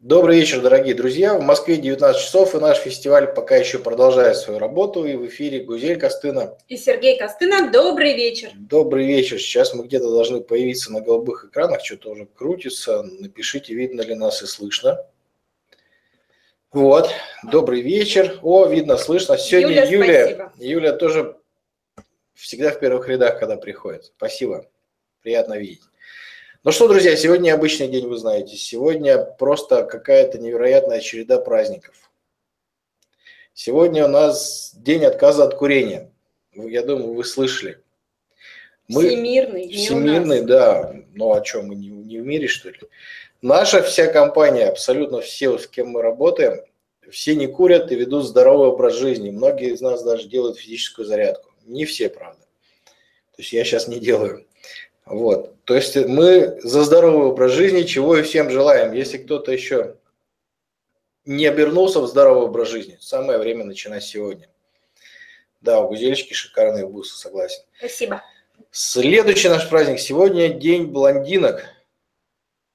Добрый вечер, дорогие друзья. В Москве 19 часов, и наш фестиваль пока еще продолжает свою работу. И в эфире Гузель Костына. И Сергей Костына. Добрый вечер. Добрый вечер. Сейчас мы где-то должны появиться на голубых экранах. Что-то уже крутится. Напишите, видно ли нас и слышно. Вот. Добрый вечер. О, видно, слышно. Сегодня Юля, Юля, Юля тоже всегда в первых рядах, когда приходит. Спасибо. Приятно видеть. Ну что, друзья, сегодня обычный день, вы знаете. Сегодня просто какая-то невероятная череда праздников. Сегодня у нас день отказа от курения. Я думаю, вы слышали. Мы... Всемирный. Всемирный, да. Ну а что, мы не, не в мире, что ли? Наша вся компания, абсолютно все, с кем мы работаем, все не курят и ведут здоровый образ жизни. Многие из нас даже делают физическую зарядку. Не все, правда. То есть я сейчас не делаю. Вот. То есть мы за здоровый образ жизни, чего и всем желаем. Если кто-то еще не обернулся в здоровый образ жизни, самое время начинать сегодня. Да, у гузельчики шикарные бусы, согласен. Спасибо. Следующий наш праздник сегодня день блондинок.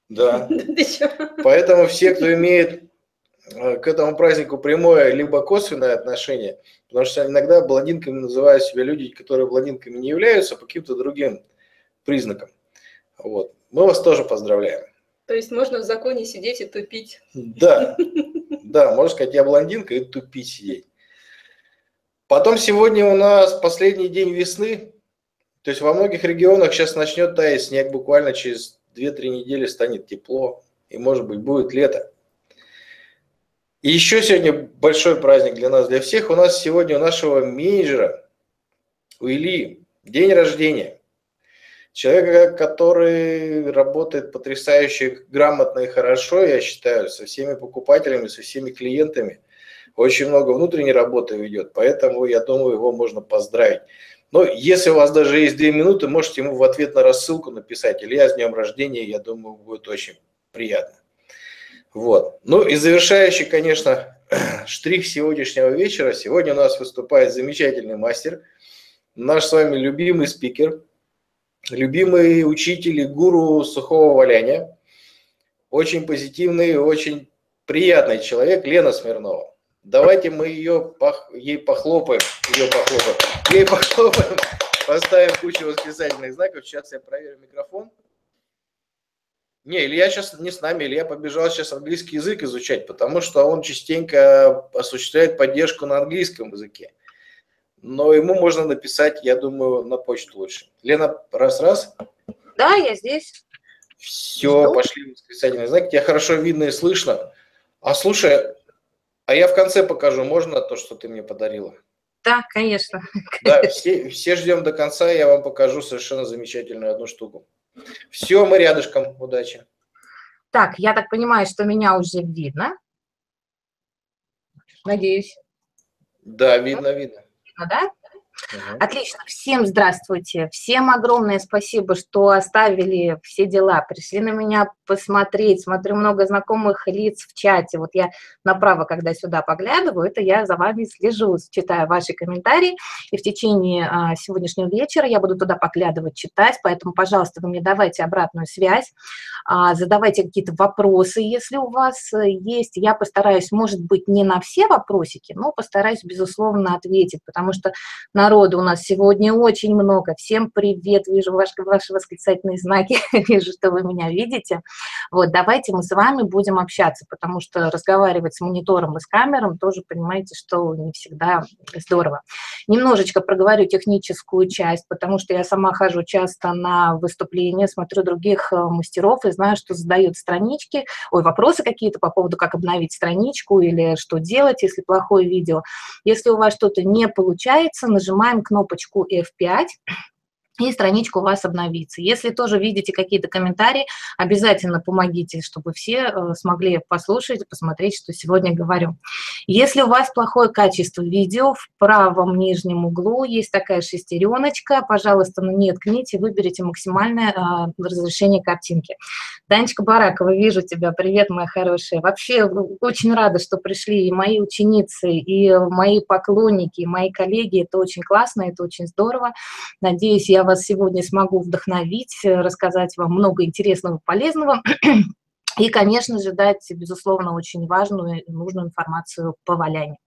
Да. Поэтому все, кто имеет э, к этому празднику прямое либо косвенное отношение, потому что иногда блондинками называют себя люди, которые блондинками не являются по каким-то другим признакам. Вот. Мы вас тоже поздравляем. То есть можно в законе сидеть и тупить. Да, да, можно сказать, я блондинка и тупить сидеть. Потом сегодня у нас последний день весны. То есть во многих регионах сейчас начнет таять снег, буквально через 2-3 недели станет тепло, и может быть будет лето. И еще сегодня большой праздник для нас, для всех. У нас сегодня у нашего менеджера, у Ильи, день рождения. Человека, который работает потрясающе грамотно и хорошо, я считаю, со всеми покупателями, со всеми клиентами. Очень много внутренней работы ведет, поэтому, я думаю, его можно поздравить. Но если у вас даже есть две минуты, можете ему в ответ на рассылку написать «Илья, с днем рождения», я думаю, будет очень приятно. Вот. Ну и завершающий, конечно, штрих сегодняшнего вечера. Сегодня у нас выступает замечательный мастер, наш с вами любимый спикер – любимый учитель и гуру сухого валяния, очень позитивный, очень приятный человек Лена Смирнова. Давайте мы ее, ей похлопаем, ее похлопаем, ей похлопаем, поставим кучу восклицательных знаков. Сейчас я проверю микрофон. Не, Илья сейчас не с нами, Илья побежал сейчас английский язык изучать, потому что он частенько осуществляет поддержку на английском языке но ему можно написать, я думаю, на почту лучше. Лена, раз-раз. Да, я здесь. Все, Жду. пошли восклицательные знаки. Тебя хорошо видно и слышно. А слушай, а я в конце покажу, можно то, что ты мне подарила? Да, конечно. Да, все, все ждем до конца, я вам покажу совершенно замечательную одну штуку. Все, мы рядышком. Удачи. Так, я так понимаю, что меня уже видно. Надеюсь. Да, видно, видно да? Отлично. Всем здравствуйте. Всем огромное спасибо, что оставили все дела, пришли на меня посмотреть. Смотрю много знакомых лиц в чате. Вот я направо, когда сюда поглядываю, это я за вами слежу, читаю ваши комментарии. И в течение а, сегодняшнего вечера я буду туда поглядывать, читать. Поэтому, пожалуйста, вы мне давайте обратную связь, а, задавайте какие-то вопросы, если у вас э, есть. Я постараюсь, может быть, не на все вопросики, но постараюсь, безусловно, ответить, потому что народу у нас сегодня очень много. Всем привет, вижу ваши, ваши восклицательные знаки, вижу, что вы меня видите. Вот, давайте мы с вами будем общаться, потому что разговаривать с монитором и с камером тоже, понимаете, что не всегда здорово. Немножечко проговорю техническую часть, потому что я сама хожу часто на выступления, смотрю других э, мастеров и знаю, что задают странички, ой, вопросы какие-то по поводу, как обновить страничку или что делать, если плохое видео. Если у вас что-то не получается, нажимаем кнопочку F5, и страничка у вас обновится. Если тоже видите какие-то комментарии, обязательно помогите, чтобы все э, смогли послушать посмотреть, что сегодня говорю. Если у вас плохое качество видео, в правом нижнем углу есть такая шестереночка, пожалуйста, на нее ткните, выберите максимальное э, разрешение картинки. Данечка Баракова, вижу тебя, привет, моя хорошая. Вообще очень рада, что пришли и мои ученицы, и мои поклонники, и мои коллеги, это очень классно, это очень здорово. Надеюсь, я вас сегодня смогу вдохновить, э, рассказать вам много интересного, полезного. И, конечно же, дать, безусловно, очень важную и нужную информацию по валянию.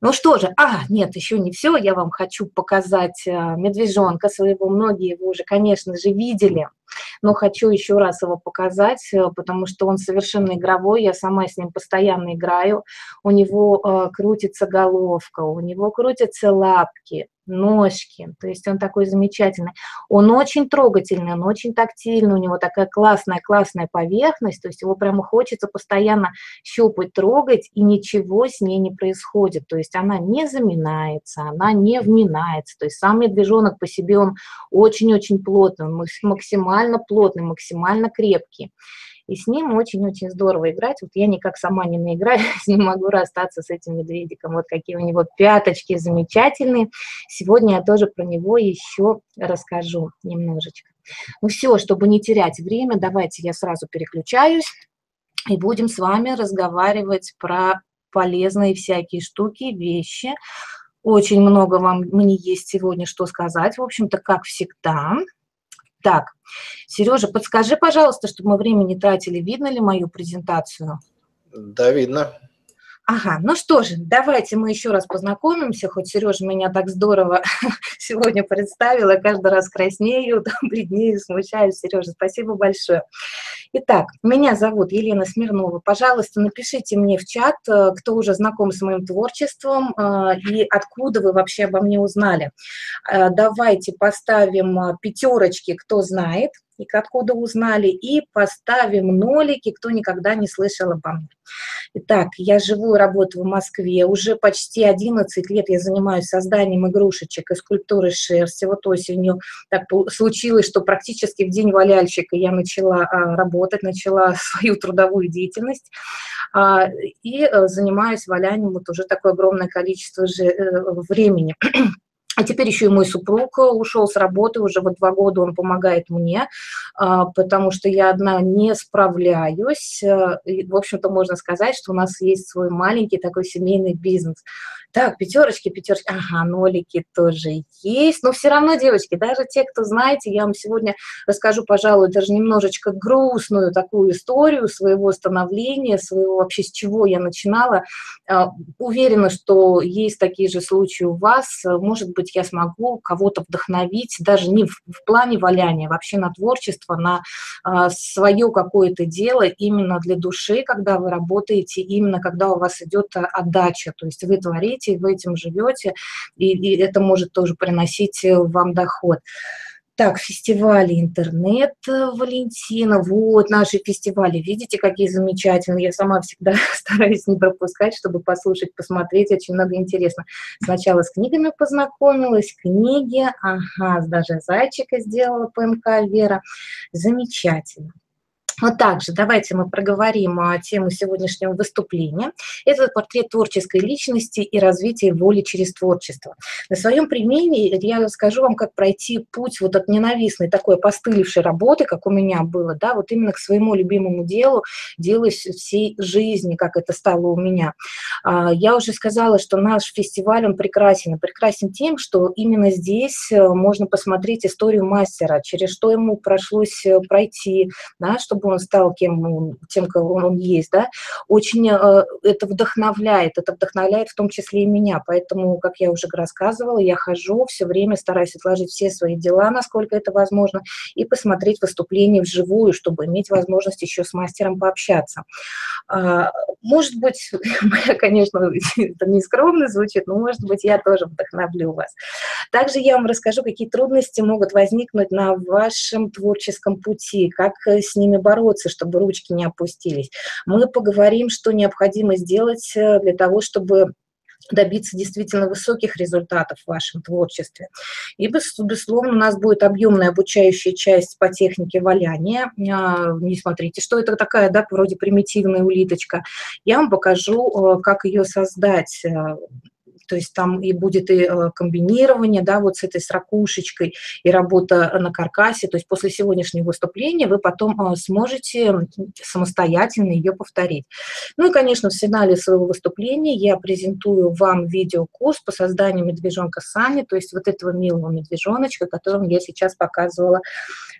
Ну что же, а, нет, еще не все, я вам хочу показать э, медвежонка своего, многие его уже, конечно же, видели, но хочу еще раз его показать, э, потому что он совершенно игровой, я сама с ним постоянно играю, у него э, крутится головка, у него крутятся лапки, ножки, то есть он такой замечательный. Он очень трогательный, он очень тактильный, у него такая классная-классная поверхность, то есть его прямо хочется постоянно щупать, трогать, и ничего с ней не происходит, то есть она не заминается, она не вминается, то есть сам медвежонок по себе он очень-очень плотный, он максимально плотный, максимально крепкий и с ним очень-очень здорово играть. Вот я никак сама не наиграюсь, не могу расстаться с этим медведиком. Вот какие у него пяточки замечательные. Сегодня я тоже про него еще расскажу немножечко. Ну все, чтобы не терять время, давайте я сразу переключаюсь и будем с вами разговаривать про полезные всякие штуки, вещи. Очень много вам мне есть сегодня что сказать, в общем-то, как всегда. Так, Сережа, подскажи, пожалуйста, чтобы мы время не тратили, видно ли мою презентацию? Да, видно. Ага, ну что же, давайте мы еще раз познакомимся, хоть Сережа меня так здорово сегодня представила, каждый раз краснею, бледнею, смущаюсь. Сережа, спасибо большое. Итак, меня зовут Елена Смирнова. Пожалуйста, напишите мне в чат, э, кто уже знаком с моим творчеством э, и откуда вы вообще обо мне узнали. Э, давайте поставим пятерочки, кто знает, и откуда узнали, и поставим нолики, кто никогда не слышал обо мне. Итак, я живу и работаю в Москве. Уже почти 11 лет я занимаюсь созданием игрушечек и скульптуры шерсти. Вот осенью так случилось, что практически в день валяльщика я начала а, работать, начала свою трудовую деятельность а, и а, занимаюсь валянием вот уже такое огромное количество э, времени. А теперь еще и мой супруг ушел с работы, уже вот два года он помогает мне, а, потому что я одна не справляюсь. Э, и, в общем-то, можно сказать, что у нас есть свой маленький такой семейный бизнес. Так, пятерочки, пятерочки, ага, нолики тоже есть, но все равно, девочки, даже те, кто знаете, я вам сегодня расскажу, пожалуй, даже немножечко грустную такую историю своего становления, своего вообще с чего я начинала. А, уверена, что есть такие же случаи у вас, может быть, я смогу кого-то вдохновить, даже не в, в плане валяния, вообще на творчество, на а, свое какое-то дело именно для души, когда вы работаете, именно когда у вас идет отдача, то есть вы творите, работаете, вы этим живете, и, и это может тоже приносить э, вам доход. Так, фестивали интернет, э, Валентина, вот наши фестивали, видите, какие замечательные, я сама всегда стараюсь не пропускать, чтобы послушать, посмотреть, очень много интересно. Сначала с книгами познакомилась, книги, ага, даже зайчика сделала ПМК Вера, замечательно. Вот также давайте мы проговорим а, тему сегодняшнего выступления. Это портрет творческой личности и развитие воли через творчество. На своем примере я расскажу вам, как пройти путь вот от ненавистной такой постылившей работы, как у меня было, да, вот именно к своему любимому делу, делать всей жизни, как это стало у меня. А, я уже сказала, что наш фестиваль, он прекрасен. Прекрасен тем, что именно здесь э, можно посмотреть историю мастера, через что ему пришлось э, пройти, да, чтобы он стал кем тем, кого он есть, да, очень э, это вдохновляет, это вдохновляет в том числе и меня, поэтому, как я уже рассказывала, я хожу все время, стараюсь отложить все свои дела, насколько это возможно, и посмотреть выступление вживую, чтобы иметь возможность еще с мастером пообщаться. А, может быть, моя, конечно, это не скромно звучит, но, может быть, я тоже вдохновлю вас. Также я вам расскажу, какие трудности могут возникнуть на вашем творческом пути, как с ними бороться, бороться, чтобы ручки не опустились. Мы поговорим, что необходимо сделать э, для того, чтобы добиться действительно высоких результатов в вашем творчестве. И, безусловно, у нас будет объемная обучающая часть по технике валяния. А, не смотрите, что это такая, да, вроде примитивная улиточка. Я вам покажу, э, как ее создать э, то есть там и будет и э, комбинирование, да, вот с этой с ракушечкой, и работа на каркасе, то есть после сегодняшнего выступления вы потом э, сможете самостоятельно ее повторить. Ну и, конечно, в финале своего выступления я презентую вам видеокурс по созданию медвежонка Сани, то есть вот этого милого медвежоночка, которого я сейчас показывала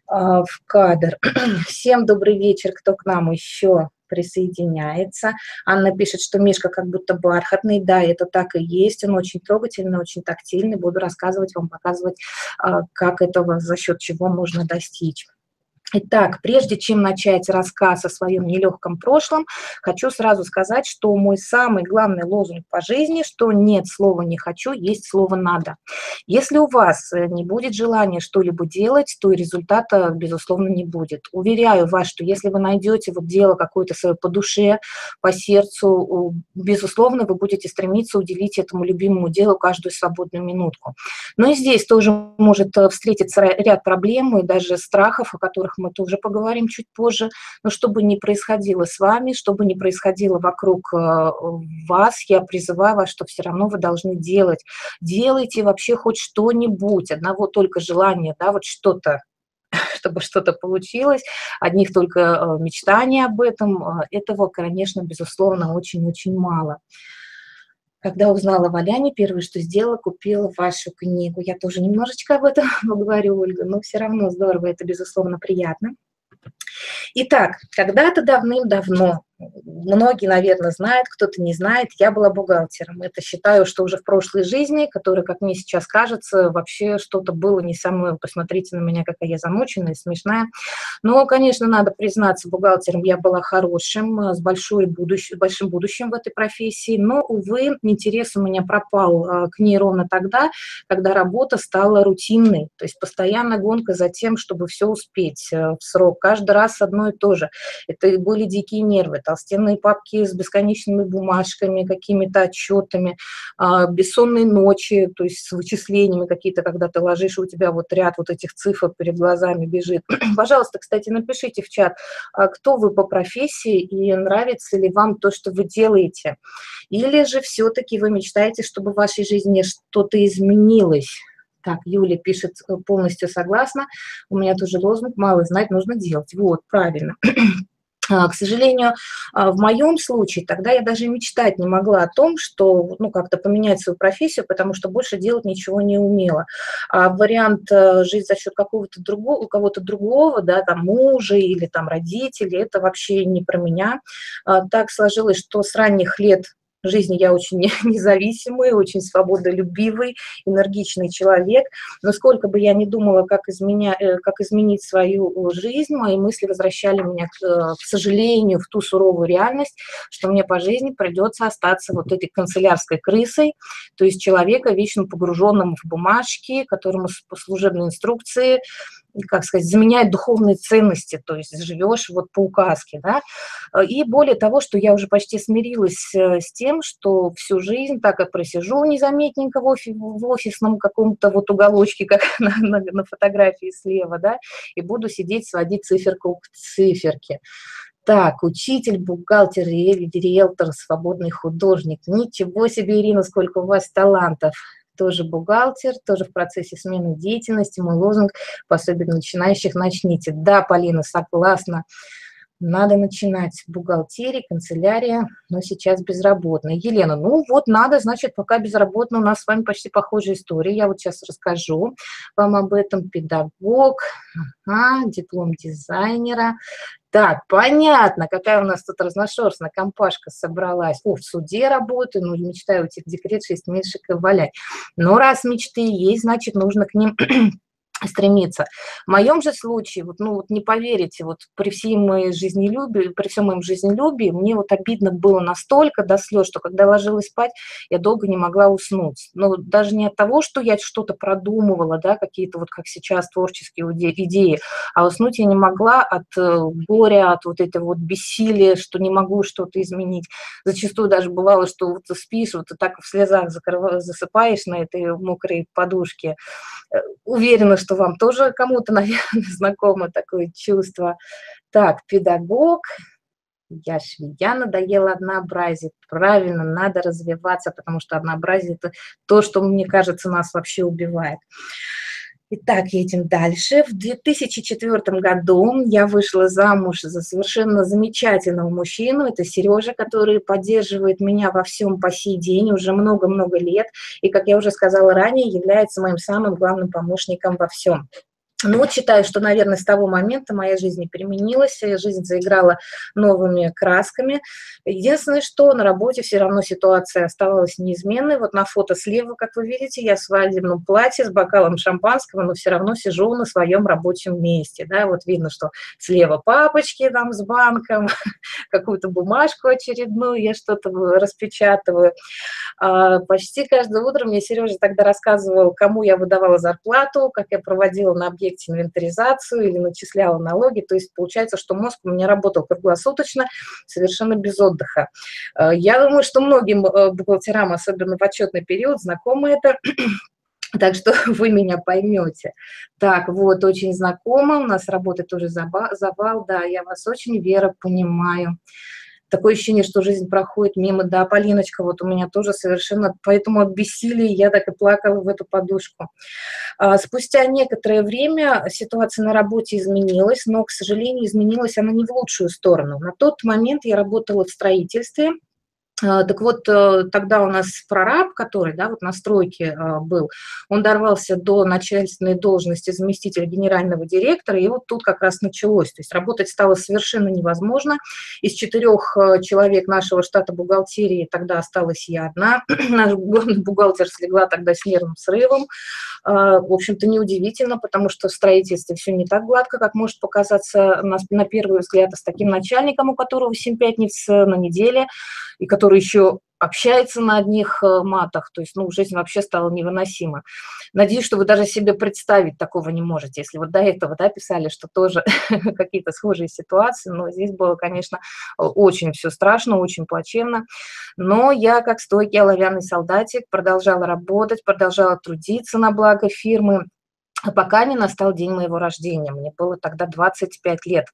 а, в кадр. Всем добрый вечер, кто к нам еще присоединяется. Анна пишет, что Мишка как будто бархатный. Да, это так и есть. Он очень трогательный, очень тактильный. Буду рассказывать вам, показывать, а, как этого, за счет чего можно достичь. Итак, прежде чем начать рассказ о своем нелегком прошлом, хочу сразу сказать, что мой самый главный лозунг по жизни, что нет слова «не хочу», есть слово «надо». Если у вас э, не будет желания что-либо делать, то и результата, безусловно, не будет. Уверяю вас, что если вы найдете вот дело какое-то свое по душе, по сердцу, безусловно, вы будете стремиться уделить этому любимому делу каждую свободную минутку. Но и здесь тоже может э, встретиться ряд проблем и даже страхов, о которых мы тоже поговорим чуть позже, но чтобы не происходило с вами, чтобы не происходило вокруг э, вас, я призываю вас, что все равно вы должны делать. Делайте вообще хоть что-нибудь, одного только желания, да, вот что-то чтобы что-то получилось, одних только э, мечтаний об этом, э, этого, конечно, безусловно, очень-очень мало. Когда узнала Валяне, первое, что сделала, купила вашу книгу. Я тоже немножечко об этом поговорю, Ольга, но все равно здорово, это, безусловно, приятно. Итак, когда-то давным-давно многие, наверное, знают, кто-то не знает, я была бухгалтером. Это считаю, что уже в прошлой жизни, которая, как мне сейчас кажется, вообще что-то было не самое, посмотрите на меня, какая я замученная, смешная. Но, конечно, надо признаться, бухгалтером я была хорошим, с большой будущ... большим будущим в этой профессии, но, увы, интерес у меня пропал а, к ней ровно тогда, когда работа стала рутинной, то есть постоянная гонка за тем, чтобы все успеть э, в срок, каждый раз одно и то же. Это были дикие нервы, толстенные папки с бесконечными бумажками, какими-то отчетами, а, бессонные ночи, то есть с вычислениями какие-то, когда ты ложишь, у тебя вот ряд вот этих цифр перед глазами бежит. Пожалуйста, кстати, напишите в чат, а кто вы по профессии и нравится ли вам то, что вы делаете. Или же все-таки вы мечтаете, чтобы в вашей жизни что-то изменилось. Так, Юля пишет, э, полностью согласна. У меня тоже лозунг «мало знать, нужно делать». Вот, правильно. А, к сожалению, а, в моем случае тогда я даже мечтать не могла о том, что ну, как-то поменять свою профессию, потому что больше делать ничего не умела. А вариант э, жить за счет какого-то другого, у кого-то другого, да, там мужа или там родителей, это вообще не про меня. А, так сложилось, что с ранних лет жизни я очень независимый, очень свободолюбивый, энергичный человек. Но сколько бы я ни думала, как, изменя, э, как изменить свою жизнь, мои мысли возвращали меня, к, э, к сожалению, в ту суровую реальность, что мне по жизни придется остаться вот этой канцелярской крысой, то есть человека, вечно погруженным в бумажки, которому по служебной инструкции как сказать, заменяет духовные ценности, то есть живешь вот по указке, да. И более того, что я уже почти смирилась э, с тем, что всю жизнь так и просижу незаметненько в, офи в офисном каком-то вот уголочке, как на, на, на фотографии слева, да, и буду сидеть, сводить циферку к циферке. Так, учитель, бухгалтер, риэлтор, свободный художник. Ничего себе, Ирина, сколько у вас талантов тоже бухгалтер, тоже в процессе смены деятельности. Мой лозунг пособие начинающих начните. Да, Полина, согласна. Надо начинать бухгалтерия, канцелярия, но сейчас безработная. Елена, ну вот надо, значит, пока безработная, у нас с вами почти похожая история. Я вот сейчас расскажу вам об этом. Педагог, ага, диплом дизайнера, так, понятно, какая у нас тут разношерстная компашка собралась. О, в суде работаю, ну, мечтаю уйти в декрет 6 месяцев и валять. Но раз мечты есть, значит, нужно к ним стремиться. В моем же случае, вот, ну вот не поверите, вот при всей моей жизнелюбии, при всем моем жизнелюбии, мне вот обидно было настолько до слез, что когда ложилась спать, я долго не могла уснуть. Но даже не от того, что я что-то продумывала, да, какие-то вот как сейчас творческие идеи, а уснуть я не могла от э, горя, от вот этого вот бессилия, что не могу что-то изменить. Зачастую даже бывало, что вот спишь, вот ты так в слезах засыпаешь на этой мокрой подушке, э, уверена, вам тоже кому-то, наверное, знакомо такое чувство. Так, педагог, я швея, надоело однообразие. Правильно, надо развиваться, потому что однообразие – это то, что, мне кажется, нас вообще убивает. Итак, едем дальше. В 2004 году я вышла замуж за совершенно замечательного мужчину. Это Сережа, который поддерживает меня во всем по сей день уже много-много лет. И, как я уже сказала ранее, является моим самым главным помощником во всем. Ну, вот считаю, что, наверное, с того момента моя жизнь переменилась, жизнь заиграла новыми красками. Единственное, что на работе все равно ситуация оставалась неизменной. Вот на фото слева, как вы видите, я в свадебном платье с бокалом шампанского, но все равно сижу на своем рабочем месте. Да? Вот видно, что слева папочки там с банком, какую-то бумажку очередную, я что-то распечатываю. А, почти каждое утро мне Сережа тогда рассказывал, кому я выдавала зарплату, как я проводила на объекте объекте инвентаризацию или начисляла налоги. То есть получается, что мозг у меня работал круглосуточно, совершенно без отдыха. Э, я думаю, что многим э, бухгалтерам, особенно в отчетный период, знакомо это. Так что вы меня поймете. Так, вот, очень знакомо. У нас работает тоже завал. Да, я вас очень, Вера, понимаю такое ощущение, что жизнь проходит мимо. Да, Полиночка, вот у меня тоже совершенно, поэтому от бессилия я так и плакала в эту подушку. А, спустя некоторое время ситуация на работе изменилась, но, к сожалению, изменилась она не в лучшую сторону. На тот момент я работала в строительстве, так вот, э, тогда у нас прораб, который да, вот на стройке а, был, он дорвался до начальственной должности заместителя генерального директора, и вот тут как раз началось. То есть работать стало совершенно невозможно. Из четырех э, человек нашего штата бухгалтерии тогда осталась я одна. Наш главный бухгалтер слегла тогда с нервным срывом. А, в общем-то, неудивительно, потому что в строительстве все не так гладко, как может показаться на, первый взгляд, а с таким начальником, у которого 7 пятниц э, на неделе, и который еще общается на одних э, матах, то есть, ну, жизнь вообще стала невыносима. Надеюсь, что вы даже себе представить такого не можете, если вот до этого, да, писали, что тоже какие-то схожие ситуации, но здесь было, конечно, очень все страшно, очень плачевно, но я, как стойкий оловянный солдатик, продолжала работать, продолжала трудиться на благо фирмы, пока не настал день моего рождения. Мне было тогда 25 лет.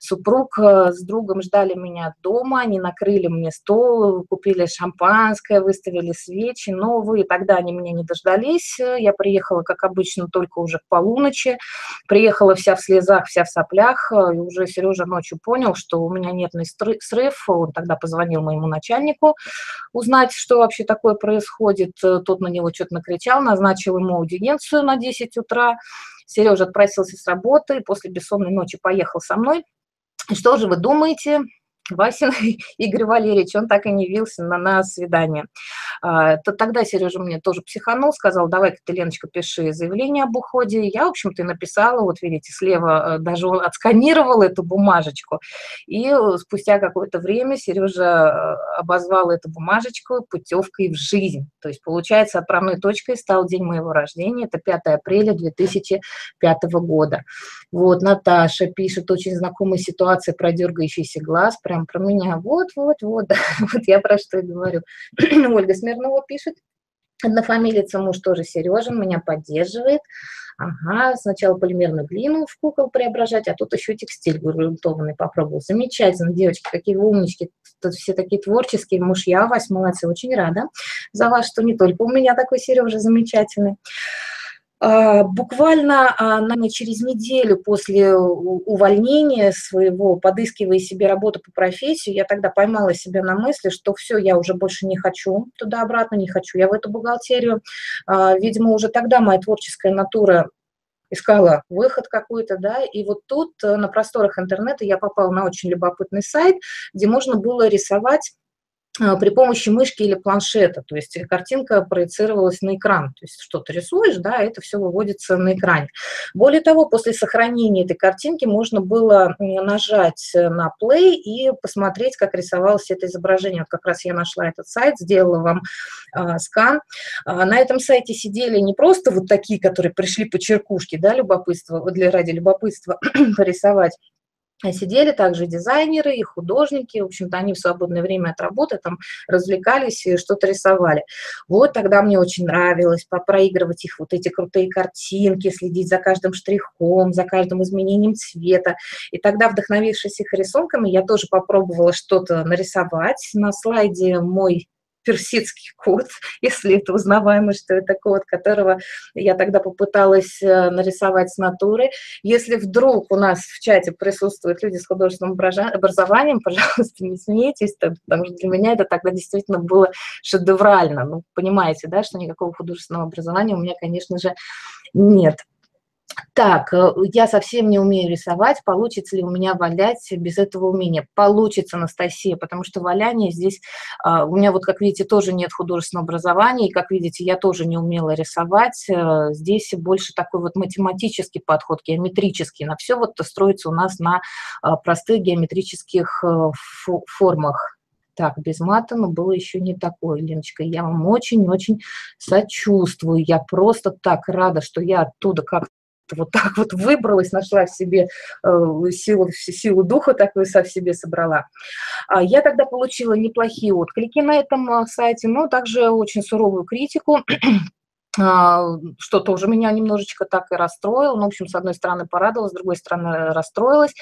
Супруг э, с другом ждали меня дома, они накрыли мне стол, купили шампанское, выставили свечи, но, вы тогда они меня не дождались. Я приехала, как обычно, только уже к полуночи. Приехала вся в слезах, вся в соплях, и уже Сережа ночью понял, что у меня нервный срыв. Он тогда позвонил моему начальнику узнать, что вообще такое происходит. Тот на него что-то накричал, назначил ему аудиенцию на 10 утра, утра. Сережа отпросился с работы, после бессонной ночи поехал со мной. Что же вы думаете? Васин Игорь Валерьевич, он так и не явился на, на свидание. А, то тогда Сережа мне тоже психанул, сказал, давай-ка ты, Леночка, пиши заявление об уходе. Я, в общем-то, и написала, вот видите, слева э, даже он отсканировал эту бумажечку. И э, спустя какое-то время Сережа э, обозвал эту бумажечку путевкой в жизнь. То есть, получается, отправной точкой стал день моего рождения, это 5 апреля 2005 года. Вот, Наташа пишет, очень знакомая ситуация про дергающийся глаз, прям про меня. Вот, вот, вот, я про что и говорю. Ольга Смирнова пишет. Однофамилица муж тоже Сережин, меня поддерживает. Ага, сначала полимерную глину в кукол преображать, а тут еще текстиль грунтованный попробовал. Замечательно, девочки, какие вы умнички. Тут все такие творческие. Муж я вас, молодцы, очень рада за вас, что не только у меня такой Сережа замечательный. А, буквально, а, наверное, через неделю после увольнения своего, подыскивая себе работу по профессии, я тогда поймала себя на мысли, что все, я уже больше не хочу туда-обратно, не хочу я в эту бухгалтерию. А, видимо, уже тогда моя творческая натура искала выход какой-то, да, и вот тут э, на просторах интернета я попала на очень любопытный сайт, где можно было рисовать при помощи мышки или планшета, то есть картинка проецировалась на экран, то есть что-то рисуешь, да, это все выводится на экране. Более того, после сохранения этой картинки можно было нажать на play и посмотреть, как рисовалось это изображение. Вот как раз я нашла этот сайт, сделала вам э, скан. А, на этом сайте сидели не просто вот такие, которые пришли по черкушке, да, любопытство, для ради любопытства порисовать, Сидели также дизайнеры и художники, в общем-то, они в свободное время от работы там развлекались и что-то рисовали. Вот тогда мне очень нравилось проигрывать их вот эти крутые картинки, следить за каждым штрихом, за каждым изменением цвета. И тогда, вдохновившись их рисунками, я тоже попробовала что-то нарисовать. На слайде мой персидский код, если это узнаваемо, что это код, которого я тогда попыталась э, нарисовать с натуры. Если вдруг у нас в чате присутствуют люди с художественным образованием, пожалуйста, не смейтесь, потому что для меня это тогда действительно было шедеврально. Ну, понимаете, да, что никакого художественного образования у меня, конечно же, нет. Так, э, я совсем не умею рисовать, получится ли у меня валять без этого умения? Получится, Анастасия, потому что валяние здесь, а, у меня вот, как видите, тоже нет художественного образования, и, как видите, я тоже не умела рисовать. Э, здесь больше такой вот математический подход, геометрический, на все вот строится у нас на а, простых геометрических э, формах. Так, без мата, но было еще не такое, Леночка. Я вам очень-очень сочувствую. Я просто так рада, что я оттуда как вот так вот выбралась, нашла в себе э, силу, силу духа такую со в себе собрала. А я тогда получила неплохие отклики на этом э, сайте, но также очень суровую критику что тоже меня немножечко так и расстроило. Ну, в общем, с одной стороны порадовалась, с другой стороны расстроилась.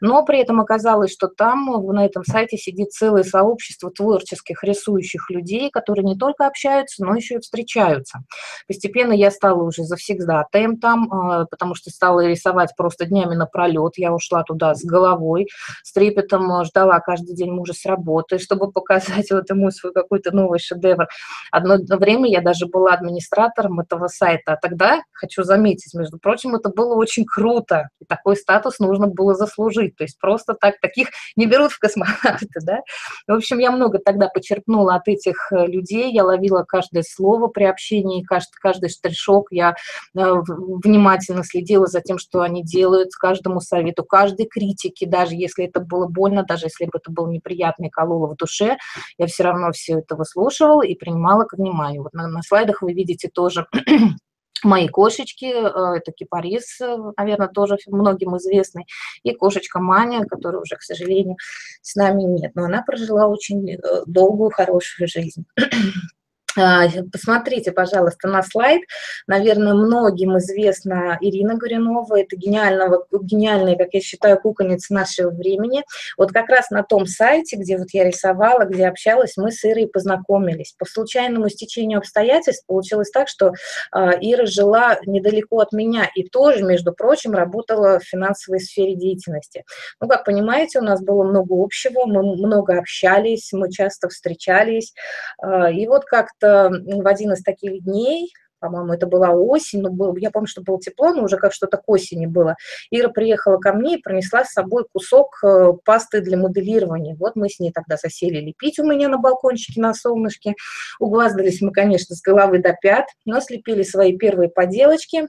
Но при этом оказалось, что там на этом сайте сидит целое сообщество творческих, рисующих людей, которые не только общаются, но еще и встречаются. Постепенно я стала уже завсегдатаем там, а, потому что стала рисовать просто днями напролет. Я ушла туда с головой, с трепетом ждала каждый день мужа с работы, чтобы показать вот ему свой какой-то новый шедевр. Одно время я даже была администратором администратором этого сайта. А тогда, хочу заметить, между прочим, это было очень круто. И такой статус нужно было заслужить. То есть просто так, таких не берут в космонавты, да. В общем, я много тогда почерпнула от этих э, людей, я ловила каждое слово при общении, каждый, каждый штришок, я э, внимательно следила за тем, что они делают, каждому совету, каждой критике, даже если это было больно, даже если бы это было неприятно и кололо в душе, я все равно все это выслушивала и принимала к вниманию. Вот на, на слайдах вы видите то, тоже мои кошечки, э, это кипарис, э, наверное, тоже многим известный, и кошечка Маня, которая уже, к сожалению, с нами нет, но она прожила очень э, долгую, хорошую жизнь. А, посмотрите, пожалуйста, на слайд. Наверное, многим известна Ирина Горюнова. Это гениального, гениальная, как я считаю, кукольница нашего времени. Вот как раз на том сайте, где вот я рисовала, где общалась, мы с Ирой познакомились. По случайному стечению обстоятельств получилось так, что а, Ира жила недалеко от меня и тоже, между прочим, работала в финансовой сфере деятельности. Ну, как понимаете, у нас было много общего, мы много общались, мы часто встречались. А, и вот как-то в один из таких дней, по-моему, это была осень, но был, я помню, что было тепло, но уже как что-то к осени было. Ира приехала ко мне и принесла с собой кусок э, пасты для моделирования. Вот мы с ней тогда засели лепить у меня на балкончике на солнышке. Углаздались мы, конечно, с головы до пят, но слепили свои первые поделочки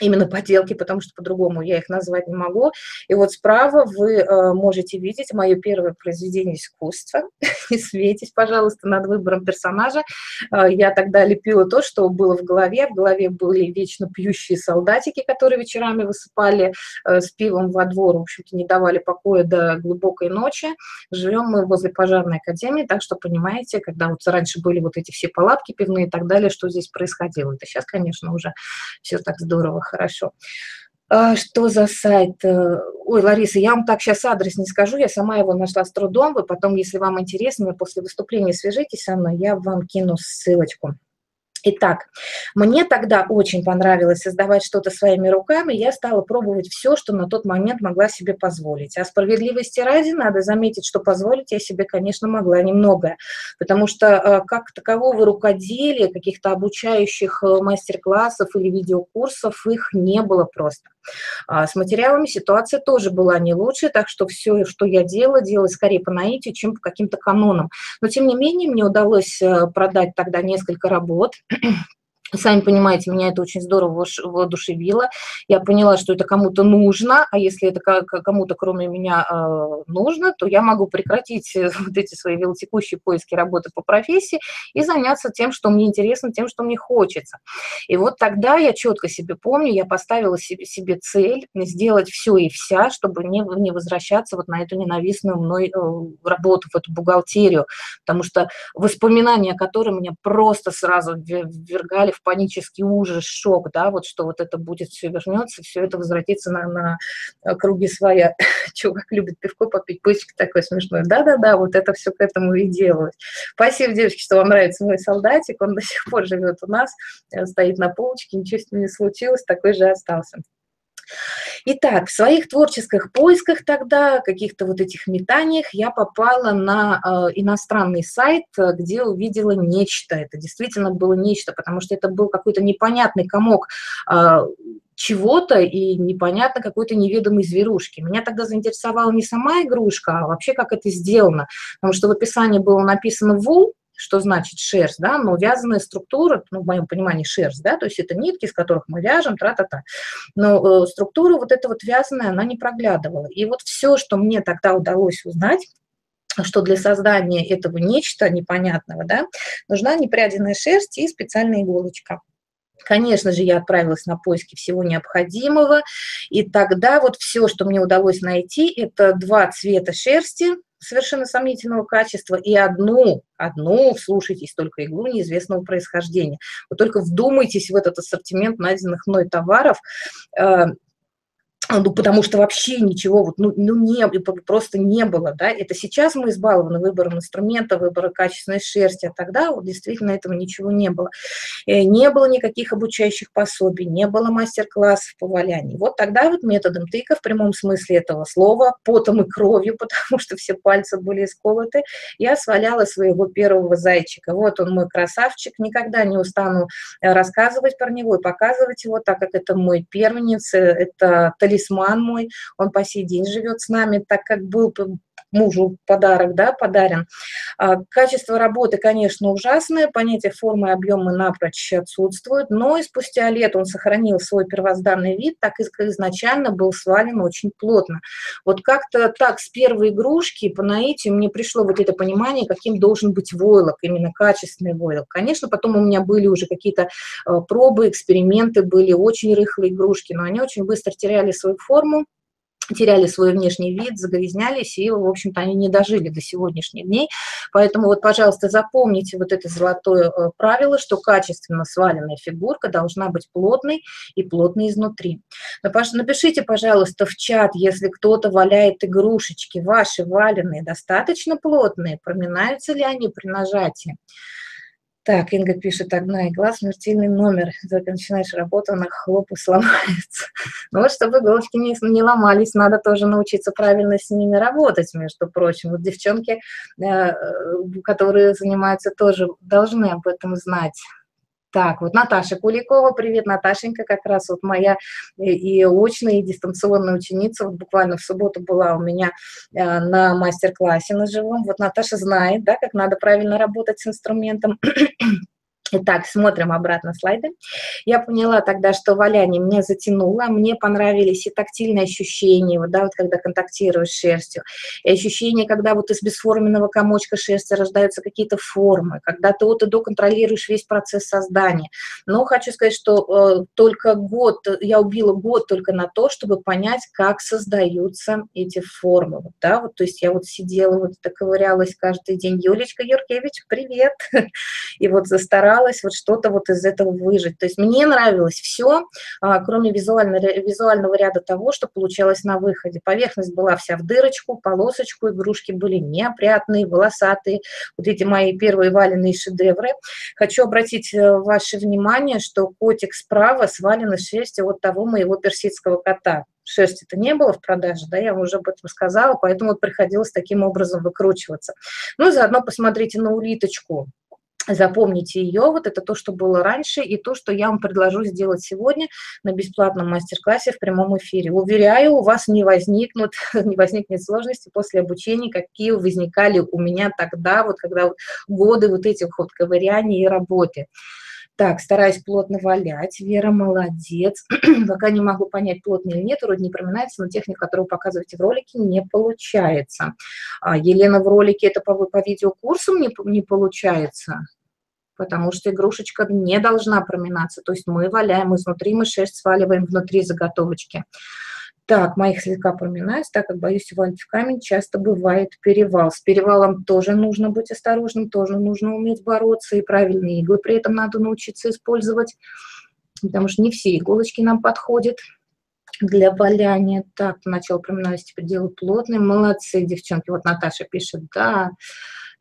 именно поделки, потому что по-другому я их назвать не могу. И вот справа вы э, можете видеть мое первое произведение искусства. Не светись, пожалуйста, над выбором персонажа. Э, я тогда лепила то, что было в голове. В голове были вечно пьющие солдатики, которые вечерами высыпали э, с пивом во двор, в общем-то, не давали покоя до глубокой ночи. Живем мы возле пожарной академии, так что понимаете, когда вот раньше были вот эти все палатки пивные и так далее, что здесь происходило. Это сейчас, конечно, уже все так здорово хорошо. А, что за сайт? Э, ой, Лариса, я вам так сейчас адрес не скажу, я сама его нашла с трудом. Вы потом, если вам интересно, после выступления свяжитесь со мной, я вам кину ссылочку. Итак, мне тогда очень понравилось создавать что-то своими руками, я стала пробовать все, что на тот момент могла себе позволить. А справедливости ради надо заметить, что позволить я себе, конечно, могла немного, потому что э, как такового рукоделия, каких-то обучающих э, мастер-классов или видеокурсов, их не было просто. А с материалами ситуация тоже была не лучше, так что все, что я делала, делала скорее по наитию, чем по каким-то канонам. Но, тем не менее, мне удалось э, продать тогда несколько работ, Сами понимаете, меня это очень здорово воодушевило. Я поняла, что это кому-то нужно, а если это кому-то кроме меня э, нужно, то я могу прекратить э, вот эти свои велотекущие поиски работы по профессии и заняться тем, что мне интересно, тем, что мне хочется. И вот тогда я четко себе помню, я поставила себе, себе цель сделать все и вся, чтобы не, не возвращаться вот на эту ненавистную мной э, работу, в эту бухгалтерию, потому что воспоминания, которые меня просто сразу ввергали в панический ужас, шок, да, вот что вот это будет, все вернется, все это возвратится на, на э, круги своя. Чувак любит пивко попить, пычек такой смешной. Да-да-да, вот это все к этому и делалось. Спасибо, девочки, что вам нравится мой солдатик, он до сих пор живет у нас, э, стоит на полочке, ничего с ним не случилось, такой же остался. Итак, в своих творческих поисках тогда, каких-то вот этих метаниях, я попала на э, иностранный сайт, где увидела нечто. Это действительно было нечто, потому что это был какой-то непонятный комок э, чего-то и непонятно какой-то неведомой зверушки. Меня тогда заинтересовала не сама игрушка, а вообще как это сделано. Потому что в описании было написано «вул», что значит шерсть, да, но вязаная структура, ну, в моем понимании шерсть, да, то есть это нитки, из которых мы вяжем, тра-та-та. Но э, структура вот эта вот вязаная, она не проглядывала. И вот все, что мне тогда удалось узнать, что для создания этого нечто непонятного, да, нужна непряденная шерсть и специальная иголочка. Конечно же, я отправилась на поиски всего необходимого, и тогда вот все, что мне удалось найти, это два цвета шерсти, совершенно сомнительного качества и одну, одну, слушайтесь, только иглу неизвестного происхождения. Вы только вдумайтесь в этот ассортимент найденных мной товаров, э, ну, потому что вообще ничего вот, ну, ну, не, просто не было, да, это сейчас мы избалованы выбором инструмента, выбором качественной шерсти, а тогда вот действительно этого ничего не было. Э, не было никаких обучающих пособий, не было мастер-классов по валянию. Вот тогда вот методом тыка в прямом смысле этого слова, потом и кровью, потому что все пальцы были исколоты, я сваляла своего первого зайчика. Вот он мой красавчик, никогда не устану э, рассказывать про него и показывать его, так как это мой первенец, э, это талисман талисман мой, он по сей день живет с нами, так как был мужу подарок, да, подарен. А, качество работы, конечно, ужасное, понятие формы и объема напрочь отсутствует, но и спустя лет он сохранил свой первозданный вид, так как изначально был свален очень плотно. Вот как-то так с первой игрушки по наитию мне пришло вот это понимание, каким должен быть войлок, именно качественный войлок. Конечно, потом у меня были уже какие-то а, пробы, эксперименты, были очень рыхлые игрушки, но они очень быстро теряли свою форму, теряли свой внешний вид, загрязнялись, и, в общем-то, они не дожили до сегодняшних дней. Поэтому вот, пожалуйста, запомните вот это золотое э, правило, что качественно сваленная фигурка должна быть плотной и плотной изнутри. Напишите, пожалуйста, в чат, если кто-то валяет игрушечки, ваши валенные достаточно плотные, проминаются ли они при нажатии. Так, Инга пишет, одна игла, смертельный номер. Только начинаешь работу, она хлоп и сломается. Ну вот, чтобы иголочки не, не ломались, надо тоже научиться правильно с ними работать, между прочим. Вот девчонки, э, которые занимаются, тоже должны об этом знать. Так, вот Наташа Куликова, привет, Наташенька, как раз вот моя и очная, и дистанционная ученица, вот буквально в субботу была у меня э, на мастер-классе на живом, вот Наташа знает, да, как надо правильно работать с инструментом, Итак, смотрим обратно слайды. Я поняла тогда, что валяние меня затянуло, мне понравились и тактильные ощущения, вот, да, вот когда контактируешь с шерстью, и ощущение, когда вот из бесформенного комочка шерсти рождаются какие-то формы, когда ты вот и доконтролируешь весь процесс создания. Но хочу сказать, что э, только год, я убила год только на то, чтобы понять, как создаются эти формы, вот, да, вот, то есть я вот сидела, вот доковырялась каждый день, Юлечка Юркевич, привет, и вот застаралась старалась вот что-то вот из этого выжить. То есть мне нравилось все, а, кроме визуально, визуального ряда того, что получалось на выходе. Поверхность была вся в дырочку, полосочку, игрушки были неопрятные, волосатые. Вот эти мои первые валенные шедевры. Хочу обратить э, ваше внимание, что котик справа свален из шерсти вот того моего персидского кота шерсти-то не было в продаже, да, я уже об этом сказала, поэтому вот приходилось таким образом выкручиваться. Ну, заодно посмотрите на улиточку запомните ее, вот это то, что было раньше, и то, что я вам предложу сделать сегодня на бесплатном мастер-классе в прямом эфире. Уверяю, у вас не возникнут, не возникнет сложности после обучения, какие возникали у меня тогда, вот когда вот годы вот этих вот ковыряний и работы. Так, стараюсь плотно валять. Вера, молодец. Пока не могу понять, плотно или нет, вроде не проминается, но техника, которую показываете в ролике, не получается. А, Елена, в ролике это по, по видеокурсам не, не получается? потому что игрушечка не должна проминаться. То есть мы валяем изнутри, мы шерсть сваливаем внутри заготовочки. Так, моих слегка проминаюсь, так как боюсь валить в камень, часто бывает перевал. С перевалом тоже нужно быть осторожным, тоже нужно уметь бороться, и правильные иглы при этом надо научиться использовать, потому что не все иголочки нам подходят для валяния. Так, начал проминаюсь, теперь делаю плотный. Молодцы, девчонки. Вот Наташа пишет, да.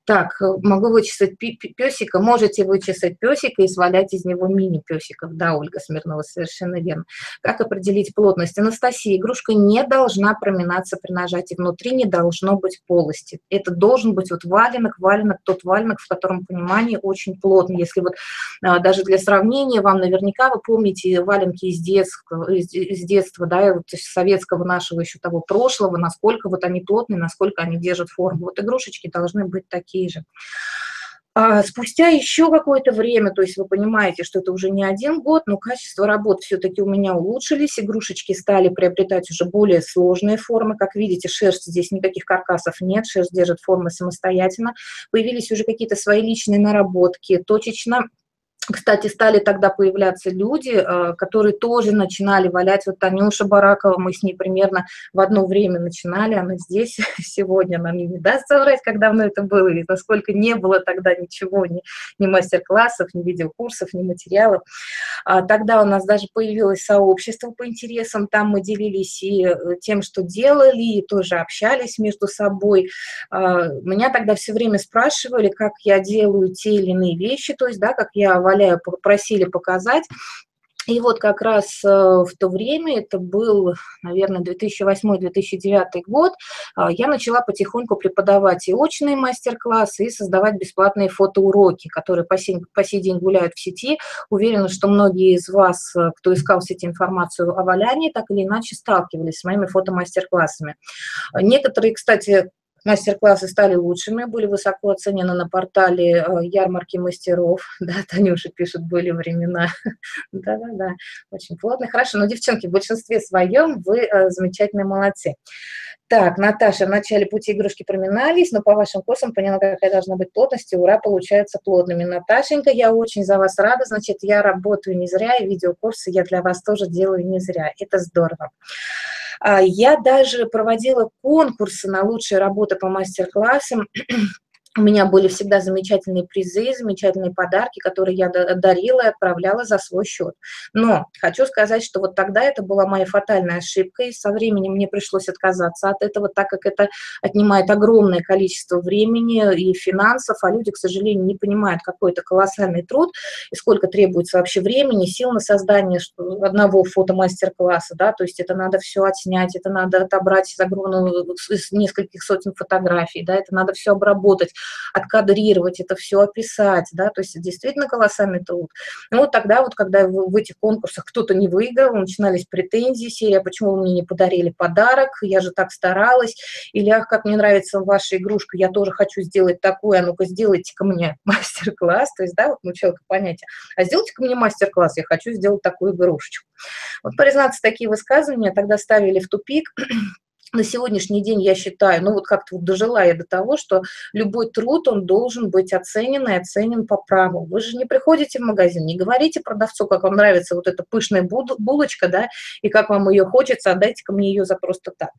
Так, э, могу вычесать песика, можете вычесать песика и свалять из него мини-песиков. Да, Ольга Смирнова, совершенно верно. Как определить плотность? Анастасия, игрушка не должна проминаться при нажатии, внутри не должно быть полости. Это должен быть вот валенок, валенок, тот валенок, в котором понимание очень плотный. Если вот а, даже для сравнения, вам наверняка вы помните валенки из детства, из, из детства, да, вот советского нашего еще того прошлого, насколько вот они плотные, насколько они держат форму. Вот игрушечки должны быть такие такие же. А спустя еще какое-то время, то есть вы понимаете, что это уже не один год, но качество работ все-таки у меня улучшились, игрушечки стали приобретать уже более сложные формы. Как видите, шерсть здесь никаких каркасов нет, шерсть держит формы самостоятельно. Появились уже какие-то свои личные наработки, точечно кстати, стали тогда появляться люди, э, которые тоже начинали валять. Вот Танюша Баракова, мы с ней примерно в одно время начинали, она здесь сегодня, она мне не даст соврать, как давно это было, и насколько не было тогда ничего, ни, ни мастер-классов, ни видеокурсов, ни материалов. А тогда у нас даже появилось сообщество по интересам, там мы делились и э, тем, что делали, и тоже общались между собой. А, меня тогда все время спрашивали, как я делаю те или иные вещи, то есть, да, как я валяю, просили показать. И вот как раз э, в то время, это был, наверное, 2008-2009 год, а, я начала потихоньку преподавать и очные мастер-классы, и создавать бесплатные фотоуроки, которые по сей, по сей день гуляют в сети. Уверена, что многие из вас, э, кто искал в сети информацию о валянии, так или иначе сталкивались с моими фотомастер-классами. Некоторые, кстати, Мастер-классы стали лучшими, были высоко оценены на портале э, ярмарки мастеров. Да, Танюша пишет, были времена. Да-да-да, очень плотно. Хорошо, но, девчонки, в большинстве своем вы э, замечательные молодцы. Так, Наташа, в начале пути игрушки проминались, но по вашим курсам поняла, какая должна быть плотность, и ура, получаются плотными. Наташенька, я очень за вас рада, значит, я работаю не зря, и видеокурсы я для вас тоже делаю не зря. Это здорово. А, я даже проводила конкурсы на лучшие работы по мастер-классам у меня были всегда замечательные призы, замечательные подарки, которые я дарила и отправляла за свой счет. Но хочу сказать, что вот тогда это была моя фатальная ошибка, и со временем мне пришлось отказаться от этого, так как это отнимает огромное количество времени и финансов, а люди, к сожалению, не понимают, какой это колоссальный труд и сколько требуется вообще времени, сил на создание одного фотомастер-класса, да, то есть это надо все отснять, это надо отобрать из огромного, из нескольких сотен фотографий, да, это надо все обработать, откадрировать это все, описать, да, то есть действительно колоссальный труд. Ну вот тогда вот, когда в, в этих конкурсах кто-то не выиграл, начинались претензии, серия, почему вы мне не подарили подарок, я же так старалась, или, ах, как мне нравится ваша игрушка, я тоже хочу сделать такое, а ну-ка сделайте-ка мне мастер-класс, то есть, да, вот ну, человека понятие, а сделайте-ка мне мастер-класс, я хочу сделать такую игрушечку. Вот, признаться, такие высказывания тогда ставили в тупик, на сегодняшний день я считаю, ну вот как-то вот дожила я до того, что любой труд, он должен быть оценен и оценен по праву. Вы же не приходите в магазин, не говорите продавцу, как вам нравится вот эта пышная булочка, да, и как вам ее хочется, отдайте-ка мне ее за просто так.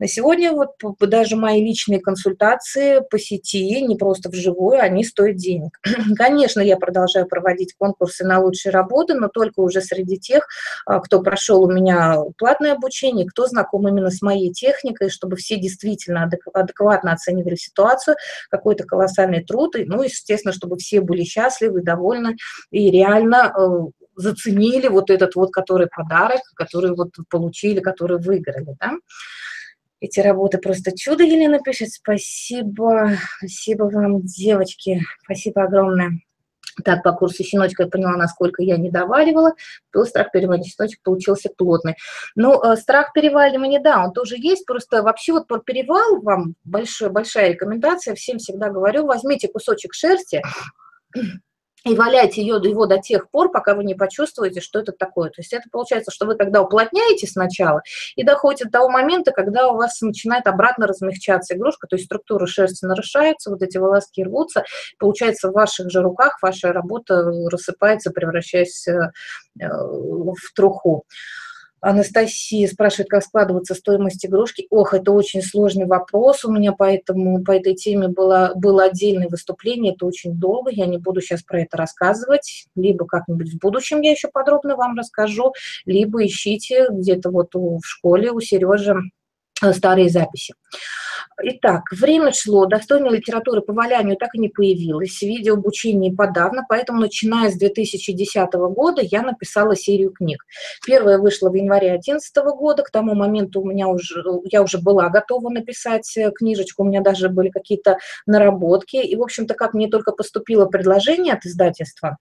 На сегодня вот даже мои личные консультации по сети, не просто вживую, они стоят денег. Конечно, я продолжаю проводить конкурсы на лучшие работы, но только уже среди тех, а, кто прошел у меня платное обучение, кто знаком именно с моей техникой, техникой, чтобы все действительно адекватно оценивали ситуацию, какой-то колоссальный труд, и, ну, естественно, чтобы все были счастливы, довольны и реально э, заценили вот этот вот, который подарок, который вот получили, который выиграли, да. Эти работы просто чудо, Елена пишет. Спасибо, спасибо вам, девочки, спасибо огромное. Так, по курсу щеночка я поняла, насколько я не доваривала. Был страх переваливания, щеночек получился плотный. Ну, э, страх переваливания, да, он тоже есть. Просто вообще вот про перевал вам большая, большая рекомендация. Всем всегда говорю, возьмите кусочек шерсти, и валяйте ее, его до тех пор, пока вы не почувствуете, что это такое. То есть это получается, что вы когда уплотняете сначала и доходите до того момента, когда у вас начинает обратно размягчаться игрушка, то есть структура шерсти нарушается, вот эти волоски рвутся, получается в ваших же руках ваша работа рассыпается, превращаясь э, в труху. Анастасия спрашивает, как складываться стоимость игрушки. Ох, это очень сложный вопрос у меня, поэтому по этой теме было, было отдельное выступление, это очень долго, я не буду сейчас про это рассказывать, либо как-нибудь в будущем я еще подробно вам расскажу, либо ищите где-то вот в школе у Сережи старые записи. Итак, время шло, достойной литературы по валянию так и не появилось, видео обучение подавно, поэтому начиная с 2010 года я написала серию книг. Первая вышла в январе 2011 года, к тому моменту у меня уже, я уже была готова написать э, книжечку, у меня даже были какие-то наработки, и, в общем-то, как мне только поступило предложение от издательства,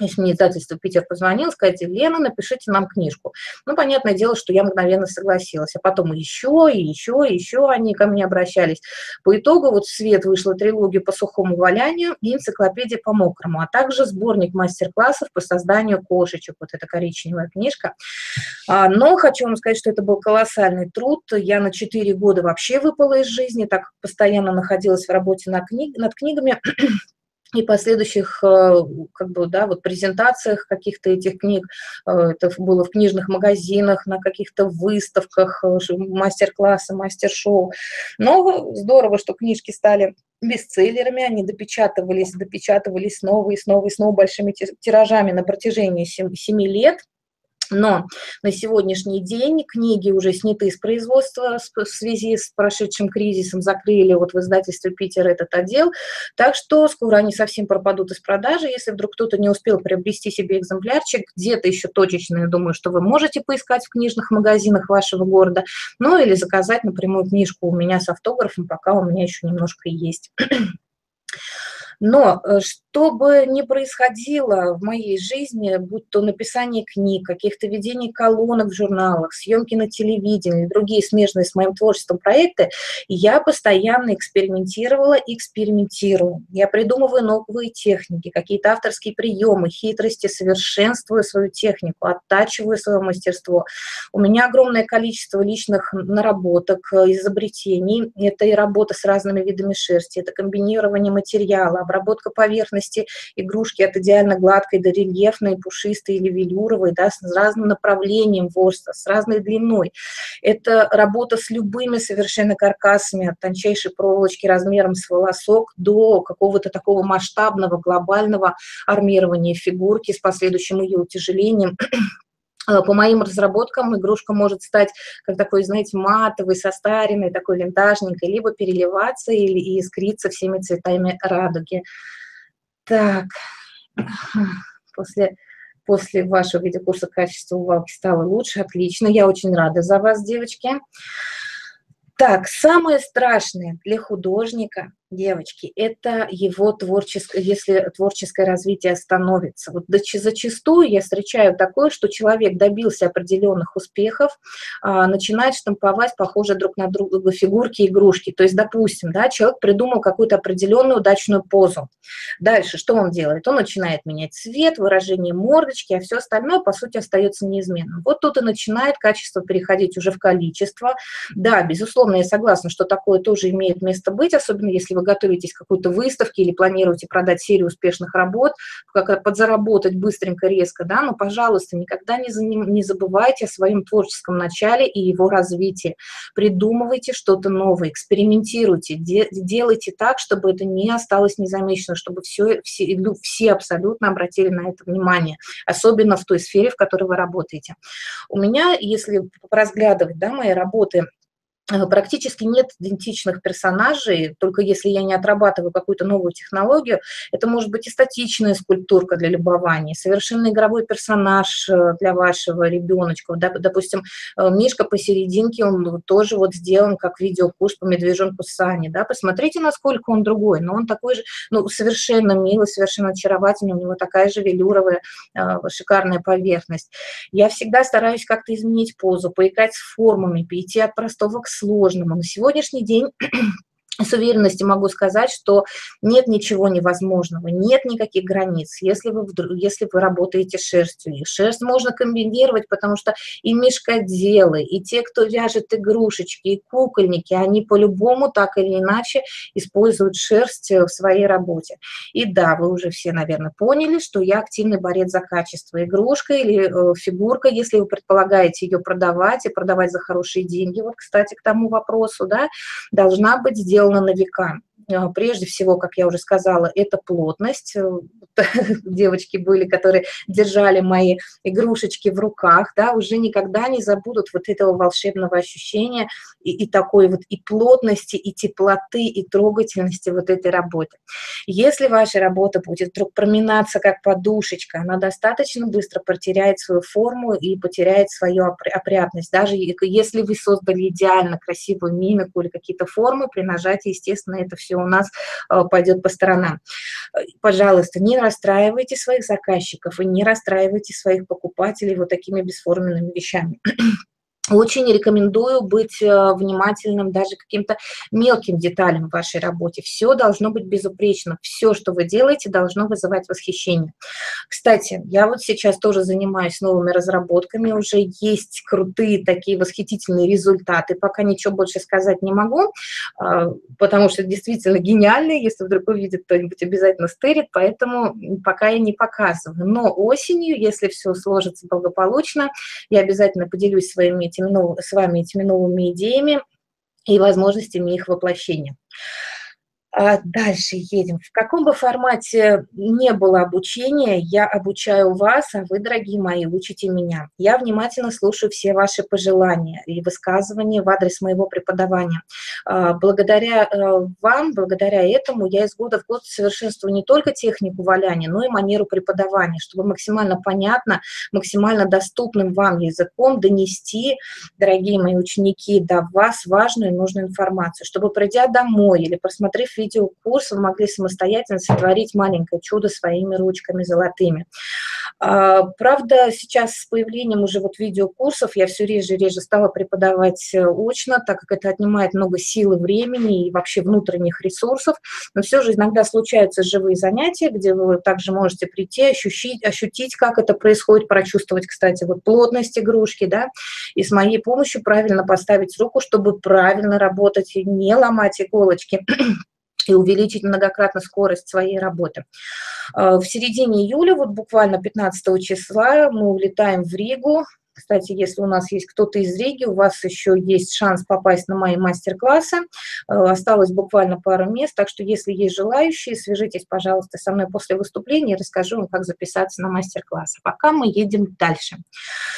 если мне издательство Питер позвонил, сказать, Лена, напишите нам книжку. Ну, понятное дело, что я мгновенно согласилась. А потом еще, и еще, и еще они ко мне обращались. По итогу вот в свет вышла трилогия по сухому валянию и энциклопедия по мокрому, а также сборник мастер-классов по созданию кошечек. Вот эта коричневая книжка. А, но хочу вам сказать, что это был колоссальный труд. Я на 4 года вообще выпала из жизни, так постоянно находилась в работе над книгами и последующих э, как бы, да, вот презентациях каких-то этих книг, э, это было в книжных магазинах, на каких-то выставках, э, мастер-классы, мастер-шоу. Но здорово, что книжки стали бестселлерами, они допечатывались, допечатывались снова и снова и снова большими тиражами на протяжении 7 лет – но на сегодняшний день книги уже сняты из производства в связи с прошедшим кризисом, закрыли вот в издательстве Питер этот отдел, так что скоро они совсем пропадут из продажи. Если вдруг кто-то не успел приобрести себе экземплярчик, где-то еще точечно, я думаю, что вы можете поискать в книжных магазинах вашего города, ну или заказать напрямую книжку у меня с автографом, пока у меня еще немножко есть. Но э, что бы ни происходило в моей жизни, будь то написание книг, каких-то ведений колонок в журналах, съемки на телевидении, другие смежные с моим творчеством проекты, я постоянно экспериментировала и экспериментирую. Я придумываю новые техники, какие-то авторские приемы, хитрости, совершенствую свою технику, оттачиваю свое мастерство. У меня огромное количество личных наработок, э, изобретений. Это и работа с разными видами шерсти, это комбинирование материала, обработка поверхности игрушки от идеально гладкой до рельефной, пушистой или велюровой, да, с разным направлением ворста, с разной длиной. Это работа с любыми совершенно каркасами, от тончайшей проволочки размером с волосок до какого-то такого масштабного глобального армирования фигурки с последующим ее утяжелением по моим разработкам игрушка может стать как такой, знаете, матовый, состаренный, такой винтажненькой, либо переливаться или и искриться всеми цветами радуги. Так, после, после вашего видеокурса качество увалки стало лучше, отлично, я очень рада за вас, девочки. Так, самое страшное для художника – девочки, это его творческое, если творческое развитие остановится. Вот зачастую я встречаю такое, что человек добился определенных успехов, а, начинает штамповать похожие друг на друга фигурки, игрушки. То есть, допустим, да, человек придумал какую-то определенную удачную позу. Дальше что он делает? Он начинает менять цвет, выражение мордочки, а все остальное, по сути, остается неизменным. Вот тут и начинает качество переходить уже в количество. Да, безусловно, я согласна, что такое тоже имеет место быть, особенно если вы готовитесь к какой-то выставке или планируете продать серию успешных работ, как подзаработать быстренько, резко, да, но, пожалуйста, никогда не, не забывайте о своем творческом начале и его развитии. Придумывайте что-то новое, экспериментируйте, де, делайте так, чтобы это не осталось незамеченным, чтобы все, все, ну, все абсолютно обратили на это внимание, особенно в той сфере, в которой вы работаете. У меня, если разглядывать да, мои работы, практически нет идентичных персонажей, только если я не отрабатываю какую-то новую технологию, это может быть и статичная скульптурка для любования, совершенно игровой персонаж э, для вашего ребеночка. Допустим, э, Мишка посерединке, он тоже вот сделан как видеокурс по медвежонку Сани, да, посмотрите, насколько он другой, но он такой же, ну, совершенно милый, совершенно очаровательный, у него такая же велюровая, шикарная поверхность. Я всегда стараюсь как-то изменить позу, поиграть с формами, перейти от простого к сложному. На сегодняшний день с уверенностью могу сказать, что нет ничего невозможного, нет никаких границ, если вы, если вы работаете шерстью. И шерсть можно комбинировать, потому что и мешкоделы, и те, кто вяжет игрушечки, и кукольники, они по-любому так или иначе используют шерсть в своей работе. И да, вы уже все, наверное, поняли, что я активный борец за качество. Игрушка или э, фигурка, если вы предполагаете ее продавать и продавать за хорошие деньги, вот, кстати, к тому вопросу, да, должна быть сделана сделано на века. А, прежде всего, как я уже сказала, это плотность. Э, девочки были, которые держали мои игрушечки в руках, да, уже никогда не забудут вот этого волшебного ощущения и, и такой вот и плотности, и теплоты, и трогательности вот этой работы. Если ваша работа будет вдруг проминаться как подушечка, она достаточно быстро потеряет свою форму и потеряет свою опрятность. Даже если вы создали идеально красивую мимику или какие-то формы, при нажатии, естественно, это все у нас э, пойдет по сторонам. Пожалуйста, не расстраивайте своих заказчиков и не расстраивайте своих покупателей вот такими бесформенными вещами. Очень рекомендую быть э, внимательным даже каким-то мелким деталям в вашей работе. Все должно быть безупречно. Все, что вы делаете, должно вызывать восхищение. Кстати, я вот сейчас тоже занимаюсь новыми разработками. Уже есть крутые такие восхитительные результаты. Пока ничего больше сказать не могу, а, потому что действительно гениальные. Если вдруг увидит кто-нибудь, обязательно стырит. Поэтому пока я не показываю. Но осенью, если все сложится благополучно, я обязательно поделюсь своими этими, с вами этими новыми идеями и возможностями их воплощения. А дальше едем. В каком бы формате не было обучения, я обучаю вас, а вы, дорогие мои, учите меня. Я внимательно слушаю все ваши пожелания и высказывания в адрес моего преподавания. А, благодаря э, вам, благодаря этому я из года в год совершенствую не только технику валяния, но и манеру преподавания, чтобы максимально понятно, максимально доступным вам языком донести, дорогие мои ученики, до вас важную и нужную информацию, чтобы пройдя домой или просмотрев видеокурс вы могли самостоятельно сотворить маленькое чудо своими ручками золотыми. А, правда, сейчас с появлением уже вот видеокурсов я все реже и реже стала преподавать э, очно, так как это отнимает много сил и времени и вообще внутренних ресурсов, но все же иногда случаются живые занятия, где вы также можете прийти, ощутить, ощутить как это происходит, прочувствовать, кстати, вот плотность игрушки, да, и с моей помощью правильно поставить руку, чтобы правильно работать и не ломать иголочки и увеличить многократно скорость своей работы. А, в середине июля, вот буквально 15 числа, мы улетаем в Ригу кстати, если у нас есть кто-то из Риги, у вас еще есть шанс попасть на мои мастер-классы. Э, осталось буквально пару мест, так что если есть желающие, свяжитесь, пожалуйста, со мной после выступления, расскажу вам, как записаться на мастер-класс. Пока мы едем дальше.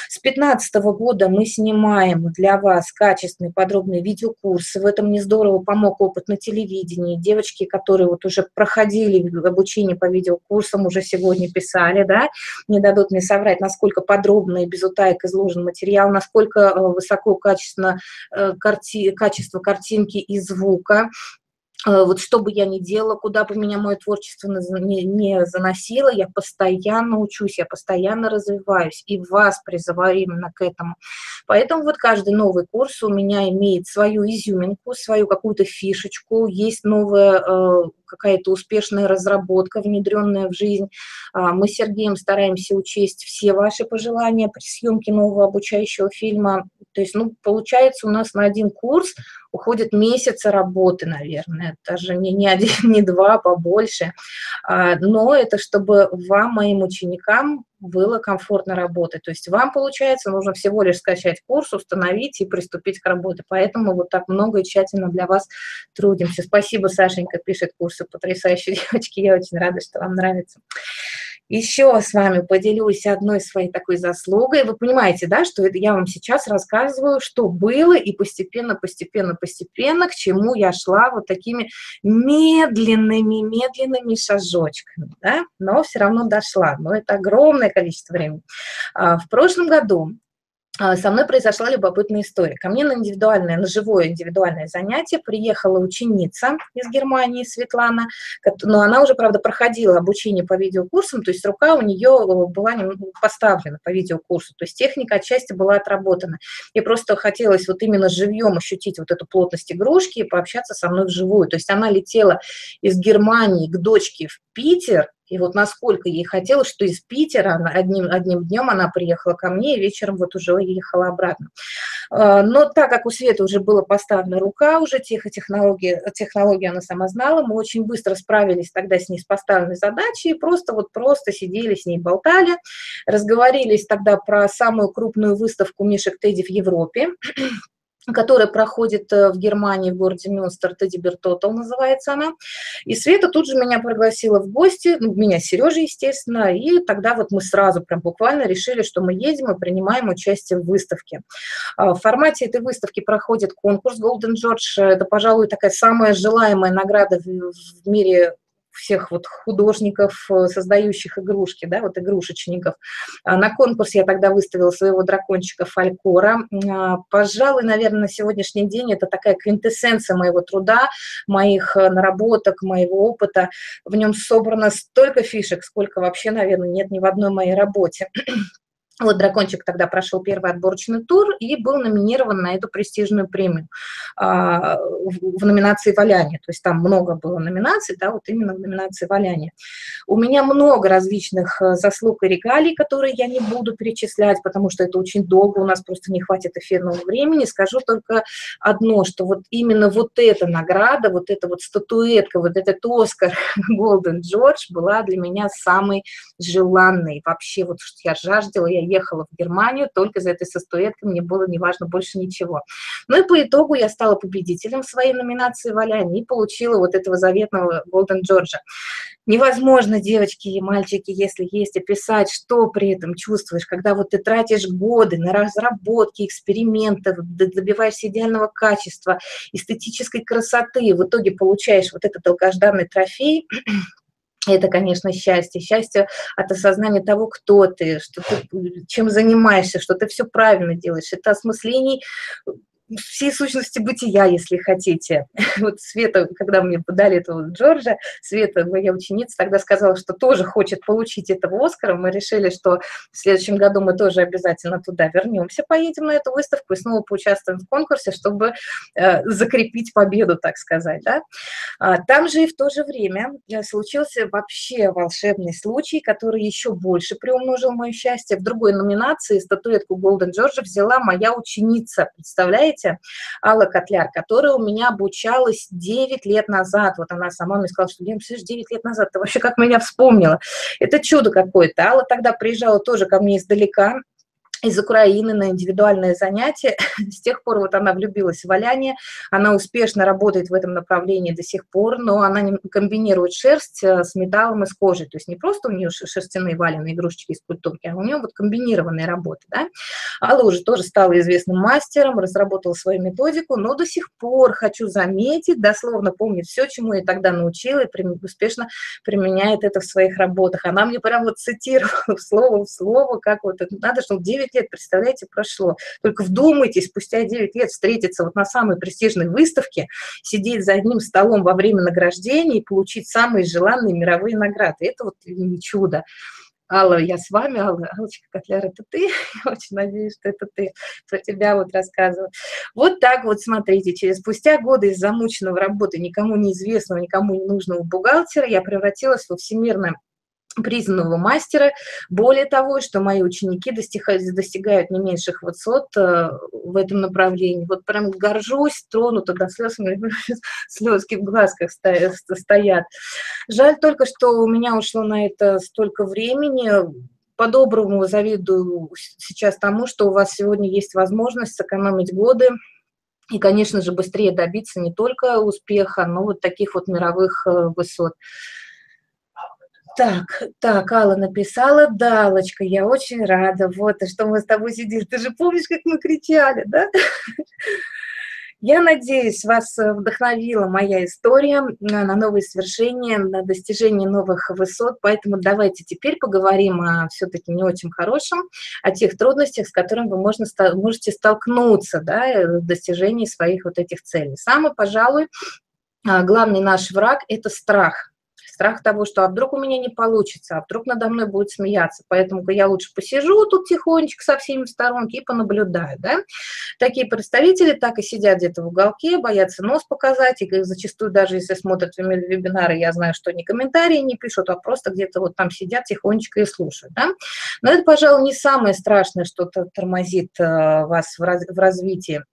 С 2015 года мы снимаем для вас качественные подробные видеокурсы. В этом мне здорово помог опыт на телевидении. Девочки, которые вот уже проходили обучение по видеокурсам, уже сегодня писали, да, не дадут мне соврать, насколько подробно и без утайка изложен материал, насколько э, высоко качественно, э, карти, качество картинки и звука, э, вот что бы я ни делала, куда бы меня мое творчество не, не заносило, я постоянно учусь, я постоянно развиваюсь, и вас призываю именно к этому. Поэтому вот каждый новый курс у меня имеет свою изюминку, свою какую-то фишечку, есть новая какая-то успешная разработка, внедренная в жизнь. А, мы с Сергеем стараемся учесть все ваши пожелания при съемке нового обучающего фильма. То есть, ну, получается, у нас на один курс уходит месяцы работы, наверное, даже не, не один, не два, побольше. А, но это чтобы вам, моим ученикам, было комфортно работать. То есть вам, получается, нужно всего лишь скачать курс, установить и приступить к работе. Поэтому вот так много и тщательно для вас трудимся. Спасибо, Сашенька, пишет курсы потрясающие девочки. Я очень рада, что вам нравится. Еще с вами поделюсь одной своей такой заслугой. Вы понимаете, да, что это я вам сейчас рассказываю, что было, и постепенно, постепенно, постепенно, к чему я шла вот такими медленными, медленными шажочками, да, но все равно дошла. Но это огромное количество времени. А, в прошлом году со мной произошла любопытная история. Ко мне на индивидуальное, на живое индивидуальное занятие приехала ученица из Германии, Светлана, но она уже, правда, проходила обучение по видеокурсам, то есть рука у нее э, была поставлена по видеокурсу, то есть техника отчасти была отработана. И просто хотелось вот именно живьем ощутить вот эту плотность игрушки и пообщаться со мной вживую. То есть она летела из Германии к дочке в Питер, и вот насколько ей хотелось, что из Питера одним, одним днем она приехала ко мне, и вечером вот уже ехала обратно. А, но так как у Светы уже была поставлена рука, уже технологии, технологии она сама знала, мы очень быстро справились тогда с ней с поставленной задачей, просто вот просто сидели с ней, болтали, разговорились тогда про самую крупную выставку мишек Тедди в Европе, которая проходит э, в Германии, в городе Мюнстер, Тедди Бертотал называется она. И Света тут же меня пригласила в гости, ну, меня Сережа, естественно, и тогда вот мы сразу прям буквально решили, что мы едем и принимаем участие в выставке. А, в формате этой выставки проходит конкурс Golden George. Это, пожалуй, такая самая желаемая награда в мире всех вот художников, э, создающих игрушки, да, вот игрушечников. А на конкурс я тогда выставила своего дракончика Фалькора. А, пожалуй, наверное, на сегодняшний день это такая квинтэссенция моего труда, моих э, наработок, моего опыта. В нем собрано столько фишек, сколько вообще, наверное, нет ни в одной моей работе. Вот дракончик тогда прошел первый отборочный тур и был номинирован на эту престижную премию а, в, в номинации «Валяние». То есть там много было номинаций, да, вот именно в номинации «Валяние». У меня много различных э, заслуг и регалий, которые я не буду перечислять, потому что это очень долго, у нас просто не хватит эфирного времени. Скажу только одно, что вот именно вот эта награда, вот эта вот статуэтка, вот этот Оскар Голден Джордж была для меня самой желанной. Вообще вот что я жаждала, я ехала в Германию только за этой статуэткой, мне было неважно больше ничего. Ну и по итогу я стала победителем своей номинации «Валяне» и получила вот этого заветного Голден Джорджа. Невозможно, девочки и мальчики, если есть, описать, что при этом чувствуешь, когда вот ты тратишь годы на разработки, эксперименты, добиваешься идеального качества, эстетической красоты, в итоге получаешь вот этот долгожданный трофей, это, конечно, счастье. Счастье от осознания того, кто ты, что ты, чем занимаешься, что ты все правильно делаешь. Это осмысление всей сущности бытия, если хотите. Вот Света, когда мне подали этого Джорджа, Света, моя ученица, тогда сказала, что тоже хочет получить этого Оскара. Мы решили, что в следующем году мы тоже обязательно туда вернемся, поедем на эту выставку и снова поучаствуем в конкурсе, чтобы э, закрепить победу, так сказать. Да? А, там же и в то же время э, случился вообще волшебный случай, который еще больше приумножил мое счастье. В другой номинации статуэтку Голден Джорджа взяла моя ученица, представляете? Знаете, Алла Котляр, которая у меня обучалась 9 лет назад. Вот она сама мне сказала, что, Лен, слышишь, 9 лет назад, ты вообще как меня вспомнила. Это чудо какое-то. Алла тогда приезжала тоже ко мне издалека, из Украины на индивидуальное занятие. С тех пор вот она влюбилась в валяние, она успешно работает в этом направлении до сих пор, но она комбинирует шерсть э, с металлом и с кожей, то есть не просто у нее шерстяные валенные игрушечки из культурки, а у нее вот комбинированные работы, да. Алла уже тоже стала известным мастером, разработала свою методику, но до сих пор, хочу заметить, дословно помнит все, чему я тогда научила, и успешно применяет это в своих работах. Она мне прям вот цитировала слово в слово, как вот это надо, чтобы 9 9 лет, представляете, прошло. Только вдумайтесь, спустя 9 лет встретиться вот на самой престижной выставке, сидеть за одним столом во время награждения и получить самые желанные мировые награды. Это вот не чудо. Алла, я с вами, Алла, Аллочка Котляр, это ты? Я очень надеюсь, что это ты, про тебя вот рассказываю. Вот так вот, смотрите, через спустя годы из замученного работы, никому неизвестного, никому не нужного бухгалтера, я превратилась во всемирно признанного мастера. Более того, что мои ученики достигают, достигают не меньших высот э, в этом направлении. Вот прям горжусь, тронута до слез, слезки в глазках стоят. Жаль только, что у меня ушло на это столько времени. По-доброму завидую сейчас тому, что у вас сегодня есть возможность сэкономить годы, и, конечно же, быстрее добиться не только успеха, но вот таких вот мировых э, высот. Так, так, Алла написала, Далочка, я очень рада, вот, и что мы с тобой сидим, ты же помнишь, как мы кричали, да? Я надеюсь, вас вдохновила моя история на новые свершения, на достижение новых высот, поэтому давайте теперь поговорим о все-таки не очень хорошем, о тех трудностях, с которыми вы можно, можете столкнуться да, в достижении своих вот этих целей. Самый, пожалуй, а, главный наш враг – это страх – страх того, что а вдруг у меня не получится, а вдруг надо мной будет смеяться, поэтому я лучше посижу тут тихонечко со всеми в сторонке и понаблюдаю, да. Такие представители так и сидят где-то в уголке, боятся нос показать, и зачастую даже если смотрят вебинары, я знаю, что они комментарии не пишут, а просто где-то вот там сидят тихонечко и слушают, да. Но это, пожалуй, не самое страшное, что тормозит э, вас в развитии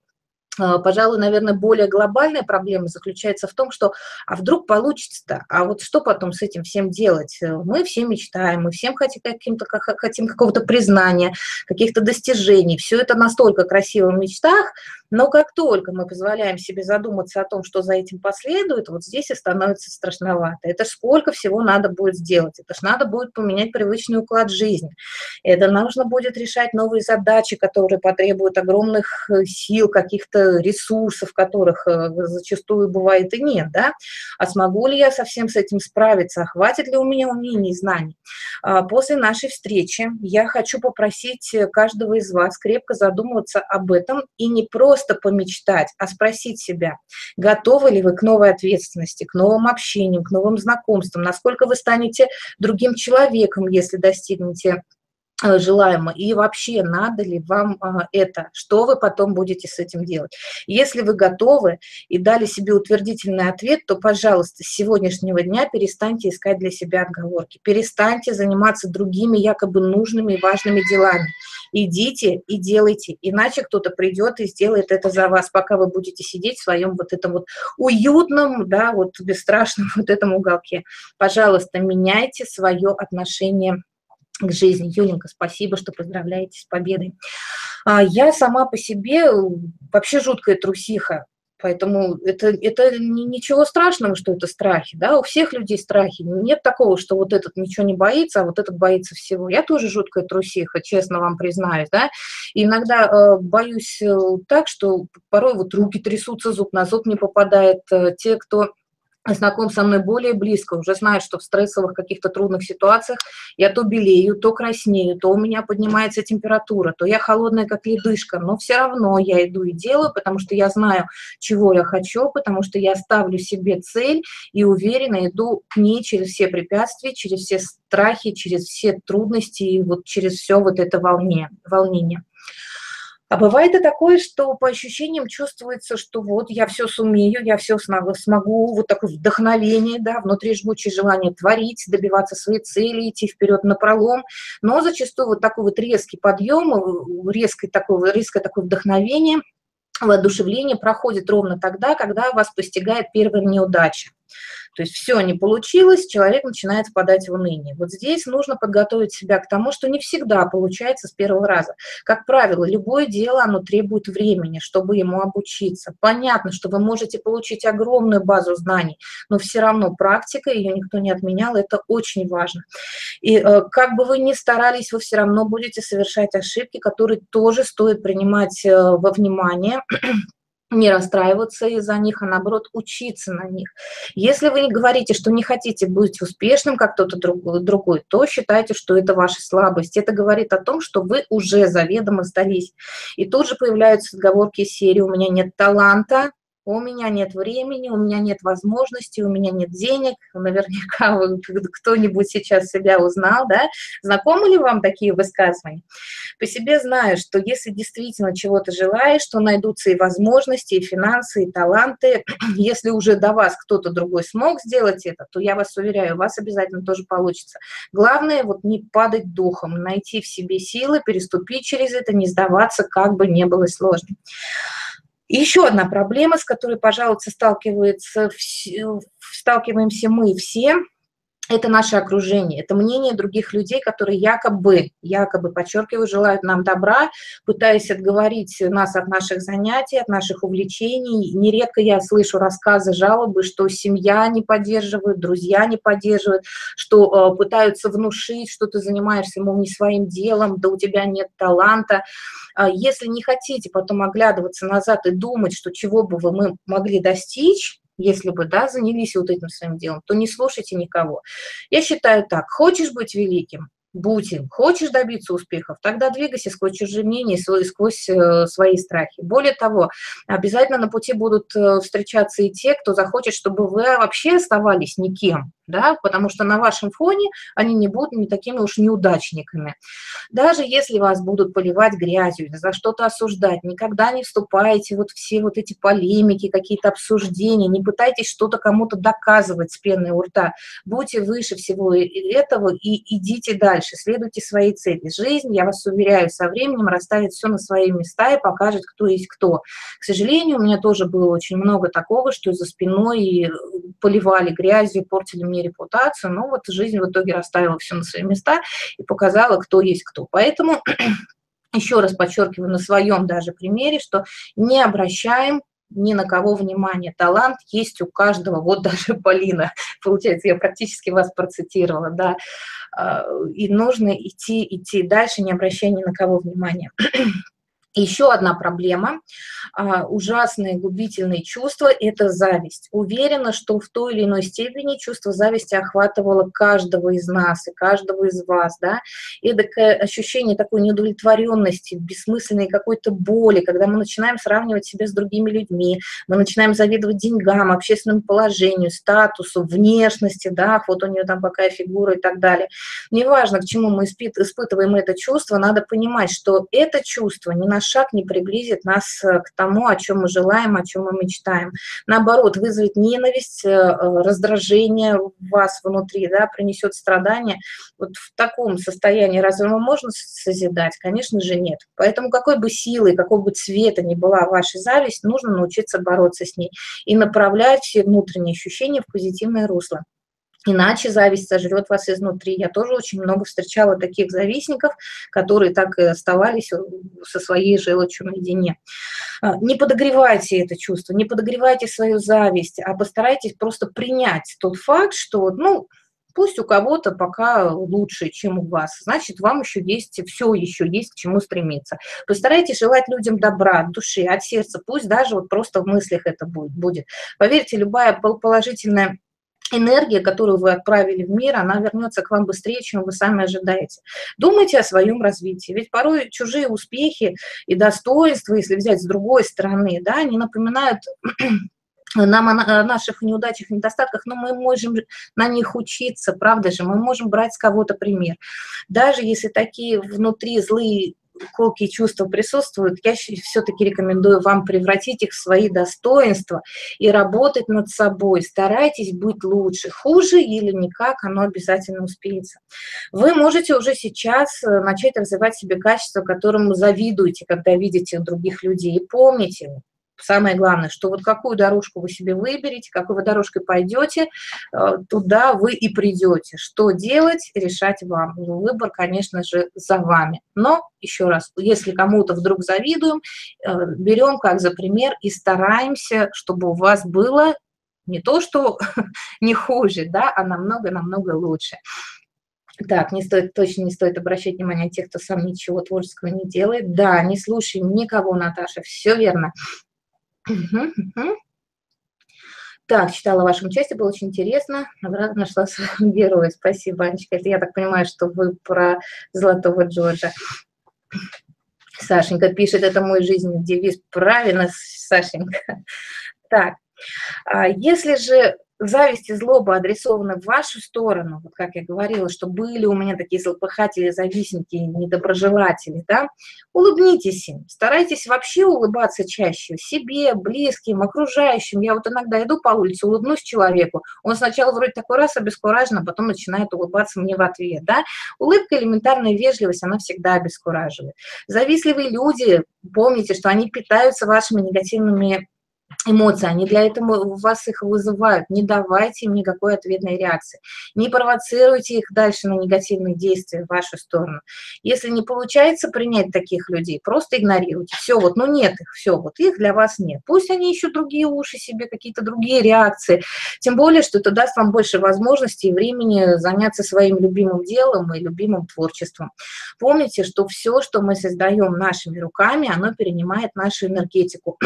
пожалуй, наверное, более глобальная проблема заключается в том, что а вдруг получится-то, а вот что потом с этим всем делать? Мы все мечтаем, мы всем хотим, каким-то, хотим какого-то признания, каких-то достижений. Все это настолько красиво в мечтах, Но как только мы позволяем себе задуматься о том, что за этим последует, вот здесь и становится страшновато. Это сколько всего надо будет сделать, это ж надо будет поменять привычный уклад жизни, это нужно будет решать новые задачи, которые потребуют огромных э, сил, каких-то ресурсов, которых э, зачастую бывает и нет, да, а смогу ли я совсем с этим справиться, а хватит ли у меня умений и знаний. А, после нашей встречи я хочу попросить каждого из вас крепко задумываться об этом и не просто помечтать, а спросить себя, готовы ли вы к новой ответственности, к новым общениям, к новым знакомствам, насколько вы станете другим человеком, если достигнете желаемо, и вообще надо ли вам а, это, что вы потом будете с этим делать. Если вы готовы и дали себе утвердительный ответ, то, пожалуйста, с сегодняшнего дня перестаньте искать для себя отговорки, перестаньте заниматься другими якобы нужными и важными делами. Идите и делайте, иначе кто-то придет и сделает это за вас, пока вы будете сидеть в своем вот этом вот уютном, да, вот бесстрашном вот этом уголке. Пожалуйста, меняйте свое отношение к жизни. Юленька, спасибо, что поздравляете с победой. А, я сама по себе вообще жуткая трусиха, Поэтому это, это ничего страшного, что это страхи. Да? У всех людей страхи. Нет такого, что вот этот ничего не боится, а вот этот боится всего. Я тоже жуткая трусиха, честно вам признаюсь. Да? И иногда э, боюсь э, так, что порой вот руки трясутся, зуб на зуб не попадает. Э, те, кто знаком со мной более близко, уже знает, что в стрессовых каких-то трудных ситуациях я то белею, то краснею, то у меня поднимается температура, то я холодная, как ледышка, но все равно я иду и делаю, потому что я знаю, чего я хочу, потому что я ставлю себе цель и уверенно иду к ней через все препятствия, через все страхи, через все трудности и вот через все вот это волнение. волнение. А бывает и такое, что по ощущениям чувствуется, что вот я все сумею, я все смогу, вот такое вдохновение, да, внутри жгучее желание творить, добиваться своей цели, идти вперед на пролом, но зачастую вот такой вот резкий подъем, э, резкое такое, резкое такое вдохновение, воодушевление проходит ровно тогда, когда вас постигает первая неудача. То есть все не получилось, человек начинает впадать в уныние. Вот здесь нужно подготовить себя к тому, что не всегда получается с первого раза. Как правило, любое дело, оно требует времени, чтобы ему обучиться. Понятно, что вы можете получить огромную базу знаний, но все равно практика, ее никто не отменял, это очень важно. И э, как бы вы ни старались, вы все равно будете совершать ошибки, которые тоже стоит принимать э, во внимание, не расстраиваться из-за них, а наоборот учиться на них. Если вы говорите, что не хотите быть успешным, как кто-то другой, другой, то считайте, что это ваша слабость. Это говорит о том, что вы уже заведомо сдались. И тут же появляются отговорки серии «У меня нет таланта», у меня нет времени, у меня нет возможности, у меня нет денег, наверняка кто-нибудь сейчас себя узнал, да, знакомы ли вам такие высказывания? По себе знаю, что если действительно чего-то желаешь, то найдутся и возможности, и финансы, и таланты. Если уже до вас кто-то другой смог сделать это, то я вас уверяю, у вас обязательно тоже получится. Главное вот не падать духом, найти в себе силы, переступить через это, не сдаваться, как бы не было сложно. Еще одна проблема, с которой, пожалуйста, сталкиваются, сталкиваемся мы все – это наше окружение, это мнение других людей, которые якобы, якобы, подчеркиваю, желают нам добра, пытаясь отговорить нас от наших занятий, от наших увлечений. Нередко я слышу рассказы, жалобы, что семья не поддерживает, друзья не поддерживают, что э, пытаются внушить, что ты занимаешься, мол, не своим делом, да у тебя нет таланта. А если не хотите потом оглядываться назад и думать, что чего бы вы мы могли достичь, если бы, да, занялись вот этим своим делом, то не слушайте никого. Я считаю так, хочешь быть великим, будь им. Хочешь добиться успехов, тогда двигайся сквозь чужие мнения, сквозь э, свои страхи. Более того, обязательно на пути будут э, встречаться и те, кто захочет, чтобы вы вообще оставались никем да, потому что на вашем фоне они не будут не такими уж неудачниками. Даже если вас будут поливать грязью за что-то осуждать, никогда не вступайте вот все вот эти полемики, какие-то обсуждения, не пытайтесь что-то кому-то доказывать с пеной у рта. Будьте выше всего этого и идите дальше, следуйте своей цели. Жизнь, я вас уверяю, со временем расставит все на свои места и покажет, кто есть кто. К сожалению, у меня тоже было очень много такого, что за спиной поливали грязью, портили мне репутацию, но вот жизнь в итоге расставила все на свои места и показала, кто есть кто. Поэтому еще раз подчеркиваю на своем даже примере, что не обращаем ни на кого внимания. Талант есть у каждого. Вот даже Полина, получается, я практически вас процитировала, да. А, и нужно идти, идти дальше, не обращая ни на кого внимания. Еще одна проблема, а, ужасные губительные чувства – это зависть. Уверена, что в той или иной степени чувство зависти охватывало каждого из нас и каждого из вас. Да? И такое ощущение такой неудовлетворенности, бессмысленной какой-то боли, когда мы начинаем сравнивать себя с другими людьми, мы начинаем завидовать деньгам, общественному положению, статусу, внешности, да, вот у нее там какая фигура и так далее. Неважно, к чему мы испытываем это чувство, надо понимать, что это чувство не шаг не приблизит нас э, к тому, о чем мы желаем, о чем мы мечтаем. Наоборот, вызовет ненависть, э, э, раздражение в вас внутри, да, принесет страдания. Вот в таком состоянии разве можно созидать? Конечно же нет. Поэтому какой бы силой, какого бы цвета ни была ваша зависть, нужно научиться бороться с ней и направлять все внутренние ощущения в позитивное русло. Иначе зависть сожрет вас изнутри. Я тоже очень много встречала таких завистников, которые так и оставались со своей желчью наедине. А, не подогревайте это чувство, не подогревайте свою зависть, а постарайтесь просто принять тот факт, что, ну, пусть у кого-то пока лучше, чем у вас, значит, вам еще есть, все еще есть к чему стремиться. Постарайтесь желать людям добра от души, от сердца, пусть даже вот просто в мыслях это будет. Поверьте, любая положительная энергия, которую вы отправили в мир, она вернется к вам быстрее, чем вы сами ожидаете. Думайте о своем развитии, ведь порой чужие успехи и достоинства, если взять с другой стороны, да, они напоминают нам о наших неудачах, недостатках, но мы можем на них учиться, правда же, мы можем брать с кого-то пример. Даже если такие внутри злые колкие чувства присутствуют, я все-таки рекомендую вам превратить их в свои достоинства и работать над собой. Старайтесь быть лучше. Хуже или никак, оно обязательно успеется. Вы можете уже сейчас э, начать развивать себе качество, которому завидуете, когда видите других людей. И помните, самое главное, что вот какую дорожку вы себе выберете, какой вы дорожкой пойдете, э, туда вы и придете. Что делать, решать вам. Выбор, конечно же, за вами. Но, еще раз, если кому-то вдруг завидуем, э, берем как за пример и стараемся, чтобы у вас было не то, что не хуже, да, а намного-намного лучше. Так, не стоит, точно не стоит обращать внимание тех, кто сам ничего творческого не делает. Да, не слушаем никого, Наташа, все верно. Так, читала в вашем части, было очень интересно. Нашла своего героя. Спасибо, Анечка. Это я так понимаю, что вы про Золотого Джорджа. Сашенька пишет, это мой жизненный девиз. Правильно, Сашенька. Так, а если же зависть и злоба адресованы в вашу сторону, вот как я говорила, что были у меня такие злопыхатели, завистники, недоброжелатели, да, улыбнитесь им, старайтесь вообще улыбаться чаще себе, близким, окружающим. Я вот иногда иду по улице, улыбнусь человеку, он сначала вроде такой раз обескуражен, а потом начинает улыбаться мне в ответ, да. Улыбка, элементарная вежливость, она всегда обескураживает. Завистливые люди, помните, что они питаются вашими негативными эмоции, они для этого вас их вызывают. Не давайте им никакой ответной реакции. Не провоцируйте их дальше на негативные действия в вашу сторону. Если не получается принять таких людей, просто игнорируйте. Все, вот, ну нет их, все, вот их для вас нет. Пусть они ищут другие уши себе, какие-то другие реакции. Тем более, что это даст вам больше возможностей и времени заняться своим любимым делом и любимым творчеством. Помните, что все, что мы создаем нашими руками, оно перенимает нашу энергетику.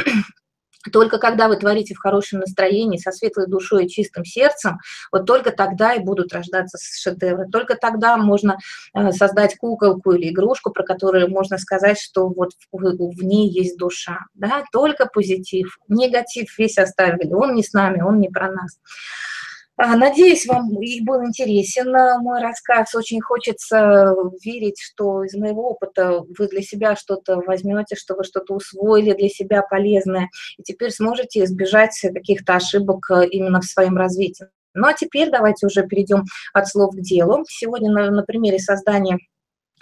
Только когда вы творите в хорошем настроении, со светлой душой и чистым сердцем, вот только тогда и будут рождаться шедевры. Только тогда можно э, создать куколку или игрушку, про которую можно сказать, что вот в ней есть душа. Да? Только позитив. Негатив весь оставили. Он не с нами, он не про нас. А, надеюсь, вам был интересен э, мой рассказ. Очень хочется верить, что из моего опыта вы для себя что-то возьмете, что вы что-то усвоили для себя полезное, и теперь сможете избежать каких-то ошибок э, именно в своем развитии. Ну а теперь давайте уже перейдем от слов к делу. Сегодня на, на примере создания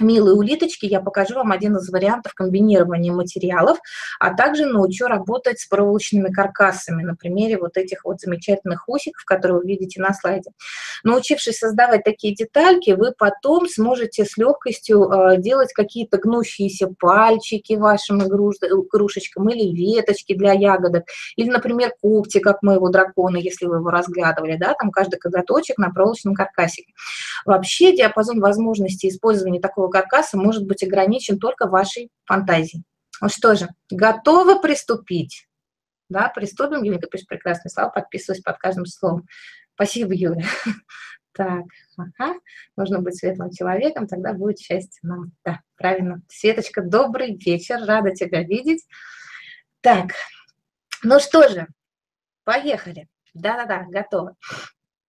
милые улиточки, я покажу вам один из вариантов комбинирования материалов, а также научу работать с проволочными каркасами на примере вот этих вот замечательных усиков, которые вы видите на слайде. Научившись создавать такие детальки, вы потом сможете с легкостью э, делать какие-то гнущиеся пальчики вашим игрушечкам или веточки для ягодок, или, например, когти, как моего дракона, если вы его разглядывали, да, там каждый коготочек на проволочном каркасике. Вообще диапазон возможностей использования такого такого каркаса может быть ограничен только вашей фантазией. Ну что же, готовы приступить? Да, приступим. Юлика пишет прекрасные слова, подписываюсь под каждым словом. Спасибо, Юля. Так, ага, нужно быть светлым человеком, тогда будет счастье нам. Да, правильно. Светочка, добрый вечер, рада тебя видеть. Так, ну что же, поехали. Да-да-да, готово.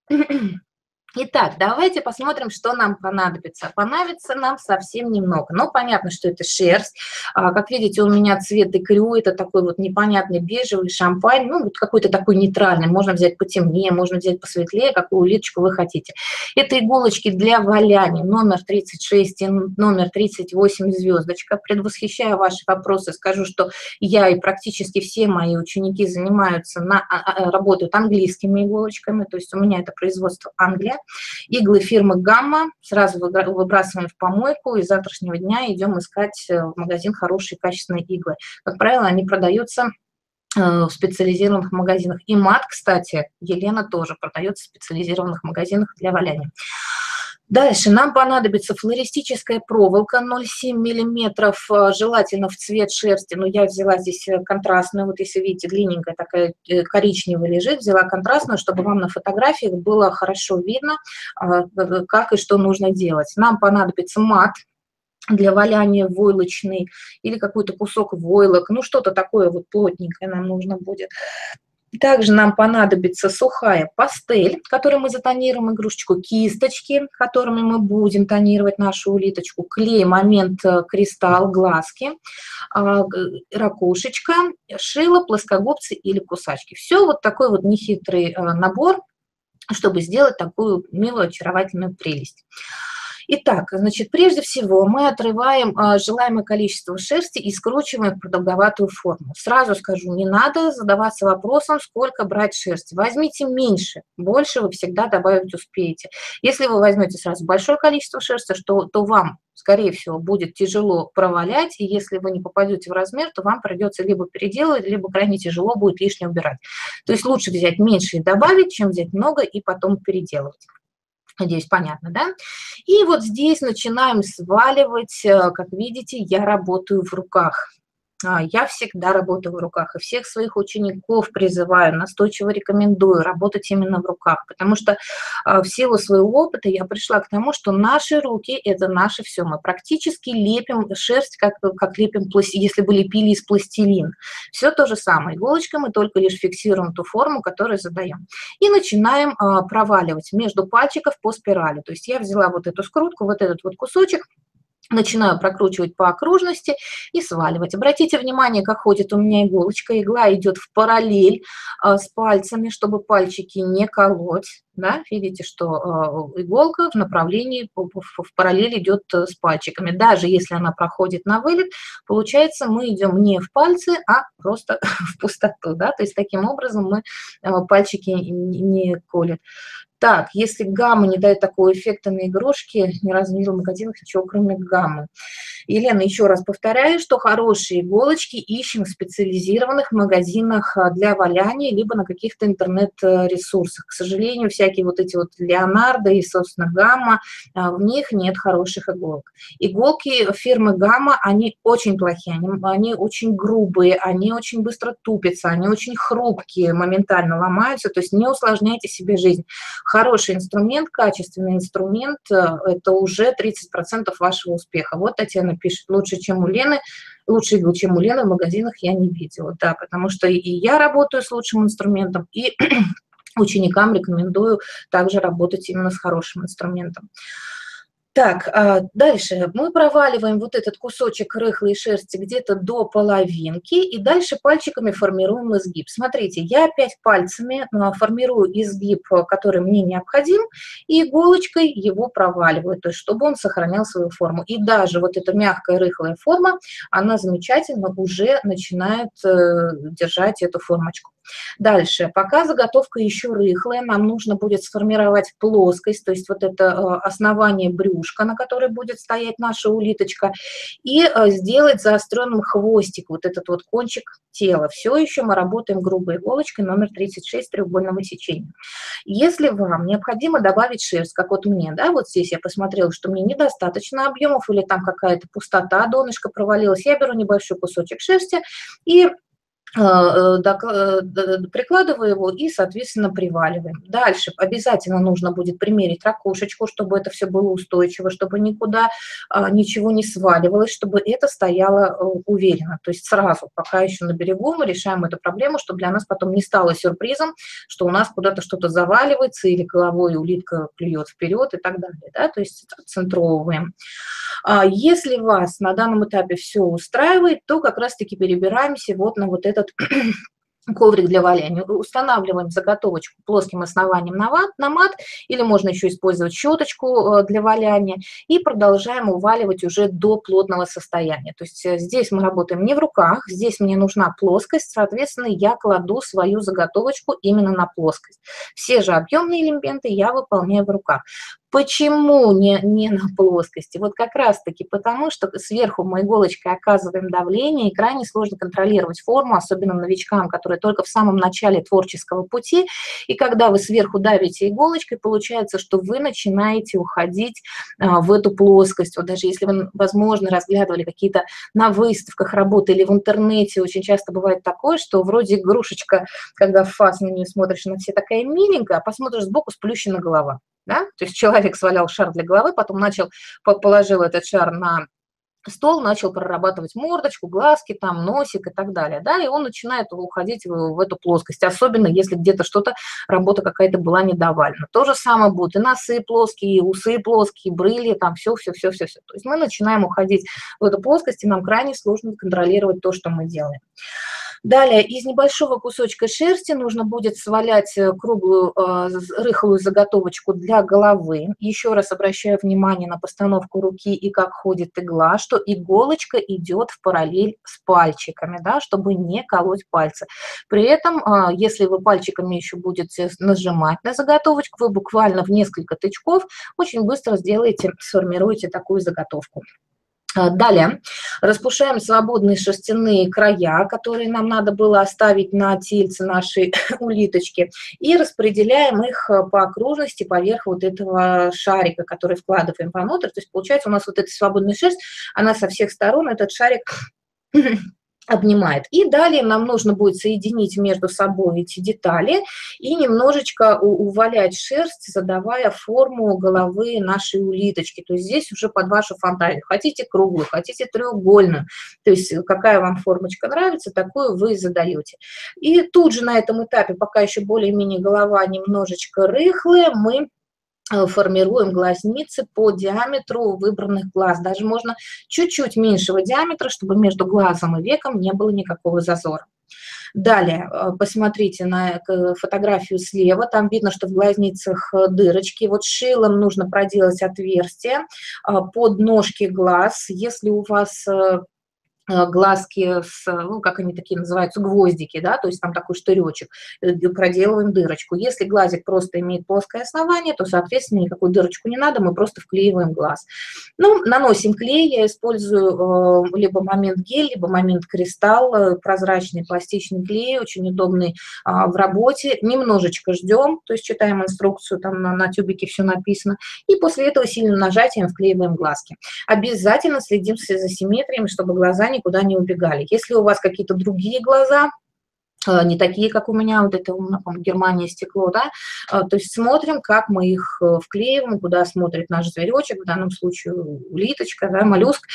Итак, давайте посмотрим, что нам понадобится. Понадобится нам совсем немного. Но понятно, что это шерсть. А, как видите, у меня цвет икрю, это такой вот непонятный бежевый шампань, ну, вот какой-то такой нейтральный. Можно взять потемнее, можно взять посветлее, какую улиточку вы хотите. Это иголочки для валяния, номер 36 и номер 38 звездочка. Предвосхищая ваши вопросы, скажу, что я и практически все мои ученики занимаются, на, а, а, работают английскими иголочками, то есть у меня это производство Англия. Иглы фирмы «Гамма» сразу выбрасываем в помойку, и с завтрашнего дня идем искать э, в магазин хорошие качественные иглы. Как правило, они продаются э, в специализированных магазинах. И мат, кстати, Елена тоже продается в специализированных магазинах для валяния. Дальше. Нам понадобится флористическая проволока 0,7 мм, э, желательно в цвет шерсти, но я взяла здесь э, контрастную, вот если видите, длинненькая такая э, коричневая лежит, взяла контрастную, чтобы вам на фотографиях было хорошо видно, как и что нужно делать. Нам понадобится мат, для валяния войлочный или какой-то кусок войлок, ну что-то такое вот плотненькое нам нужно будет. Также нам понадобится сухая пастель, которой мы затонируем игрушечку, кисточки, которыми мы будем тонировать нашу улиточку, клей, момент, э, кристалл, глазки, а, ракушечка, шило, плоскогубцы или кусачки. Все вот такой вот нехитрый э, набор, чтобы сделать такую милую, очаровательную прелесть. Итак, значит, прежде всего мы отрываем а, желаемое количество шерсти и скручиваем в продолговатую форму. Сразу скажу, не надо задаваться вопросом, сколько брать шерсти. Возьмите меньше, больше вы всегда добавить успеете. Если вы возьмете сразу большое количество шерсти, что, то вам скорее всего, будет тяжело провалять, и если вы не попадете в размер, то вам придется либо переделывать, либо крайне тяжело будет лишнее убирать. То есть лучше взять меньше и добавить, чем взять много и потом переделывать. Надеюсь, понятно, да? И вот здесь начинаем сваливать, э, как видите, я работаю в руках. А, я всегда работаю в руках, и всех своих учеников призываю, настойчиво рекомендую работать именно в руках, потому что а, в силу своего опыта я пришла к тому, что наши руки – это наше все. Мы практически лепим шерсть, как, как лепим, если бы лепили из пластилин. Все то же самое. Иголочкой мы только лишь фиксируем ту форму, которую задаем. И начинаем а, проваливать между пальчиков по спирали. То есть я взяла вот эту скрутку, вот этот вот кусочек, Начинаю прокручивать по окружности и сваливать. Обратите внимание, как ходит у меня иголочка. Игла идет в параллель э, с пальцами, чтобы пальчики не колоть. Да? Видите, что э, иголка в направлении, в, в параллель идет э, с пальчиками. Даже если она проходит на вылет, получается, мы идем не в пальцы, а просто в пустоту. Да? То есть таким образом мы э, пальчики не колят. Так, если гамма не дает такого эффекта на игрушки, ни разу не видел в магазинах ничего, кроме гаммы. Елена, еще раз повторяю, что хорошие иголочки ищем в специализированных магазинах а, для валяния, либо на каких-то интернет-ресурсах. К сожалению, всякие вот эти вот Леонардо и, собственно, Гамма, а, в них нет хороших иголок. Иголки фирмы Гамма, они очень плохие, они, они очень грубые, они очень быстро тупятся, они очень хрупкие, моментально ломаются, то есть не усложняйте себе жизнь хороший инструмент, качественный инструмент, э, это уже 30% вашего успеха. Вот Татьяна пишет, лучше, чем у Лены, лучше, чем у Лены в магазинах я не видела. Да, потому что и я работаю с лучшим инструментом, и ученикам рекомендую также работать именно с хорошим инструментом. Так, а, дальше мы проваливаем вот этот кусочек рыхлой шерсти где-то до половинки, и дальше пальчиками формируем изгиб. Смотрите, я опять пальцами а, формирую изгиб, который мне необходим, и иголочкой его проваливаю, то есть чтобы он сохранял свою форму. И даже вот эта мягкая рыхлая форма, она замечательно уже начинает э, держать эту формочку. Дальше, пока заготовка еще рыхлая, нам нужно будет сформировать плоскость, то есть вот это э, основание брюшка, на которой будет стоять наша улиточка, и э, сделать заостренным хвостик, вот этот вот кончик тела. Все еще мы работаем грубой иголочкой номер 36 треугольного сечения. Если вам необходимо добавить шерсть, как вот мне, да, вот здесь я посмотрела, что мне недостаточно объемов или там какая-то пустота, донышко провалилось, я беру небольшой кусочек шерсти и прикладываю его и, соответственно, приваливаем. Дальше обязательно нужно будет примерить ракушечку, чтобы это все было устойчиво, чтобы никуда а, ничего не сваливалось, чтобы это стояло э, уверенно. То есть сразу, пока еще на берегу, мы решаем эту проблему, чтобы для нас потом не стало сюрпризом, что у нас куда-то что-то заваливается или головой улитка клюет вперед и так далее. Да? То есть центровываем. А если вас на данном этапе все устраивает, то как раз-таки перебираемся вот на вот этот коврик для валяния. Устанавливаем заготовочку плоским основанием на, ват, на мат, или можно еще использовать щеточку э, для валяния, и продолжаем уваливать уже до плотного состояния. То есть э, здесь мы работаем не в руках, здесь мне нужна плоскость, соответственно, я кладу свою заготовочку именно на плоскость. Все же объемные элементы я выполняю в руках. Почему не, не на плоскости? Вот как раз-таки потому, что сверху мы иголочкой оказываем давление, и крайне сложно контролировать форму, особенно новичкам, которые только в самом начале творческого пути. И когда вы сверху давите иголочкой, получается, что вы начинаете уходить а, в эту плоскость. Вот даже если вы, возможно, разглядывали какие-то на выставках работы или в интернете, очень часто бывает такое, что вроде игрушечка, когда в фас на нее смотришь, она все такая миленькая, а посмотришь сбоку, сплющена голова. Да? То есть человек свалял шар для головы, потом начал, положил этот шар на стол, начал прорабатывать мордочку, глазки, там, носик и так далее, да, и он начинает уходить в, в эту плоскость, особенно если где-то что-то, работа какая-то была недовалена. То же самое будет и носы плоские, и усы плоские, брыли, там, все, все, все, все, все. То есть мы начинаем уходить в эту плоскость, и нам крайне сложно контролировать то, что мы делаем. Далее, из небольшого кусочка шерсти нужно будет свалять э, круглую э, рыхлую заготовочку для головы. Еще раз обращаю внимание на постановку руки и как ходит игла, что иголочка идет в параллель с пальчиками, да, чтобы не колоть пальцы. При этом, э, если вы пальчиками еще будете нажимать на заготовочку, вы буквально в несколько тычков очень быстро сделаете, сформируете такую заготовку. А, далее распушаем свободные шерстяные края, которые нам надо было оставить на тельце нашей улиточки, и распределяем их а, по окружности поверх вот этого шарика, который вкладываем внутрь. То есть получается у нас вот эта свободная шерсть, она со всех сторон этот шарик обнимает. И далее нам нужно будет соединить между собой эти детали и немножечко увалять шерсть, задавая форму головы нашей улиточки. То есть здесь уже под вашу фантазию. Хотите круглую, хотите треугольную. То есть какая вам формочка нравится, такую вы задаете. И тут же на этом этапе, пока еще более-менее голова немножечко рыхлая, мы Э, формируем глазницы по диаметру выбранных глаз. Даже можно чуть-чуть меньшего диаметра, чтобы между глазом и веком не было никакого зазора. Далее, э, посмотрите на фотографию слева, там видно, что в глазницах э, дырочки. Вот шилом нужно проделать отверстие под ножки глаз. Если у вас Э, глазки с, ну, как они такие называются, гвоздики, да, то есть там такой штыречек, э, проделываем дырочку. Если глазик просто имеет плоское основание, то, соответственно, никакую дырочку не надо, мы просто вклеиваем глаз. Ну, наносим клей, я использую э, либо момент гель, либо момент кристалл, э, прозрачный пластичный клей, очень удобный э, в работе. Немножечко ждем, то есть читаем инструкцию, там на, на тюбике все написано, и после этого сильным нажатием вклеиваем глазки. Обязательно следим за симметрией, чтобы глаза не никуда не убегали. Если у вас какие-то другие глаза, э, не такие, как у меня, вот это у Германия стекло, да, э, то есть смотрим, как мы их э, вклеиваем, куда смотрит наш зверечек, в данном случае улиточка, да, моллюск.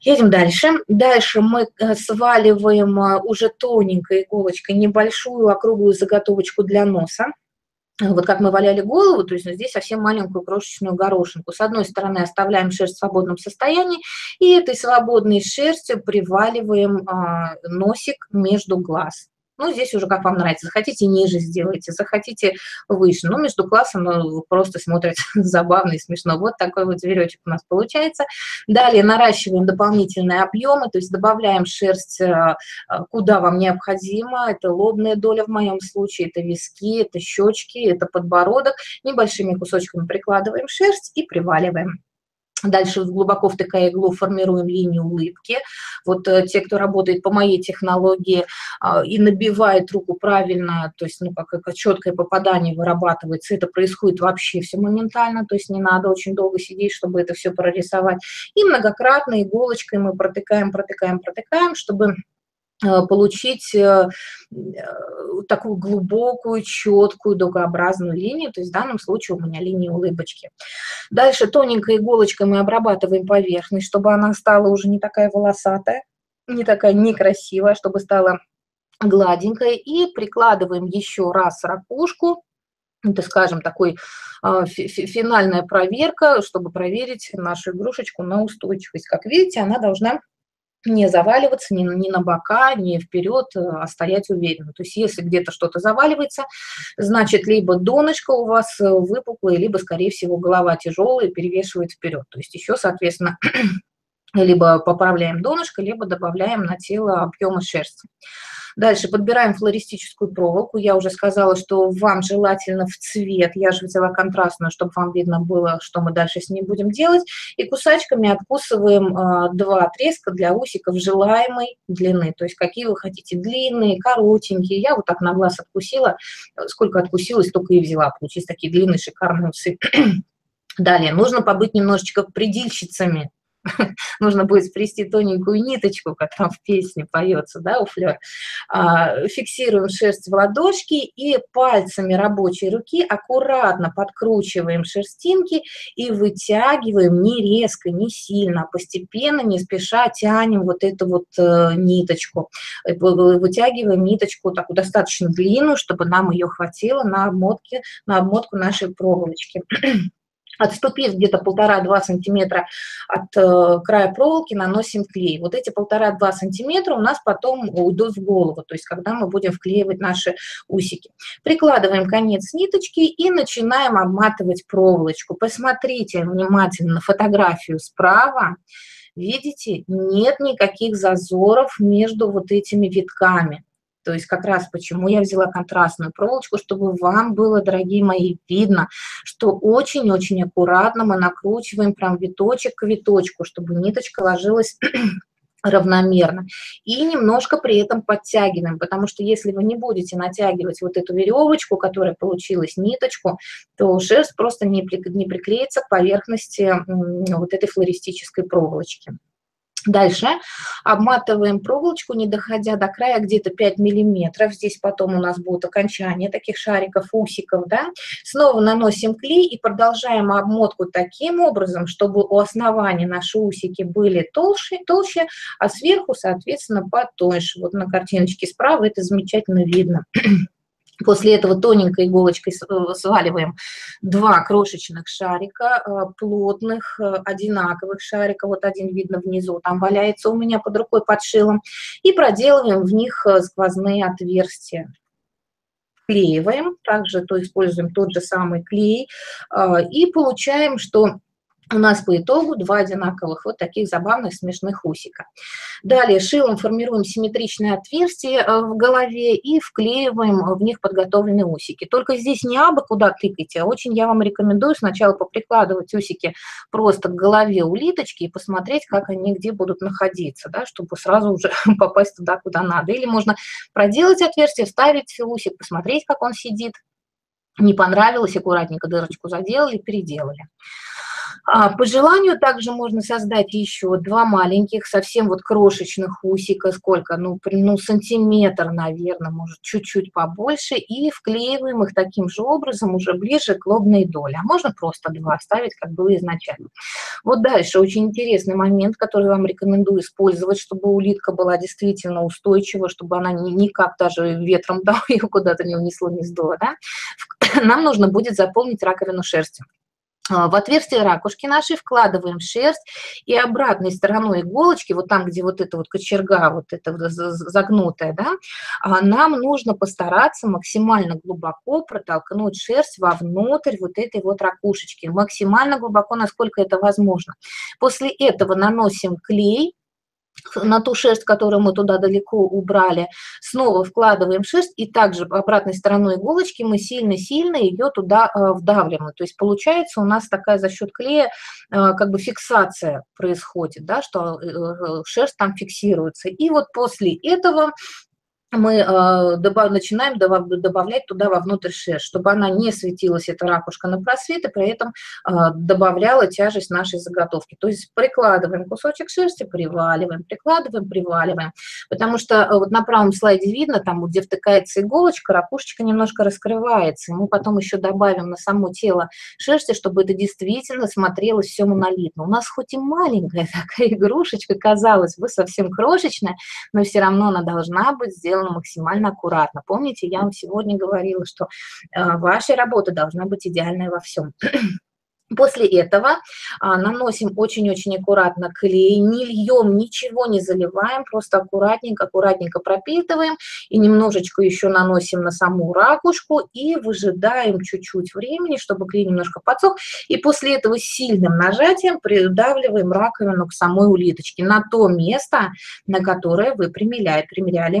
Едем дальше. Дальше мы сваливаем уже тоненькой иголочкой небольшую округлую заготовочку для носа. Вот как мы валяли голову, то есть здесь совсем маленькую крошечную горошинку. С одной стороны оставляем шерсть в свободном состоянии, и этой свободной шерстью приваливаем а, носик между глаз. Ну, здесь уже как вам нравится. Захотите ниже сделайте, захотите выше. Ну, между классом ну, просто смотрится забавно и смешно. Вот такой вот зверечек у нас получается. Далее наращиваем дополнительные объемы, то есть добавляем шерсть э, э, куда вам необходимо. Это лобная доля в моем случае, это виски, это щечки, это подбородок. Небольшими кусочками прикладываем шерсть и приваливаем. Дальше глубоко втыкая иглу, формируем линию улыбки. Вот э, те, кто работает по моей технологии э, и набивает руку правильно, то есть, ну, как, как четкое попадание вырабатывается, это происходит вообще все моментально, то есть не надо очень долго сидеть, чтобы это все прорисовать. И многократно иголочкой мы протыкаем, протыкаем, протыкаем, чтобы получить э, э, такую глубокую, четкую, дугообразную линию, то есть в данном случае у меня линия улыбочки. Дальше тоненькой иголочкой мы обрабатываем поверхность, чтобы она стала уже не такая волосатая, не такая некрасивая, чтобы стала гладенькая, и прикладываем еще раз ракушку, это, скажем, такой финальная проверка, чтобы проверить нашу игрушечку на устойчивость. Как видите, она должна не заваливаться ни, ни на бока, ни вперед, э, а стоять уверенно. То есть если где-то что-то заваливается, значит, либо донышко у вас э, выпуклое, либо, скорее всего, голова тяжелая перевешивает вперед. То есть еще, соответственно, либо поправляем донышко, либо добавляем на тело объема шерсти. Дальше подбираем флористическую проволоку. Я уже сказала, что вам желательно в цвет. Я же взяла контрастную, чтобы вам видно было, что мы дальше с ней будем делать. И кусачками откусываем э, два отрезка для усиков желаемой длины. То есть какие вы хотите, длинные, коротенькие. Я вот так на глаз откусила. Сколько откусила, столько и взяла. Получились такие длинные шикарные усы. Далее, нужно побыть немножечко предельщицами нужно будет сплести тоненькую ниточку, как там в песне поется, да, у Флёр. А, фиксируем шерсть в ладошки и пальцами рабочей руки аккуратно подкручиваем шерстинки и вытягиваем не резко, не сильно, а постепенно, не спеша тянем вот эту вот э, ниточку. Э, вытягиваем ниточку такую достаточно длинную, чтобы нам ее хватило на обмотке, на обмотку нашей проволочки. Отступив где-то полтора-два сантиметра от э, края проволоки, наносим клей. Вот эти полтора-два сантиметра у нас потом уйдут в голову, то есть когда мы будем вклеивать наши усики. Прикладываем конец ниточки и начинаем обматывать проволочку. Посмотрите внимательно на фотографию справа. Видите, нет никаких зазоров между вот этими витками. То есть как раз почему я взяла контрастную проволочку, чтобы вам было, дорогие мои, видно, что очень-очень аккуратно мы накручиваем прям виточек к виточку, чтобы ниточка ложилась равномерно. И немножко при этом подтягиваем, потому что если вы не будете натягивать вот эту веревочку, которая получилась, ниточку, то шерсть просто не, не приклеится к поверхности вот этой флористической проволочки. Дальше обматываем проволочку, не доходя до края, где-то 5 миллиметров. Здесь потом у нас будут окончания таких шариков, усиков, да. Снова наносим клей и продолжаем обмотку таким образом, чтобы у основания наши усики были толще, толще а сверху, соответственно, потоньше. Вот на картиночке справа это замечательно видно. После этого тоненькой иголочкой э, сваливаем два крошечных шарика, э, плотных, э, одинаковых шарика. Вот один видно внизу, там валяется у меня под рукой под шилом. И проделываем в них сквозные отверстия вклеиваем, также то используем тот же самый клей, и получаем, что у нас по итогу два одинаковых вот таких забавных смешных усика. Далее шилом формируем симметричные отверстия э, в голове и вклеиваем в них подготовленные усики. Только здесь не абы куда тыкайте, а очень я вам рекомендую сначала поприкладывать усики просто к голове улиточки и посмотреть, как они где будут находиться, да, чтобы сразу уже попасть туда, куда надо. Или можно проделать отверстие, вставить усик, посмотреть, как он сидит. Не понравилось, аккуратненько дырочку заделали, переделали. А, по желанию также можно создать еще два маленьких, совсем вот крошечных усика, сколько, ну, ну сантиметр, наверное, может, чуть-чуть побольше, и вклеиваем их таким же образом уже ближе к лобной доле. А можно просто два ставить, как было изначально. Вот дальше очень интересный момент, который вам рекомендую использовать, чтобы улитка была действительно устойчива, чтобы она никак даже ветром да, ее куда-то не унесло, не сдуло. Да? Нам нужно будет заполнить раковину шерстью. А, в отверстие ракушки нашей вкладываем шерсть и обратной стороной иголочки, вот там, где вот эта вот кочерга, вот эта вот загнутая, да, а, нам нужно постараться максимально глубоко протолкнуть шерсть вовнутрь вот этой вот ракушечки, максимально глубоко, насколько это возможно. После этого наносим клей, на ту шерсть, которую мы туда далеко убрали, снова вкладываем шерсть, и также обратной стороной иголочки мы сильно-сильно ее туда э, вдавливаем. То есть получается у нас такая за счет клея э, как бы фиксация происходит, да, что э, шерсть там фиксируется. И вот после этого мы э, добав, начинаем добав, добавлять туда вовнутрь шерсть, чтобы она не светилась, эта ракушка на просвет, и при этом э, добавляла тяжесть нашей заготовки. То есть прикладываем кусочек шерсти, приваливаем, прикладываем, приваливаем. Потому что э, вот на правом слайде видно, там, где втыкается иголочка, ракушечка немножко раскрывается. И мы потом еще добавим на само тело шерсти, чтобы это действительно смотрелось все монолитно. У нас хоть и маленькая такая игрушечка, казалось бы, совсем крошечная, но все равно она должна быть сделана сделано максимально аккуратно. Помните, я вам сегодня говорила, что э, ваша работа должна быть идеальной во всем. После этого а, наносим очень-очень аккуратно клей, не льем, ничего не заливаем, просто аккуратненько, аккуратненько пропитываем и немножечко еще наносим на саму ракушку и выжидаем чуть-чуть времени, чтобы клей немножко подсох. И после этого сильным нажатием придавливаем раковину к самой улиточке на то место, на которое вы примеряли, примеряли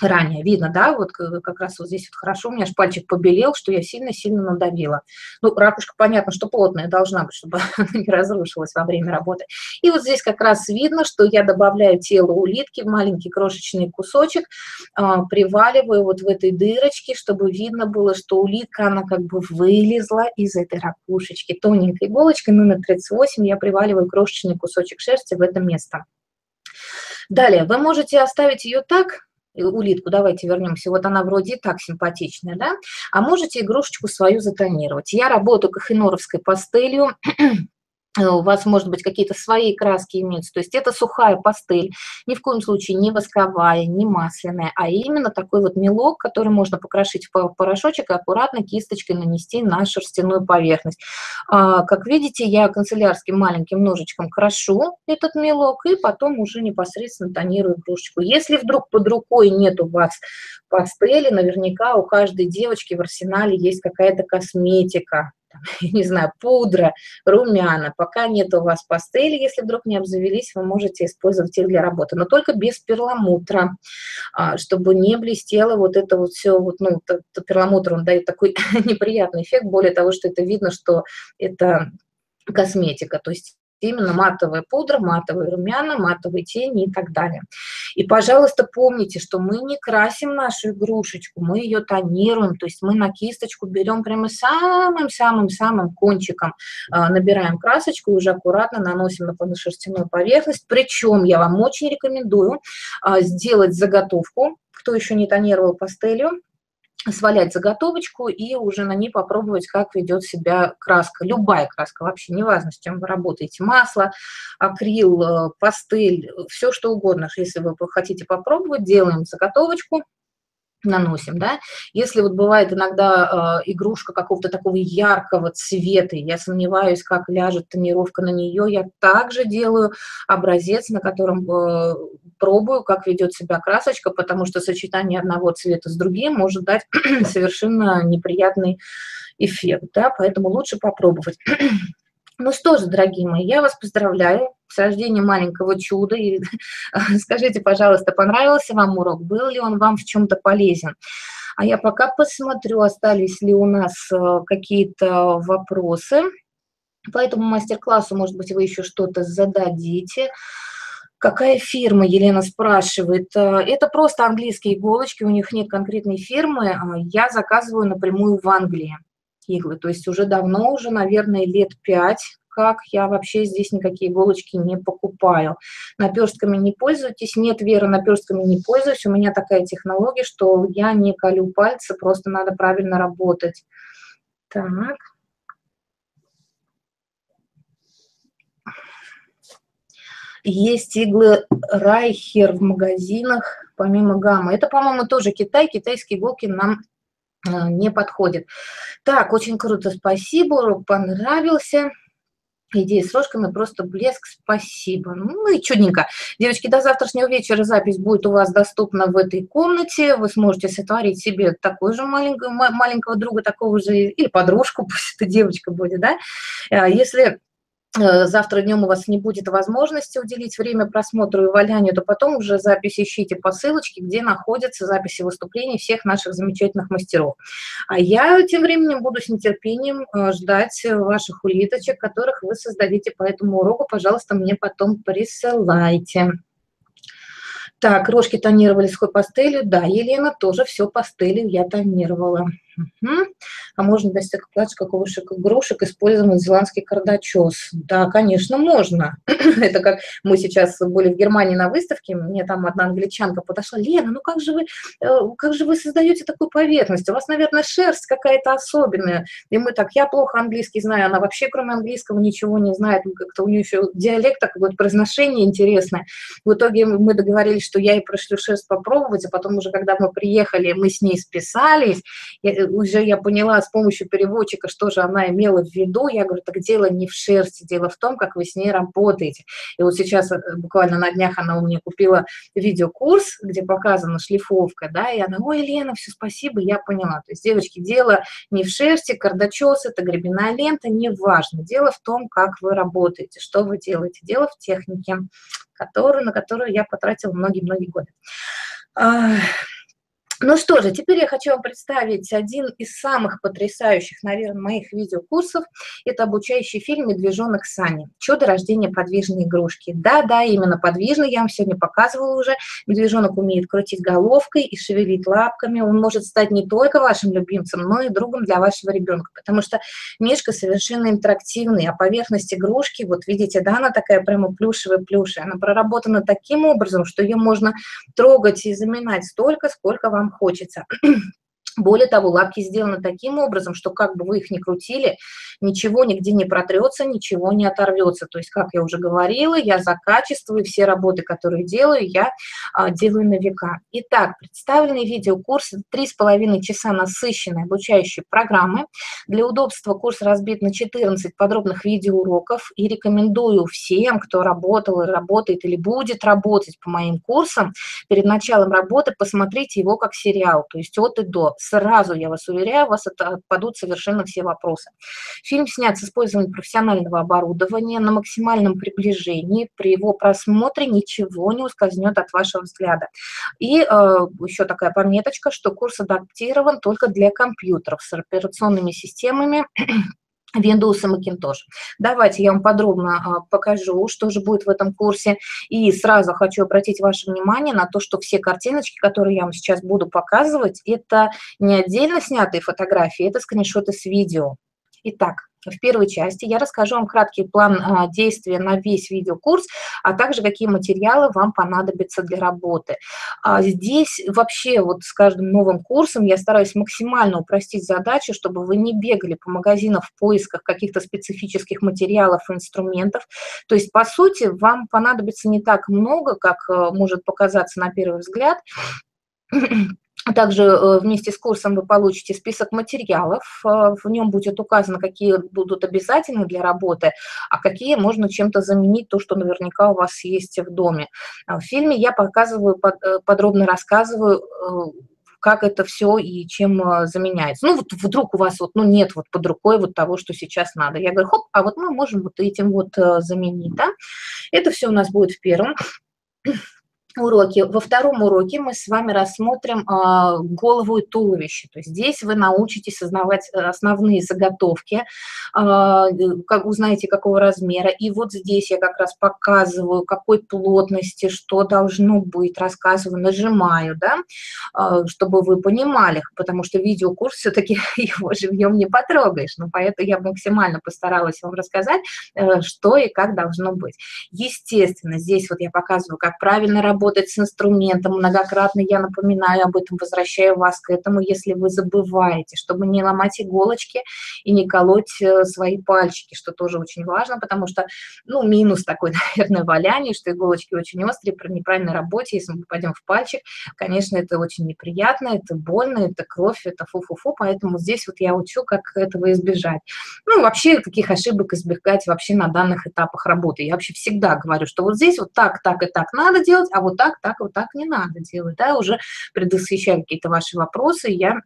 ранее. Видно, да, вот как раз вот здесь вот хорошо, у меня аж пальчик побелел, что я сильно-сильно надавила. Ну, ракушка, понятно, что плотная должна быть, чтобы не разрушилась во время работы. И вот здесь как раз видно, что я добавляю тело улитки в маленький крошечный кусочек, а, приваливаю вот в этой дырочке, чтобы видно было, что улитка, она как бы вылезла из этой ракушечки. Тоненькой иголочкой номер 38 я приваливаю крошечный кусочек шерсти в это место. Далее, вы можете оставить ее так, улитку, давайте вернемся, вот она вроде и так симпатичная, да, а можете игрушечку свою затонировать. Я работаю кахеноровской пастелью, Э, у вас, может быть, какие-то свои краски имеются. То есть это сухая пастель, ни в коем случае не восковая, не масляная, а именно такой вот мелок, который можно покрошить в порошочек и аккуратно кисточкой нанести на шерстяную поверхность. А, как видите, я канцелярским маленьким ножичком крошу этот мелок и потом уже непосредственно тонирую кружечку. Если вдруг под рукой нет у вас пастели, наверняка у каждой девочки в арсенале есть какая-то косметика, там, не знаю, пудра, румяна. Пока нет у вас пастели, если вдруг не обзавелись, вы можете использовать их для работы, но только без перламутра, а, чтобы не блестело вот это вот все, вот, ну, перламутр, он дает такой неприятный эффект, более того, что это видно, что это косметика, то есть именно матовая пудра, матовые румяна, матовые тени и так далее. И, пожалуйста, помните, что мы не красим нашу игрушечку, мы ее тонируем, то есть мы на кисточку берем прямо самым-самым-самым кончиком, а, набираем красочку и уже аккуратно наносим на шерстяную поверхность. Причем я вам очень рекомендую а, сделать заготовку, кто еще не тонировал пастелью, свалять заготовочку и уже на ней попробовать, как ведет себя краска. Любая краска, вообще неважно, с чем вы работаете. Масло, акрил, э, пастель, все что угодно. Если вы хотите попробовать, делаем заготовочку, наносим, да. Если вот бывает иногда э, игрушка какого-то такого яркого цвета, я сомневаюсь, как ляжет тонировка на нее, я также делаю образец, на котором э, пробую, как ведет себя красочка, потому что сочетание одного цвета с другим может дать совершенно неприятный эффект, да, поэтому лучше попробовать. Ну что же, дорогие мои, я вас поздравляю с рождением маленького чуда. И скажите, пожалуйста, понравился вам урок? Был ли он вам в чем-то полезен? А я пока посмотрю, остались ли у нас э, какие-то вопросы. По этому мастер-классу, может быть, вы еще что-то зададите. Какая фирма, Елена спрашивает. Э, это просто английские иголочки, у них нет конкретной фирмы. А я заказываю напрямую в Англии иглы. То есть уже давно, уже, наверное, лет пять как я вообще здесь никакие иголочки не покупаю. Наперстками не пользуйтесь. Нет, Вера, наперстками не пользуюсь. У меня такая технология, что я не колю пальцы, просто надо правильно работать. Так. Есть иглы Райхер в магазинах, помимо гаммы. Это, по-моему, тоже Китай. Китайские иголки нам не подходят. Так, очень круто, спасибо, урок понравился. Идея с рожками, просто блеск, спасибо. Ну и чудненько. Девочки, до завтрашнего вечера запись будет у вас доступна в этой комнате. Вы сможете сотворить себе такой же маленького, маленького друга, такого же, или подружку, пусть это девочка будет, да. А если Э, завтра днем у вас не будет возможности уделить время просмотру и валянию, то потом уже запись ищите по ссылочке, где находятся записи выступлений всех наших замечательных мастеров. А я тем временем буду с нетерпением э, ждать ваших улиточек, которых вы создадите по этому уроку. Пожалуйста, мне потом присылайте. Так, рожки тонировали сухой пастелью. Да, Елена, тоже все пастелью я тонировала. Угу. А можно платье, как овощек игрушек, использовать зеландский кардачес? Да, конечно, можно. Это как мы сейчас были в Германии на выставке, мне там одна англичанка подошла, Лена, ну как же вы, э, как же вы создаете такую поверхность? У вас, наверное, шерсть какая-то особенная. И мы так, я плохо английский знаю, она вообще кроме английского ничего не знает, как-то у нее еще диалект, какое-то произношение интересное. В итоге мы договорились, что я ей пришлю шерсть попробовать, а потом уже, когда мы приехали, мы с ней списались, уже я поняла с помощью переводчика, что же она имела в виду. Я говорю, так дело не в шерсти, дело в том, как вы с ней работаете. И вот сейчас э, буквально на днях она у меня купила видеокурс, где показана шлифовка, да, и она, ой, Лена, все, спасибо, я поняла. То есть, девочки, дело не в шерсти, кардачес, это гребенная лента, не важно. Дело в том, как вы работаете, что вы делаете. Дело в технике, которую, на которую я потратила многие-многие годы. Ну что же, теперь я хочу вам представить один из самых потрясающих, наверное, моих видеокурсов. Это обучающий фильм «Медвежонок Сани. Чудо рождения подвижной игрушки». Да-да, именно подвижный, я вам сегодня показывала уже. Медвежонок умеет крутить головкой и шевелить лапками. Он может стать не только вашим любимцем, но и другом для вашего ребенка, потому что Мишка совершенно интерактивный, а поверхность игрушки, вот видите, да, она такая прямо плюшевая-плюшевая, она проработана таким образом, что ее можно трогать и заминать столько, сколько вам хочется. Более того, лапки сделаны таким образом, что как бы вы их ни крутили, ничего нигде не протрется, ничего не оторвется. То есть, как я уже говорила, я за качество и все работы, которые делаю, я а, делаю на века. Итак, представленный видеокурс – 3,5 часа насыщенной обучающей программы. Для удобства курс разбит на 14 подробных видеоуроков и рекомендую всем, кто работал, работает или будет работать по моим курсам, перед началом работы посмотрите его как сериал, то есть от и до сразу, я вас уверяю, у вас отпадут совершенно все вопросы. Фильм снят с использованием профессионального оборудования на максимальном приближении. При его просмотре ничего не ускользнет от вашего взгляда. И э, еще такая пометочка, что курс адаптирован только для компьютеров с операционными системами Windows и Macintosh. Давайте я вам подробно а, покажу, что же будет в этом курсе. И сразу хочу обратить ваше внимание на то, что все картиночки, которые я вам сейчас буду показывать, это не отдельно снятые фотографии, это скриншоты с видео. Итак, в первой части я расскажу вам краткий план а, действия на весь видеокурс, а также какие материалы вам понадобятся для работы. А здесь вообще вот с каждым новым курсом я стараюсь максимально упростить задачу, чтобы вы не бегали по магазинам в поисках каких-то специфических материалов и инструментов. То есть, по сути, вам понадобится не так много, как а, может показаться на первый взгляд, также э, вместе с курсом вы получите список материалов, э, в нем будет указано, какие будут обязательны для работы, а какие можно чем-то заменить, то, что наверняка у вас есть в доме. А в фильме я показываю, э, подробно рассказываю, как это все и чем заменяется. Ну, вот вдруг у вас вот, ну, нет вот под рукой вот того, что сейчас надо. Я говорю, хоп, а вот мы можем вот этим вот заменить, да. Это все у нас будет в первом уроки. Во втором уроке мы с вами рассмотрим э, голову и туловище. То есть здесь вы научитесь сознавать э, основные заготовки, э, как узнаете, какого размера. И вот здесь я как раз показываю, какой плотности, что должно быть, рассказываю, нажимаю, да, э, чтобы вы понимали, потому что видеокурс все-таки его живьем не потрогаешь. Но поэтому я максимально постаралась вам рассказать, э, что и как должно быть. Естественно, здесь вот я показываю, как правильно работать, работать с инструментом. Многократно я напоминаю об этом, возвращаю вас к этому, если вы забываете, чтобы не ломать иголочки и не колоть э, свои пальчики, что тоже очень важно, потому что, ну, минус такой, наверное, валяние, что иголочки очень острые при неправильной работе, если мы попадем в пальчик, конечно, это очень неприятно, это больно, это кровь, это фу-фу-фу, поэтому здесь вот я учу, как этого избежать. Ну, вообще, таких ошибок избегать вообще на данных этапах работы. Я вообще всегда говорю, что вот здесь вот так, так и так надо делать, а вот вот так, так, вот так не надо делать, да, уже предвосхищаю какие-то ваши вопросы, я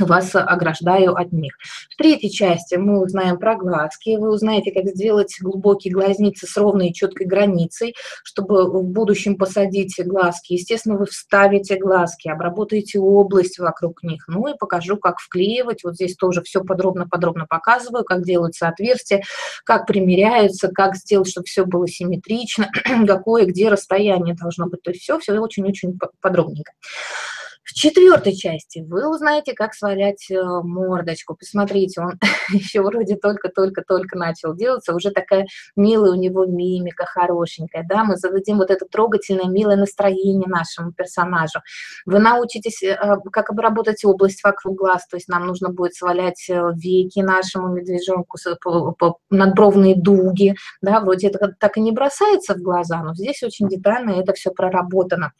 вас ограждаю от них. В третьей части мы узнаем про глазки, вы узнаете, как сделать глубокие глазницы с ровной и четкой границей, чтобы в будущем посадить глазки. Естественно, вы вставите глазки, обработаете область вокруг них, ну и покажу, как вклеивать. Вот здесь тоже все подробно-подробно показываю, как делаются отверстия, как примеряются, как сделать, чтобы все было симметрично, какое, где расстояние должно быть. То есть все, все очень-очень подробненько. В четвертой части вы узнаете, как свалять э, мордочку. Посмотрите, он еще вроде только-только-только начал делаться, уже такая милая у него мимика, хорошенькая, да, мы зададим вот это трогательное, милое настроение нашему персонажу. Вы научитесь, э, как обработать область вокруг глаз, то есть нам нужно будет свалять э, веки нашему медвежонку, надбровные дуги, да, вроде это так и не бросается в глаза, но здесь очень детально это все проработано.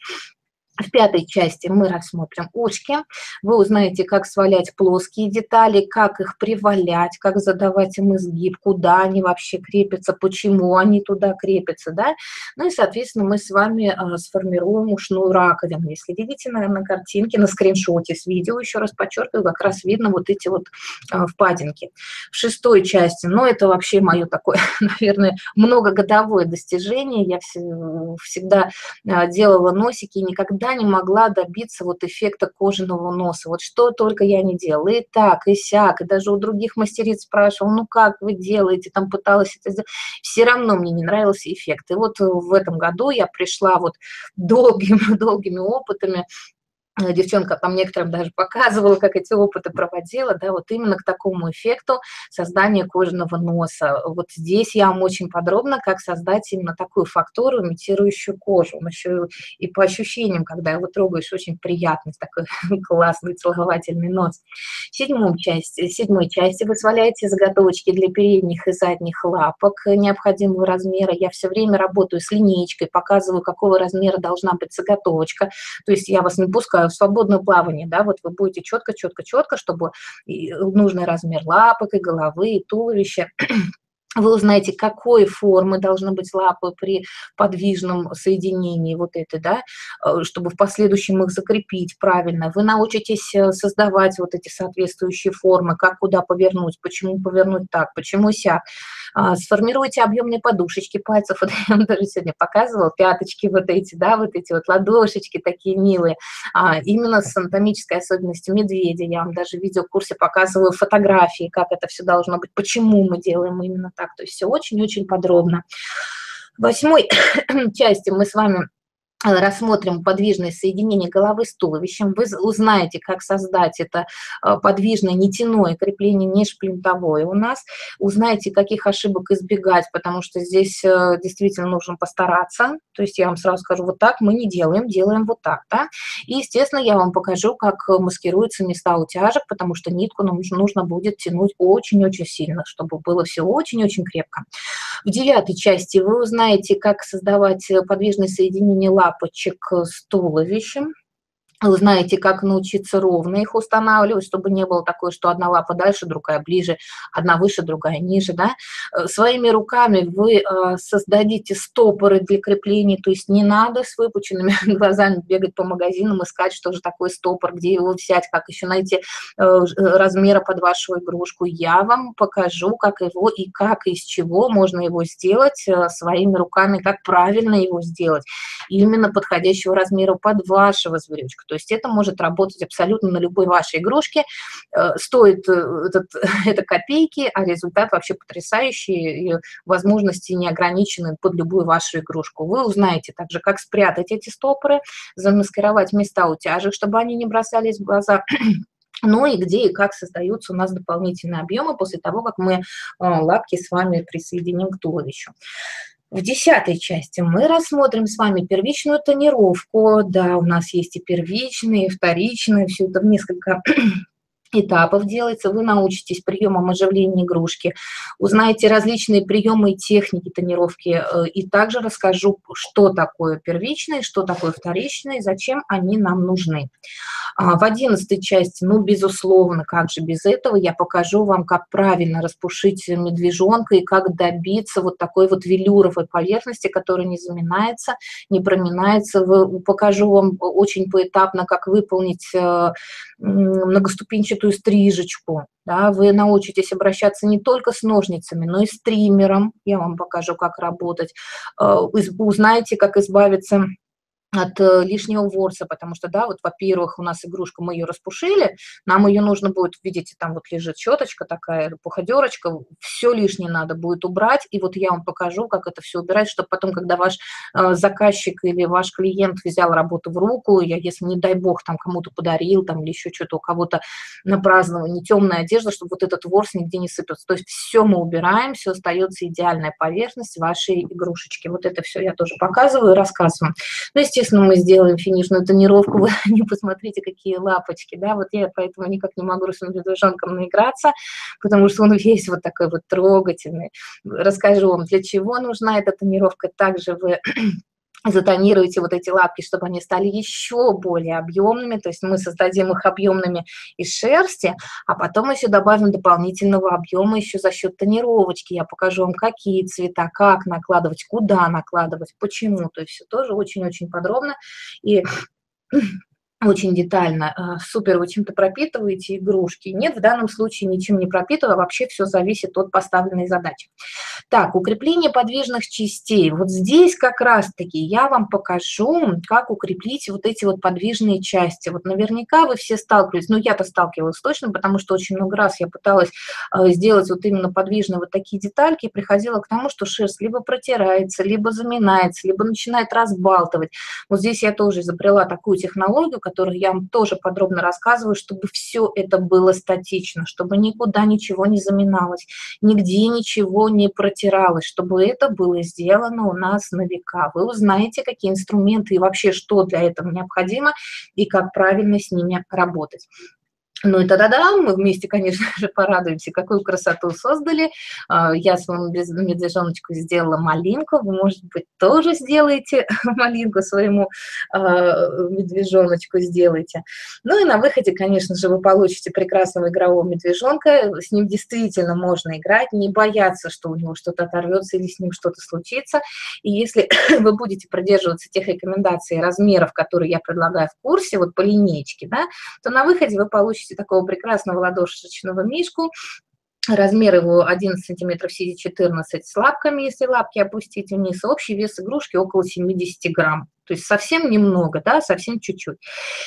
В пятой части мы рассмотрим ушки. Вы узнаете, как свалять плоские детали, как их привалять, как задавать им изгиб, куда они вообще крепятся, почему они туда крепятся. Да? Ну и, соответственно, мы с вами а, сформируем ушную раковину. Если видите на, на картинке, на скриншоте с видео, еще раз подчеркиваю, как раз видно вот эти вот а, впадинки. В шестой части, ну это вообще мое такое, наверное, многогодовое достижение. Я всегда а, делала носики, никогда никогда не могла добиться вот эффекта кожаного носа. Вот что только я не делала. И так, и сяк, и даже у других мастериц спрашивала, ну как вы делаете, там пыталась это сделать. Все равно мне не нравился эффект. И вот в этом году я пришла вот долгими-долгими опытами девчонка там некоторым даже показывала, как эти опыты проводила, да, вот именно к такому эффекту создания кожаного носа. Вот здесь я вам очень подробно, как создать именно такую фактуру, имитирующую кожу. Еще и по ощущениям, когда его трогаешь, очень приятный, такой классный целовательный нос. В седьмой части, седьмой части вы сваляете заготовочки для передних и задних лапок необходимого размера. Я все время работаю с линейкой, показываю, какого размера должна быть заготовочка. То есть я вас не пускаю свободное плавание, да, вот вы будете четко-четко-четко, чтобы нужный размер лапок и головы, и туловища вы узнаете, какой формы должны быть лапы при подвижном соединении вот этой, да, э, чтобы в последующем их закрепить правильно. Вы научитесь э, создавать вот эти соответствующие формы, как куда повернуть, почему повернуть так, почему сяк. А, сформируйте объемные подушечки пальцев, вот я вам даже сегодня показывала, пяточки вот эти, да, вот эти вот ладошечки такие милые, а, именно с анатомической особенностью медведя. Я вам даже в видеокурсе показываю фотографии, как это все должно быть, почему мы делаем именно так так, то есть все очень-очень подробно. В восьмой части мы с вами рассмотрим подвижное соединение головы с туловищем, вы узнаете, как создать это э, подвижное нитяное крепление, не шплинтовое у нас, узнаете, каких ошибок избегать, потому что здесь э, действительно нужно постараться, то есть я вам сразу скажу, вот так мы не делаем, делаем вот так, да, и, естественно, я вам покажу, как маскируются места утяжек, потому что нитку нам нужно будет тянуть очень-очень сильно, чтобы было все очень-очень крепко. В девятой части вы узнаете, как создавать подвижное соединение лап лапочек с туловищем. Вы знаете, как научиться ровно их устанавливать, чтобы не было такое, что одна лапа дальше, другая ближе, одна выше, другая ниже. Да? Э, своими руками вы э, создадите стопоры для крепления, то есть не надо с выпученными глазами бегать по магазинам, искать, что же такое стопор, где его взять, как еще найти э, размера под вашу игрушку. Я вам покажу, как его и как, из чего можно его сделать своими руками, как правильно его сделать, именно подходящего размера под вашего зверючка. То есть это может работать абсолютно на любой вашей игрушке. Э, стоит э, этот, это копейки, а результат вообще потрясающий, и возможности неограничены под любую вашу игрушку. Вы узнаете также, как спрятать эти стопоры, замаскировать места утяжек, чтобы они не бросались в глаза, ну и где и как создаются у нас дополнительные объемы после того, как мы э, лапки с вами присоединим к туловищу. В десятой части мы рассмотрим с вами первичную тонировку. Да, у нас есть и первичные, и вторичные, все это в несколько этапов делается, вы научитесь приемам оживления игрушки, узнаете различные приемы и техники тонировки, э, и также расскажу, что такое первичное, что такое вторичное, зачем они нам нужны. А, в одиннадцатой части, ну, безусловно, как же без этого, я покажу вам, как правильно распушить медвежонка и как добиться вот такой вот велюровой поверхности, которая не заминается, не проминается. Покажу вам очень поэтапно, как выполнить э, многоступенчатую стрижечку. Да, вы научитесь обращаться не только с ножницами, но и с триммером. Я вам покажу, как работать. Э, узнаете, как избавиться от э, лишнего ворса, потому что, да, вот, во-первых, у нас игрушка, мы ее распушили, нам ее нужно будет, видите, там вот лежит щеточка такая, пуходерочка, все лишнее надо будет убрать, и вот я вам покажу, как это все убирать, чтобы потом, когда ваш э, заказчик или ваш клиент взял работу в руку, я, если, не дай бог, там кому-то подарил, там, или еще что-то у кого-то на празднование, темная одежда, чтобы вот этот ворс нигде не сыпется. То есть все мы убираем, все остается идеальная поверхность вашей игрушечки. Вот это все я тоже показываю, рассказываю. Ну, естественно, естественно, мы сделаем финишную тонировку, вы не посмотрите, какие лапочки, да, вот я поэтому никак не могу с медвежонком наиграться, потому что он весь вот такой вот трогательный. Расскажу вам, для чего нужна эта тонировка, также вы затонируете вот эти лапки, чтобы они стали еще более объемными, то есть мы создадим их объемными из шерсти, а потом еще добавим дополнительного объема еще за счет тонировочки. Я покажу вам, какие цвета, как накладывать, куда накладывать, почему, то есть все тоже очень-очень подробно. И очень детально, а, супер, вы чем-то пропитываете игрушки. Нет, в данном случае ничем не пропитываю, а вообще все зависит от поставленной задачи. Так, укрепление подвижных частей. Вот здесь как раз-таки я вам покажу, как укреплить вот эти вот подвижные части. Вот наверняка вы все сталкивались, ну я-то сталкивалась точно, потому что очень много раз я пыталась а, сделать вот именно подвижные вот такие детальки и приходила к тому, что шерсть либо протирается, либо заминается, либо начинает разбалтывать. Вот здесь я тоже изобрела такую технологию, которых я вам тоже подробно рассказываю, чтобы все это было статично, чтобы никуда ничего не заминалось, нигде ничего не протиралось, чтобы это было сделано у нас на века. Вы узнаете, какие инструменты и вообще что для этого необходимо и как правильно с ними работать. Ну и тогда-да, мы вместе, конечно же, порадуемся, какую красоту создали. А, я своему медвежоночку сделала малинку, вы, может быть, тоже сделаете малинку своему а, медвежоночку, сделайте. Ну и на выходе, конечно же, вы получите прекрасного игрового медвежонка, с ним действительно можно играть, не бояться, что у него что-то оторвется или с ним что-то случится. И если вы будете придерживаться тех рекомендаций размеров, которые я предлагаю в курсе, вот по линейке, да, то на выходе вы получите такого прекрасного ладошечного мишку, Размер его 11 сантиметров сиди 14 с лапками, если лапки опустить вниз. Общий вес игрушки около 70 грамм. То есть совсем немного, да, совсем чуть-чуть.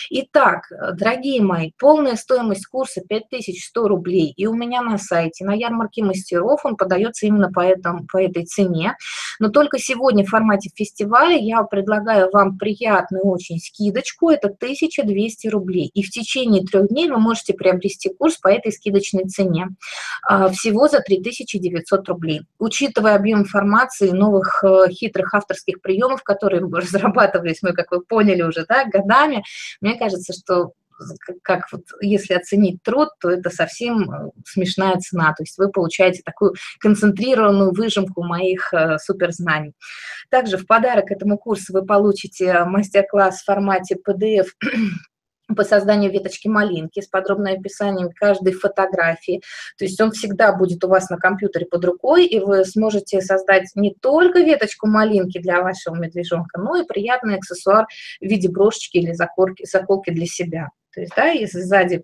Итак, дорогие мои, полная стоимость курса 5100 рублей. И у меня на сайте, на ярмарке мастеров, он подается именно по, этому, по этой цене. Но только сегодня в формате фестиваля я предлагаю вам приятную очень скидочку. Это 1200 рублей. И в течение трех дней вы можете приобрести курс по этой скидочной цене. А, всего за 3900 рублей. Учитывая объем информации, новых э, хитрых авторских приемов, которые разрабатывают зарабатывались мы, как вы поняли уже, да, годами, мне кажется, что как вот если оценить труд, то это совсем э, смешная цена. То есть вы получаете такую концентрированную выжимку моих э, суперзнаний. Также в подарок этому курсу вы получите мастер-класс в формате PDF по созданию веточки малинки с подробным описанием каждой фотографии. То есть он всегда будет у вас на компьютере под рукой, и вы сможете создать не только веточку малинки для вашего медвежонка, но и приятный аксессуар в виде брошечки или заколки, заколки для себя. То есть, да, если сзади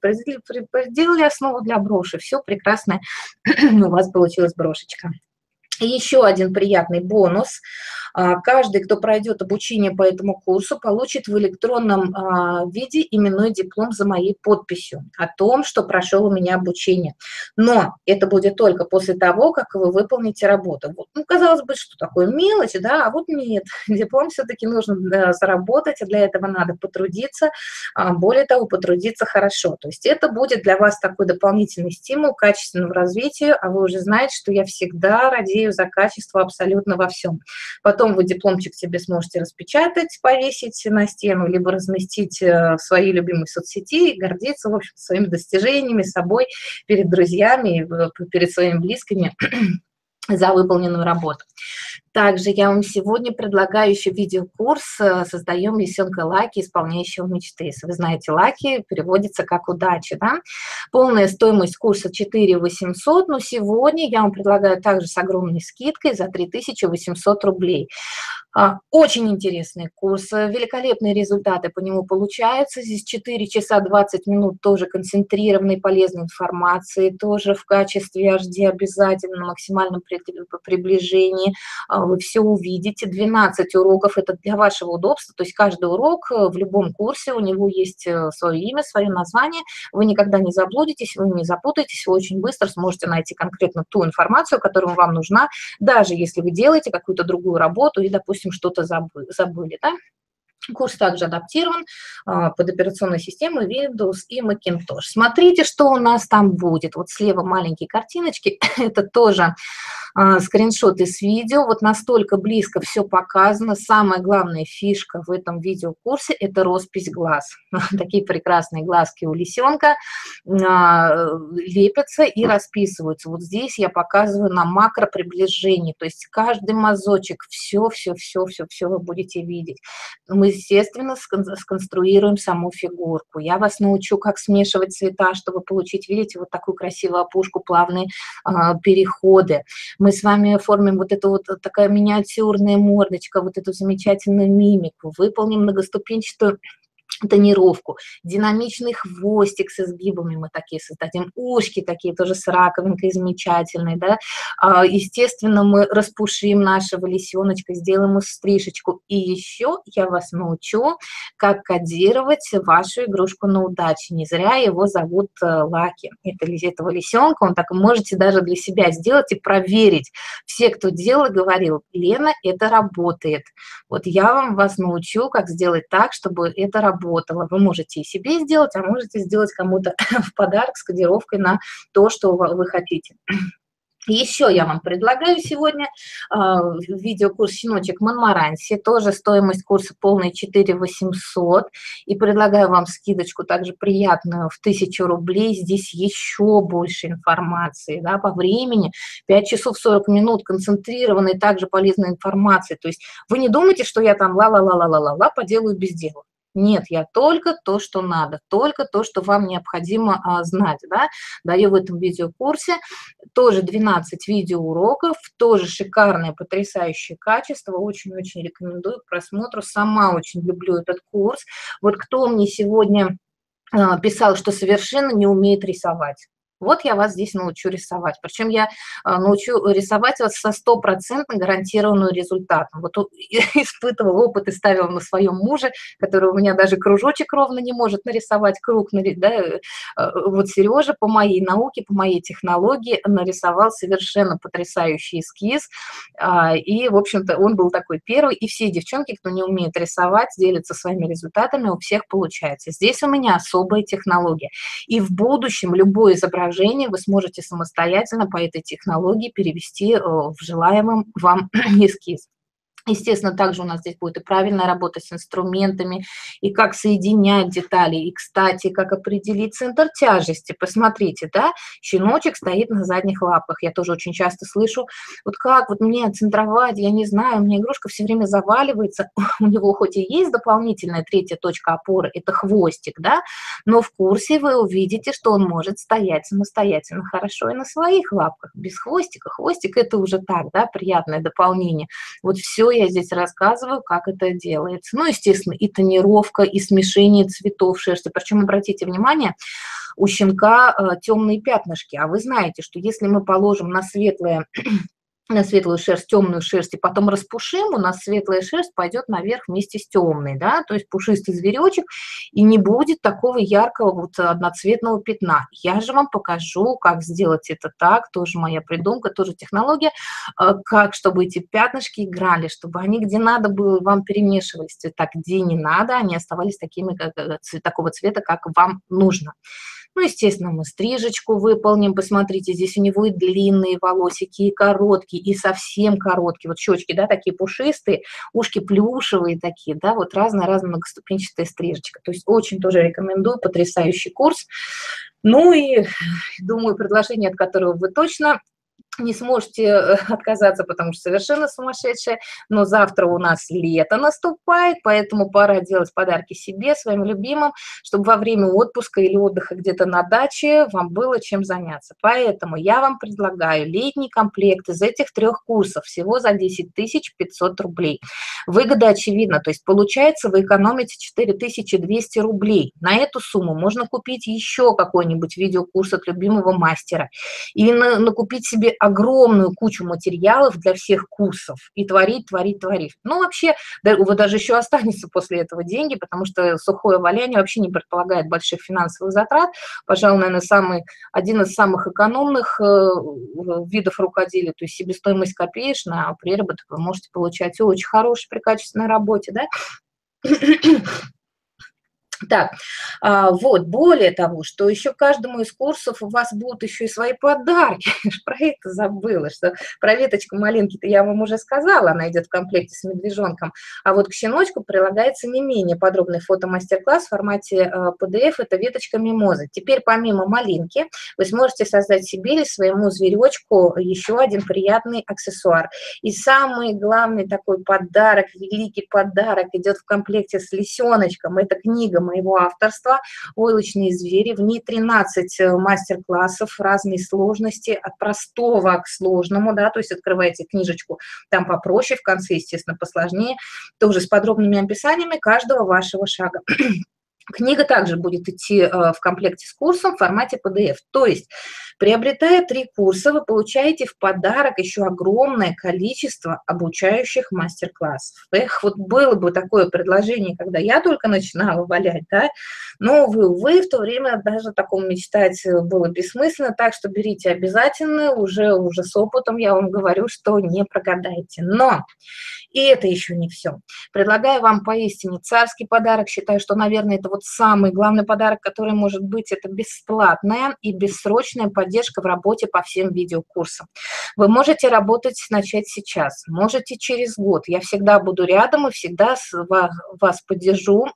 сделали основу для броши, все прекрасно, у вас получилась брошечка. И еще один приятный бонус – каждый, кто пройдет обучение по этому курсу, получит в электронном а, виде именной диплом за моей подписью о том, что прошел у меня обучение. Но это будет только после того, как вы выполните работу. Ну, казалось бы, что такое мелочь, да, а вот нет. Диплом все-таки нужно заработать, а для этого надо потрудиться. Более того, потрудиться хорошо. То есть это будет для вас такой дополнительный стимул к качественному развитию, а вы уже знаете, что я всегда радею за качество абсолютно во всем. Потом Потом вы дипломчик себе сможете распечатать, повесить на стену, либо разместить э, в своей любимой соцсети и гордиться, в общем своими достижениями, собой, перед друзьями, перед своими близкими за выполненную работу. Также я вам сегодня предлагаю еще видеокурс э, «Создаем лисенка Лаки, исполняющего мечты». Если вы знаете, Лаки переводится как «удача». Да? Полная стоимость курса 4 800, но сегодня я вам предлагаю также с огромной скидкой за 3800 рублей. А, очень интересный курс, э, великолепные результаты по нему получаются. Здесь 4 часа 20 минут тоже концентрированной полезной информации, тоже в качестве HD обязательно, максимальном приближении. Вы все увидите. 12 уроков – это для вашего удобства, то есть каждый урок э, в любом курсе, у него есть э, свое имя, свое название. Вы никогда не заблудитесь, вы не запутаетесь, вы очень быстро сможете найти конкретно ту информацию, которая вам нужна, даже если вы делаете какую-то другую работу и, допустим, что-то забыли, забыли да? Курс также адаптирован а, под операционные системы Windows и Macintosh. Смотрите, что у нас там будет. Вот слева маленькие картиночки. Это тоже а, скриншоты с видео. Вот настолько близко все показано. Самая главная фишка в этом видеокурсе – это роспись глаз. Такие прекрасные глазки у лисенка а, лепятся и расписываются. Вот здесь я показываю на макро приближении. То есть каждый мазочек, все, все, все, все, все вы будете видеть. Мы, естественно, сконструируем саму фигурку. Я вас научу, как смешивать цвета, чтобы получить, видите, вот такую красивую опушку, плавные а, переходы мы с вами оформим вот эту вот такая миниатюрная мордочка, вот эту замечательную мимику, выполним многоступенчатую тонировку, динамичный хвостик с изгибами мы такие создадим, ушки такие тоже с раковинкой замечательной, да, а, естественно, мы распушим нашего лисеночка, сделаем ему стрижечку, и еще я вас научу, как кодировать вашу игрушку на удачу, не зря его зовут э, Лаки, это, этого лисенка, он так можете даже для себя сделать и проверить, все, кто делал, говорил, Лена, это работает, вот я вам вас научу, как сделать так, чтобы это работало, сработало. Вы можете и себе сделать, а можете сделать кому-то в подарок с кодировкой на то, что вы хотите. Еще я вам предлагаю сегодня э, видеокурс «Щеночек Монмаранси». Тоже стоимость курса полный 4 800. И предлагаю вам скидочку также приятную в 1000 рублей. Здесь еще больше информации да, по времени. 5 часов 40 минут концентрированной, также полезной информации. То есть вы не думайте, что я там ла-ла-ла-ла-ла-ла поделаю без дела. Нет, я только то, что надо, только то, что вам необходимо а, знать. Да? Даю в этом видеокурсе тоже 12 видеоуроков, тоже шикарное, потрясающее качество. Очень-очень рекомендую к просмотру. Сама очень люблю этот курс. Вот кто мне сегодня а, писал, что совершенно не умеет рисовать. Вот я вас здесь научу рисовать. Причем я а, научу рисовать вас со стопроцентно гарантированным результатом. Вот испытывал опыт и ставил на своем муже, который у меня даже кружочек ровно не может нарисовать, круг, да, э, вот Сережа по моей науке, по моей технологии нарисовал совершенно потрясающий эскиз, а, и, в общем-то, он был такой первый, и все девчонки, кто не умеет рисовать, делятся своими результатами, у всех получается. Здесь у меня особая технология, и в будущем любое изображение изображение вы сможете самостоятельно по этой технологии перевести э, в желаемый вам эскиз. Естественно, также у нас здесь будет и правильная работа с инструментами, и как соединять детали, и, кстати, как определить центр тяжести. Посмотрите, да, щеночек стоит на задних лапках. Я тоже очень часто слышу, вот как вот мне центровать, я не знаю, у меня игрушка все время заваливается. У него хоть и есть дополнительная третья точка опоры, это хвостик, да, но в курсе вы увидите, что он может стоять самостоятельно хорошо и на своих лапках, без хвостика. Хвостик – это уже так, да, приятное дополнение. Вот все я здесь рассказываю, как это делается. Ну, естественно, и тонировка, и смешение цветов шерсти. Причем, обратите внимание, у щенка э, темные пятнышки. А вы знаете, что если мы положим на светлое светлую шерсть, темную шерсть, и потом распушим, у нас светлая шерсть пойдет наверх вместе с темной, да, то есть пушистый зверечек, и не будет такого яркого вот одноцветного пятна. Я же вам покажу, как сделать это так, тоже моя придумка, тоже технология, э, как, чтобы эти пятнышки играли, чтобы они где надо было, вам перемешивались цвета, где не надо, они оставались такими, как, э, такого цвета, как вам нужно. Ну, естественно, мы стрижечку выполним. Посмотрите, здесь у него и длинные волосики, и короткие, и совсем короткие. Вот щечки, да, такие пушистые, ушки плюшевые такие, да, вот разная-разная многоступенчатая стрижечка. То есть очень тоже рекомендую, потрясающий курс. Ну и, думаю, предложение, от которого вы точно не сможете э, отказаться, потому что совершенно сумасшедшая, но завтра у нас лето наступает, поэтому пора делать подарки себе, своим любимым, чтобы во время отпуска или отдыха где-то на даче вам было чем заняться. Поэтому я вам предлагаю летний комплект из этих трех курсов всего за 10 500 рублей. Выгода очевидна, то есть получается вы экономите 4200 рублей. На эту сумму можно купить еще какой-нибудь видеокурс от любимого мастера или накупить себе огромную кучу материалов для всех курсов и творить, творить, творить. Ну, вообще, да, вас даже еще останется после этого деньги, потому что сухое валяние вообще не предполагает больших финансовых затрат. Пожалуй, наверное, самый, один из самых экономных э, видов рукоделия, то есть себестоимость копеечная, а приработок вы можете получать очень хороший при качественной работе, да. Так, а, вот, более того, что еще каждому из курсов у вас будут еще и свои подарки. Про это забыла, что про веточку малинки-то я вам уже сказала, она идет в комплекте с медвежонком. А вот к щеночку прилагается не менее подробный фотомастер-класс в формате PDF, а, это веточка мимозы. Теперь помимо малинки вы сможете создать себе или своему зверечку еще один приятный аксессуар. И самый главный такой подарок, великий подарок идет в комплекте с лисеночком. Это книга моего авторства «Войлочные звери». В ней 13 э, мастер-классов разной сложности, от простого к сложному, да, то есть открываете книжечку, там попроще, в конце, естественно, посложнее, тоже с подробными описаниями каждого вашего шага. Книга также будет идти э, в комплекте с курсом в формате PDF. То есть, приобретая три курса, вы получаете в подарок еще огромное количество обучающих мастер-классов. Эх, вот было бы такое предложение, когда я только начинала валять, да, но, вы, увы, в то время даже о таком мечтать было бессмысленно, так что берите обязательно, уже, уже с опытом я вам говорю, что не прогадайте. Но и это еще не все. Предлагаю вам поистине царский подарок. Считаю, что, наверное, это вот самый главный подарок, который может быть, это бесплатная и бессрочная поддержка в работе по всем видеокурсам. Вы можете работать, начать сейчас, можете через год. Я всегда буду рядом и всегда вас поддержу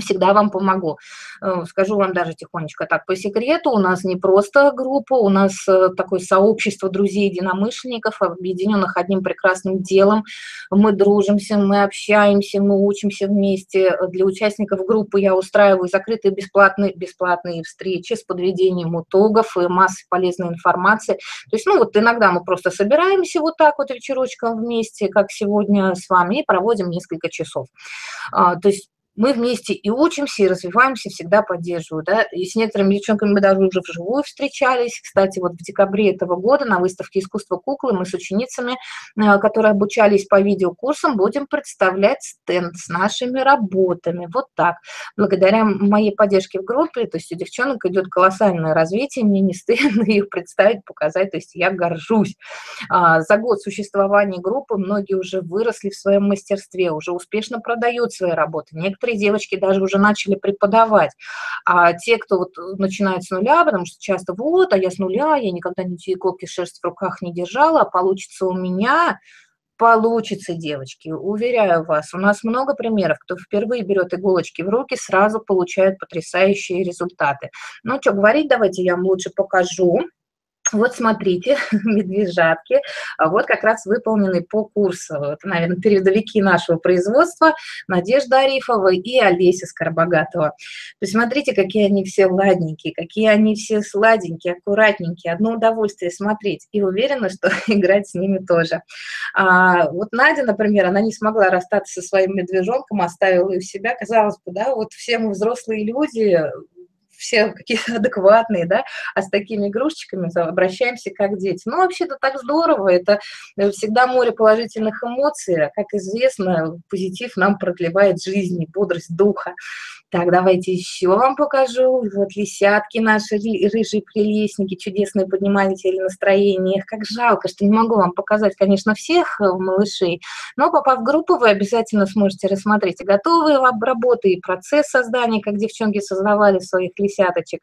всегда вам помогу. Э, скажу вам даже тихонечко так по секрету, у нас не просто группа, у нас э, такое сообщество друзей-единомышленников, объединенных одним прекрасным делом. Мы дружимся, мы общаемся, мы учимся вместе. Для участников группы я устраиваю закрытые бесплатные, бесплатные встречи с подведением итогов и массой полезной информации. То есть, ну вот иногда мы просто собираемся вот так вот вечерочком вместе, как сегодня с вами, и проводим несколько часов. А, то есть мы вместе и учимся, и развиваемся, всегда поддерживаю, да, и с некоторыми девчонками мы даже уже вживую встречались, кстати, вот в декабре этого года на выставке искусства куклы мы с ученицами, э, которые обучались по видеокурсам, будем представлять стенд с нашими работами, вот так, благодаря моей поддержке в группе, то есть у девчонок идет колоссальное развитие, мне не стыдно их представить, показать, то есть я горжусь. А, за год существования группы многие уже выросли в своем мастерстве, уже успешно продают свои работы, некоторые некоторые девочки даже уже начали преподавать. А те, кто вот начинает с нуля, потому что часто вот, а я с нуля, я никогда ничьи иголки шерсть в руках не держала, а получится у меня, Получится, девочки, уверяю вас. У нас много примеров, кто впервые берет иголочки в руки, сразу получает потрясающие результаты. Ну, что говорить, давайте я вам лучше покажу. Вот смотрите, медвежатки, а вот как раз выполнены по курсу. Это, наверное, передовики нашего производства Надежда Арифова и Олеся Скоробогатова. Посмотрите, какие они все ладненькие, какие они все сладенькие, аккуратненькие. Одно удовольствие смотреть. И уверена, что играть с ними тоже. А, вот Надя, например, она не смогла расстаться со своим медвежонком, оставила у себя. Казалось бы, да, вот все мы взрослые люди, все какие-то адекватные, да, а с такими игрушечками обращаемся как дети. Ну, вообще-то так здорово, это э, всегда море положительных эмоций, а, как известно, позитив нам продлевает жизнь и бодрость духа. Так, давайте еще вам покажу. Вот лисятки наши, рыжие прелестники, чудесные подниматели настроения. Как жалко, что не могу вам показать, конечно, всех э, малышей, но попав в группу, вы обязательно сможете рассмотреть готовые работы, и процесс создания, как девчонки создавали своих лисяточек.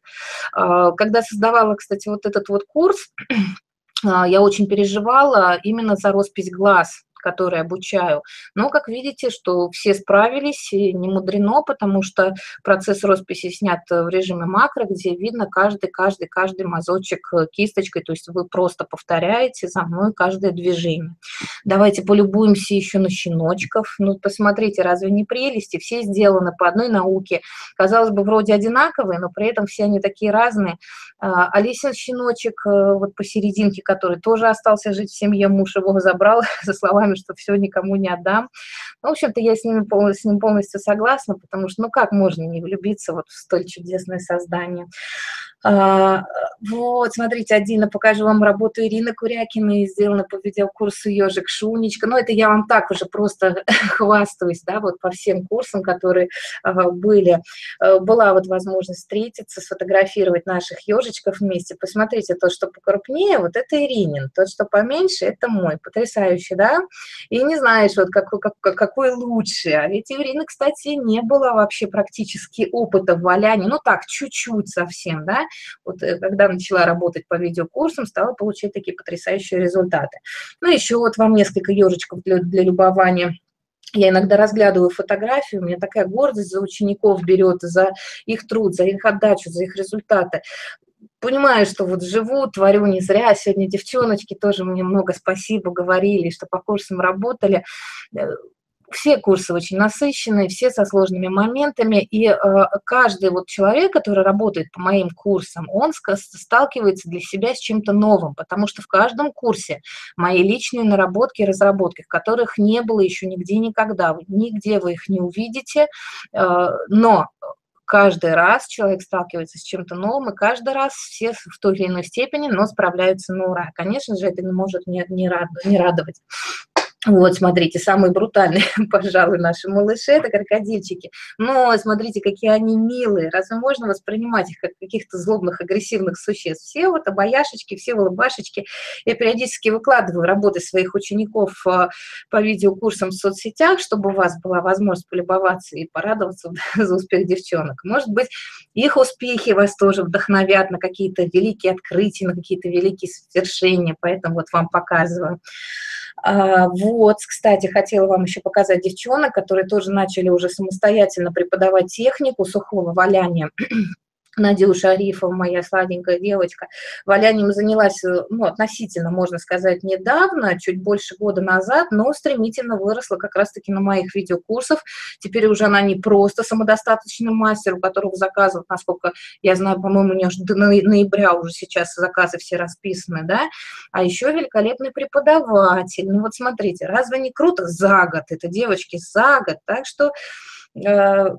А, когда создавала, кстати, вот этот вот курс, а, я очень переживала именно за роспись глаз, которые обучаю. Но, как видите, что все справились, и не мудрено, потому что процесс росписи снят в режиме макро, где видно каждый, каждый, каждый мазочек э, кисточкой, то есть вы просто повторяете за мной каждое движение. Давайте полюбуемся еще на щеночков. Ну, посмотрите, разве не прелести? Все сделаны по одной науке. Казалось бы, вроде одинаковые, но при этом все они такие разные. А, Алисин щеночек э, вот посерединке, который тоже остался жить в семье, муж его забрал, за словами словами, что все никому не отдам. Ну, в общем-то, я с, ними, с ним полностью согласна, потому что, ну, как можно не влюбиться вот в столь чудесное создание? А, вот, смотрите, отдельно покажу вам работу Ирины Курякиной, сделана по видеокурсу «Ежик Шунечка». Ну, это я вам так уже просто хвастаюсь, да, вот по всем курсам, которые были. А, была вот возможность встретиться, сфотографировать наших ежичков вместе. Посмотрите, то, что покрупнее, вот это Иринин, тот, что поменьше, это мой. Потрясающе, да? И не знаешь, вот какой, какой, какой лучше. А ведь Ирины, кстати, не было вообще практически опыта в валянии, ну так, чуть-чуть совсем, да, вот э, когда начала работать по видеокурсам, стала получать такие потрясающие результаты. Ну, еще вот вам несколько ежичков для, для любования. Я иногда разглядываю фотографии, у меня такая гордость за учеников берет, за их труд, за их отдачу, за их результаты понимаю, что вот живу, творю не зря. Сегодня девчоночки тоже мне много спасибо говорили, что по курсам работали. Все курсы очень насыщенные, все со сложными моментами, и э, каждый вот человек, который работает по моим курсам, он сталкивается для себя с чем-то новым, потому что в каждом курсе мои личные наработки и разработки, которых не было еще нигде никогда, нигде вы их не увидите, э, но каждый раз человек сталкивается с чем-то новым, и каждый раз все в той или иной степени, но справляются на ура. Конечно же, это не может не, не, радовать. Вот, смотрите, самые брутальные, пожалуй, наши малыши – это крокодильчики. Но смотрите, какие они милые. Разве можно воспринимать их как каких-то злобных, агрессивных существ? Все вот обаяшечки, все улыбашечки. Я периодически выкладываю работы своих учеников а, по видеокурсам в соцсетях, чтобы у вас была возможность полюбоваться и порадоваться за успех девчонок. Может быть, их успехи вас тоже вдохновят на какие-то великие открытия, на какие-то великие свершения, поэтому вот вам показываю. А, вот, кстати, хотела вам еще показать девчонок, которые тоже начали уже самостоятельно преподавать технику сухого валяния. Надюша Арифова, моя сладенькая девочка, валянием занялась, э, ну, относительно, можно сказать, недавно, чуть больше года назад, но стремительно выросла как раз-таки на моих видеокурсах. Теперь уже она не просто самодостаточный мастер, у которого заказов, насколько я знаю, по-моему, у нее до ноября уже сейчас заказы все расписаны, да, а еще великолепный преподаватель. Ну вот смотрите, разве не круто? За год, это девочки за год, так что э,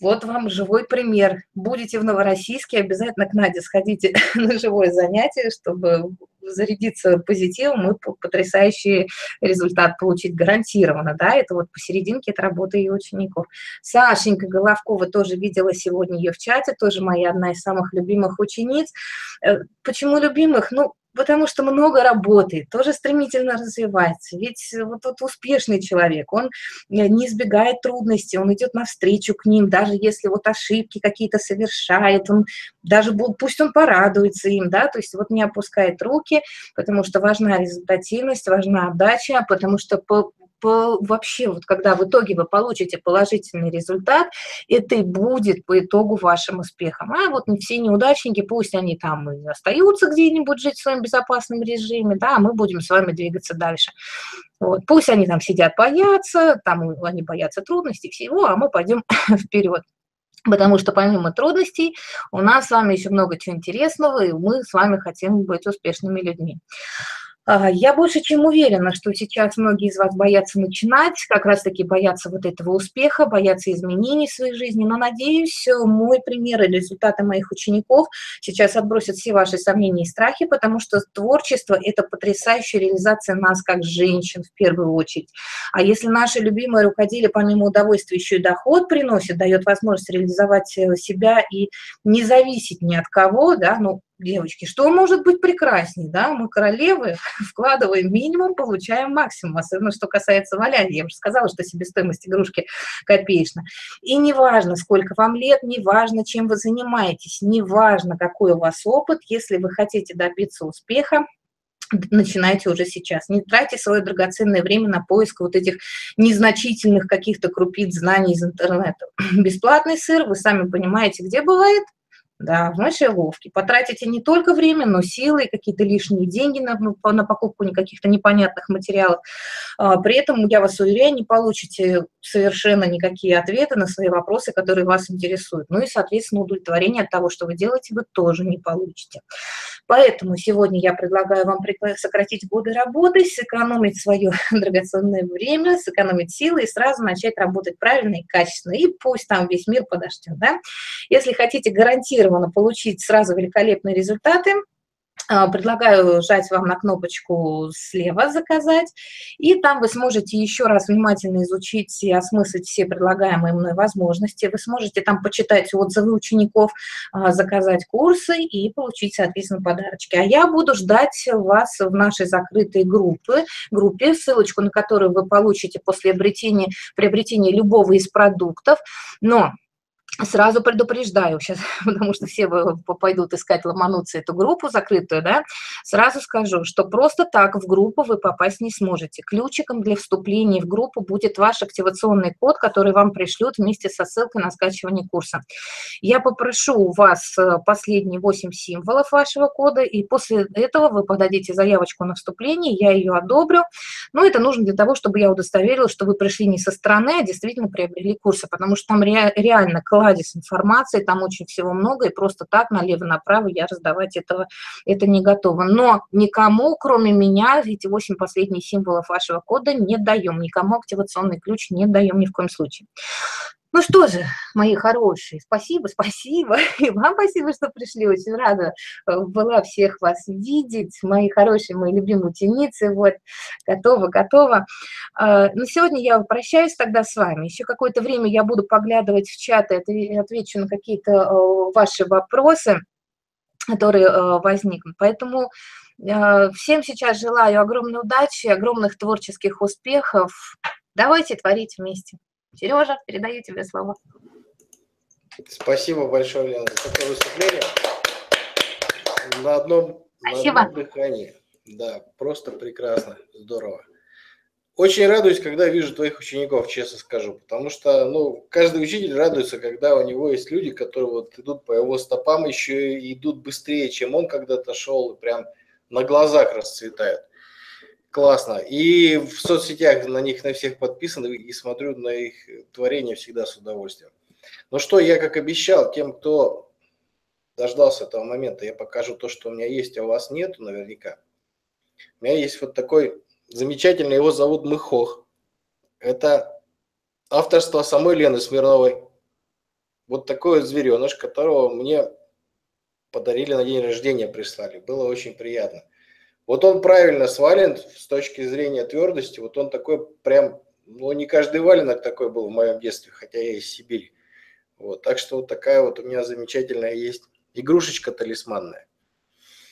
вот вам живой пример. Будете в Новороссийске, обязательно к Наде сходите на живое занятие, чтобы зарядиться позитивом и потрясающий результат получить гарантированно, да, это вот посерединке это работа ее учеников. Сашенька Головкова тоже видела сегодня ее в чате, тоже моя одна из самых любимых учениц. Э, почему любимых? Ну, потому что много работает, тоже стремительно развивается. Ведь вот тот успешный человек, он э, не избегает трудностей, он идет навстречу к ним, даже если вот ошибки какие-то совершает, он даже пусть он порадуется им, да, то есть вот не опускает руки, успехи, потому что важна результативность, важна отдача, потому что по по, вообще, вот когда в итоге вы получите положительный результат, это и будет по итогу вашим успехом. А вот все неудачники, пусть они там и остаются где-нибудь жить в своем безопасном режиме, да, а мы будем с вами двигаться дальше. Вот. Пусть они там сидят, боятся, там они боятся трудностей всего, а мы пойдем вперед. Потому что помимо трудностей у нас с вами еще много чего интересного, и мы с вами хотим быть успешными людьми. А, я больше чем уверена, что сейчас многие из вас боятся начинать, как раз-таки боятся вот этого успеха, боятся изменений в своей жизни, но, надеюсь, мой пример и результаты моих учеников сейчас отбросят все ваши сомнения и страхи, потому что творчество – это потрясающая реализация нас, как женщин, в первую очередь. А если наше любимое рукоделие, помимо удовольствия, еще и доход приносит, дает возможность реализовать э, себя и не зависеть ни от кого, да, ну, девочки, что может быть прекрасней, да, мы королевы, вкладываем минимум, получаем максимум, особенно что касается валяния, я уже сказала, что себестоимость игрушки копеечна. И неважно, сколько вам лет, неважно, чем вы занимаетесь, неважно, какой у вас опыт, если вы хотите добиться успеха, начинайте уже сейчас. Не тратьте свое драгоценное время на поиск вот этих незначительных каких-то крупиц знаний из интернета. Бесплатный сыр, вы сами понимаете, где бывает, да, в мышеловке. Потратите не только время, но силы и какие-то лишние деньги на, ну, на покупку каких-то непонятных материалов. А, при этом, я вас уверяю, не получите совершенно никакие ответы на свои вопросы, которые вас интересуют. Ну и, соответственно, удовлетворение от того, что вы делаете, вы тоже не получите. Поэтому сегодня я предлагаю вам сократить годы работы, сэкономить свое драгоценное время, сэкономить силы и сразу начать работать правильно и качественно. И пусть там весь мир подождет. Да? Если хотите гарантированно получить сразу великолепные результаты, а, предлагаю жать вам на кнопочку слева «Заказать», и там вы сможете еще раз внимательно изучить и осмыслить все предлагаемые мной возможности. Вы сможете там почитать отзывы учеников, а, заказать курсы и получить, соответственно, подарочки. А я буду ждать вас в нашей закрытой группе, группе ссылочку на которую вы получите после приобретения, любого из продуктов. Но Сразу предупреждаю сейчас, потому что все пойдут искать, ломануться эту группу закрытую, да, сразу скажу, что просто так в группу вы попасть не сможете. Ключиком для вступления в группу будет ваш активационный код, который вам пришлют вместе со ссылкой на скачивание курса. Я попрошу у вас э, последние 8 символов вашего кода, и после этого вы подадите заявочку на вступление, я ее одобрю. Но это нужно для того, чтобы я удостоверилась, что вы пришли не со стороны, а действительно приобрели курсы, потому что там реально классно кладезь информации, там очень всего много, и просто так налево-направо я раздавать этого, это не готова. Но никому, кроме меня, эти 8 последних символов вашего кода не даем, никому активационный ключ не даем ни в коем случае. Ну что же, мои хорошие, спасибо, спасибо. И вам спасибо, что пришли. Очень рада э, была всех вас видеть. Мои хорошие, мои любимые ученицы. Вот, готово, готово. А, ну, сегодня я прощаюсь тогда с вами. Еще какое-то время я буду поглядывать в чат и отвечу на какие-то э, ваши вопросы, которые э, возникнут. Поэтому всем сейчас желаю огромной удачи, огромных творческих успехов. Давайте творить вместе. Сережа, передаю тебе слово. Спасибо большое, Лена, за такое выступление. На одном, Спасибо. на одном дыхании. Да, просто прекрасно, здорово. Очень радуюсь, когда вижу твоих учеников, честно скажу, потому что, ну, каждый учитель радуется, когда у него есть люди, которые вот идут по его стопам, еще и идут быстрее, чем он когда-то шел, и прям на глазах расцветают. Классно. И в соцсетях на них на всех подписан и смотрю на их творение всегда с удовольствием. Ну что, я как обещал, тем, кто дождался этого момента, я покажу то, что у меня есть, а у вас нету наверняка. У меня есть вот такой замечательный, его зовут Мыхох. Это авторство самой Лены Смирновой. Вот такой вот звереныш, которого мне подарили на день рождения, прислали. Было очень приятно. Вот он правильно свален с точки зрения твердости. Вот он такой прям, ну не каждый валенок такой был в моем детстве, хотя я из Сибири. Вот, так что вот такая вот у меня замечательная есть игрушечка талисманная.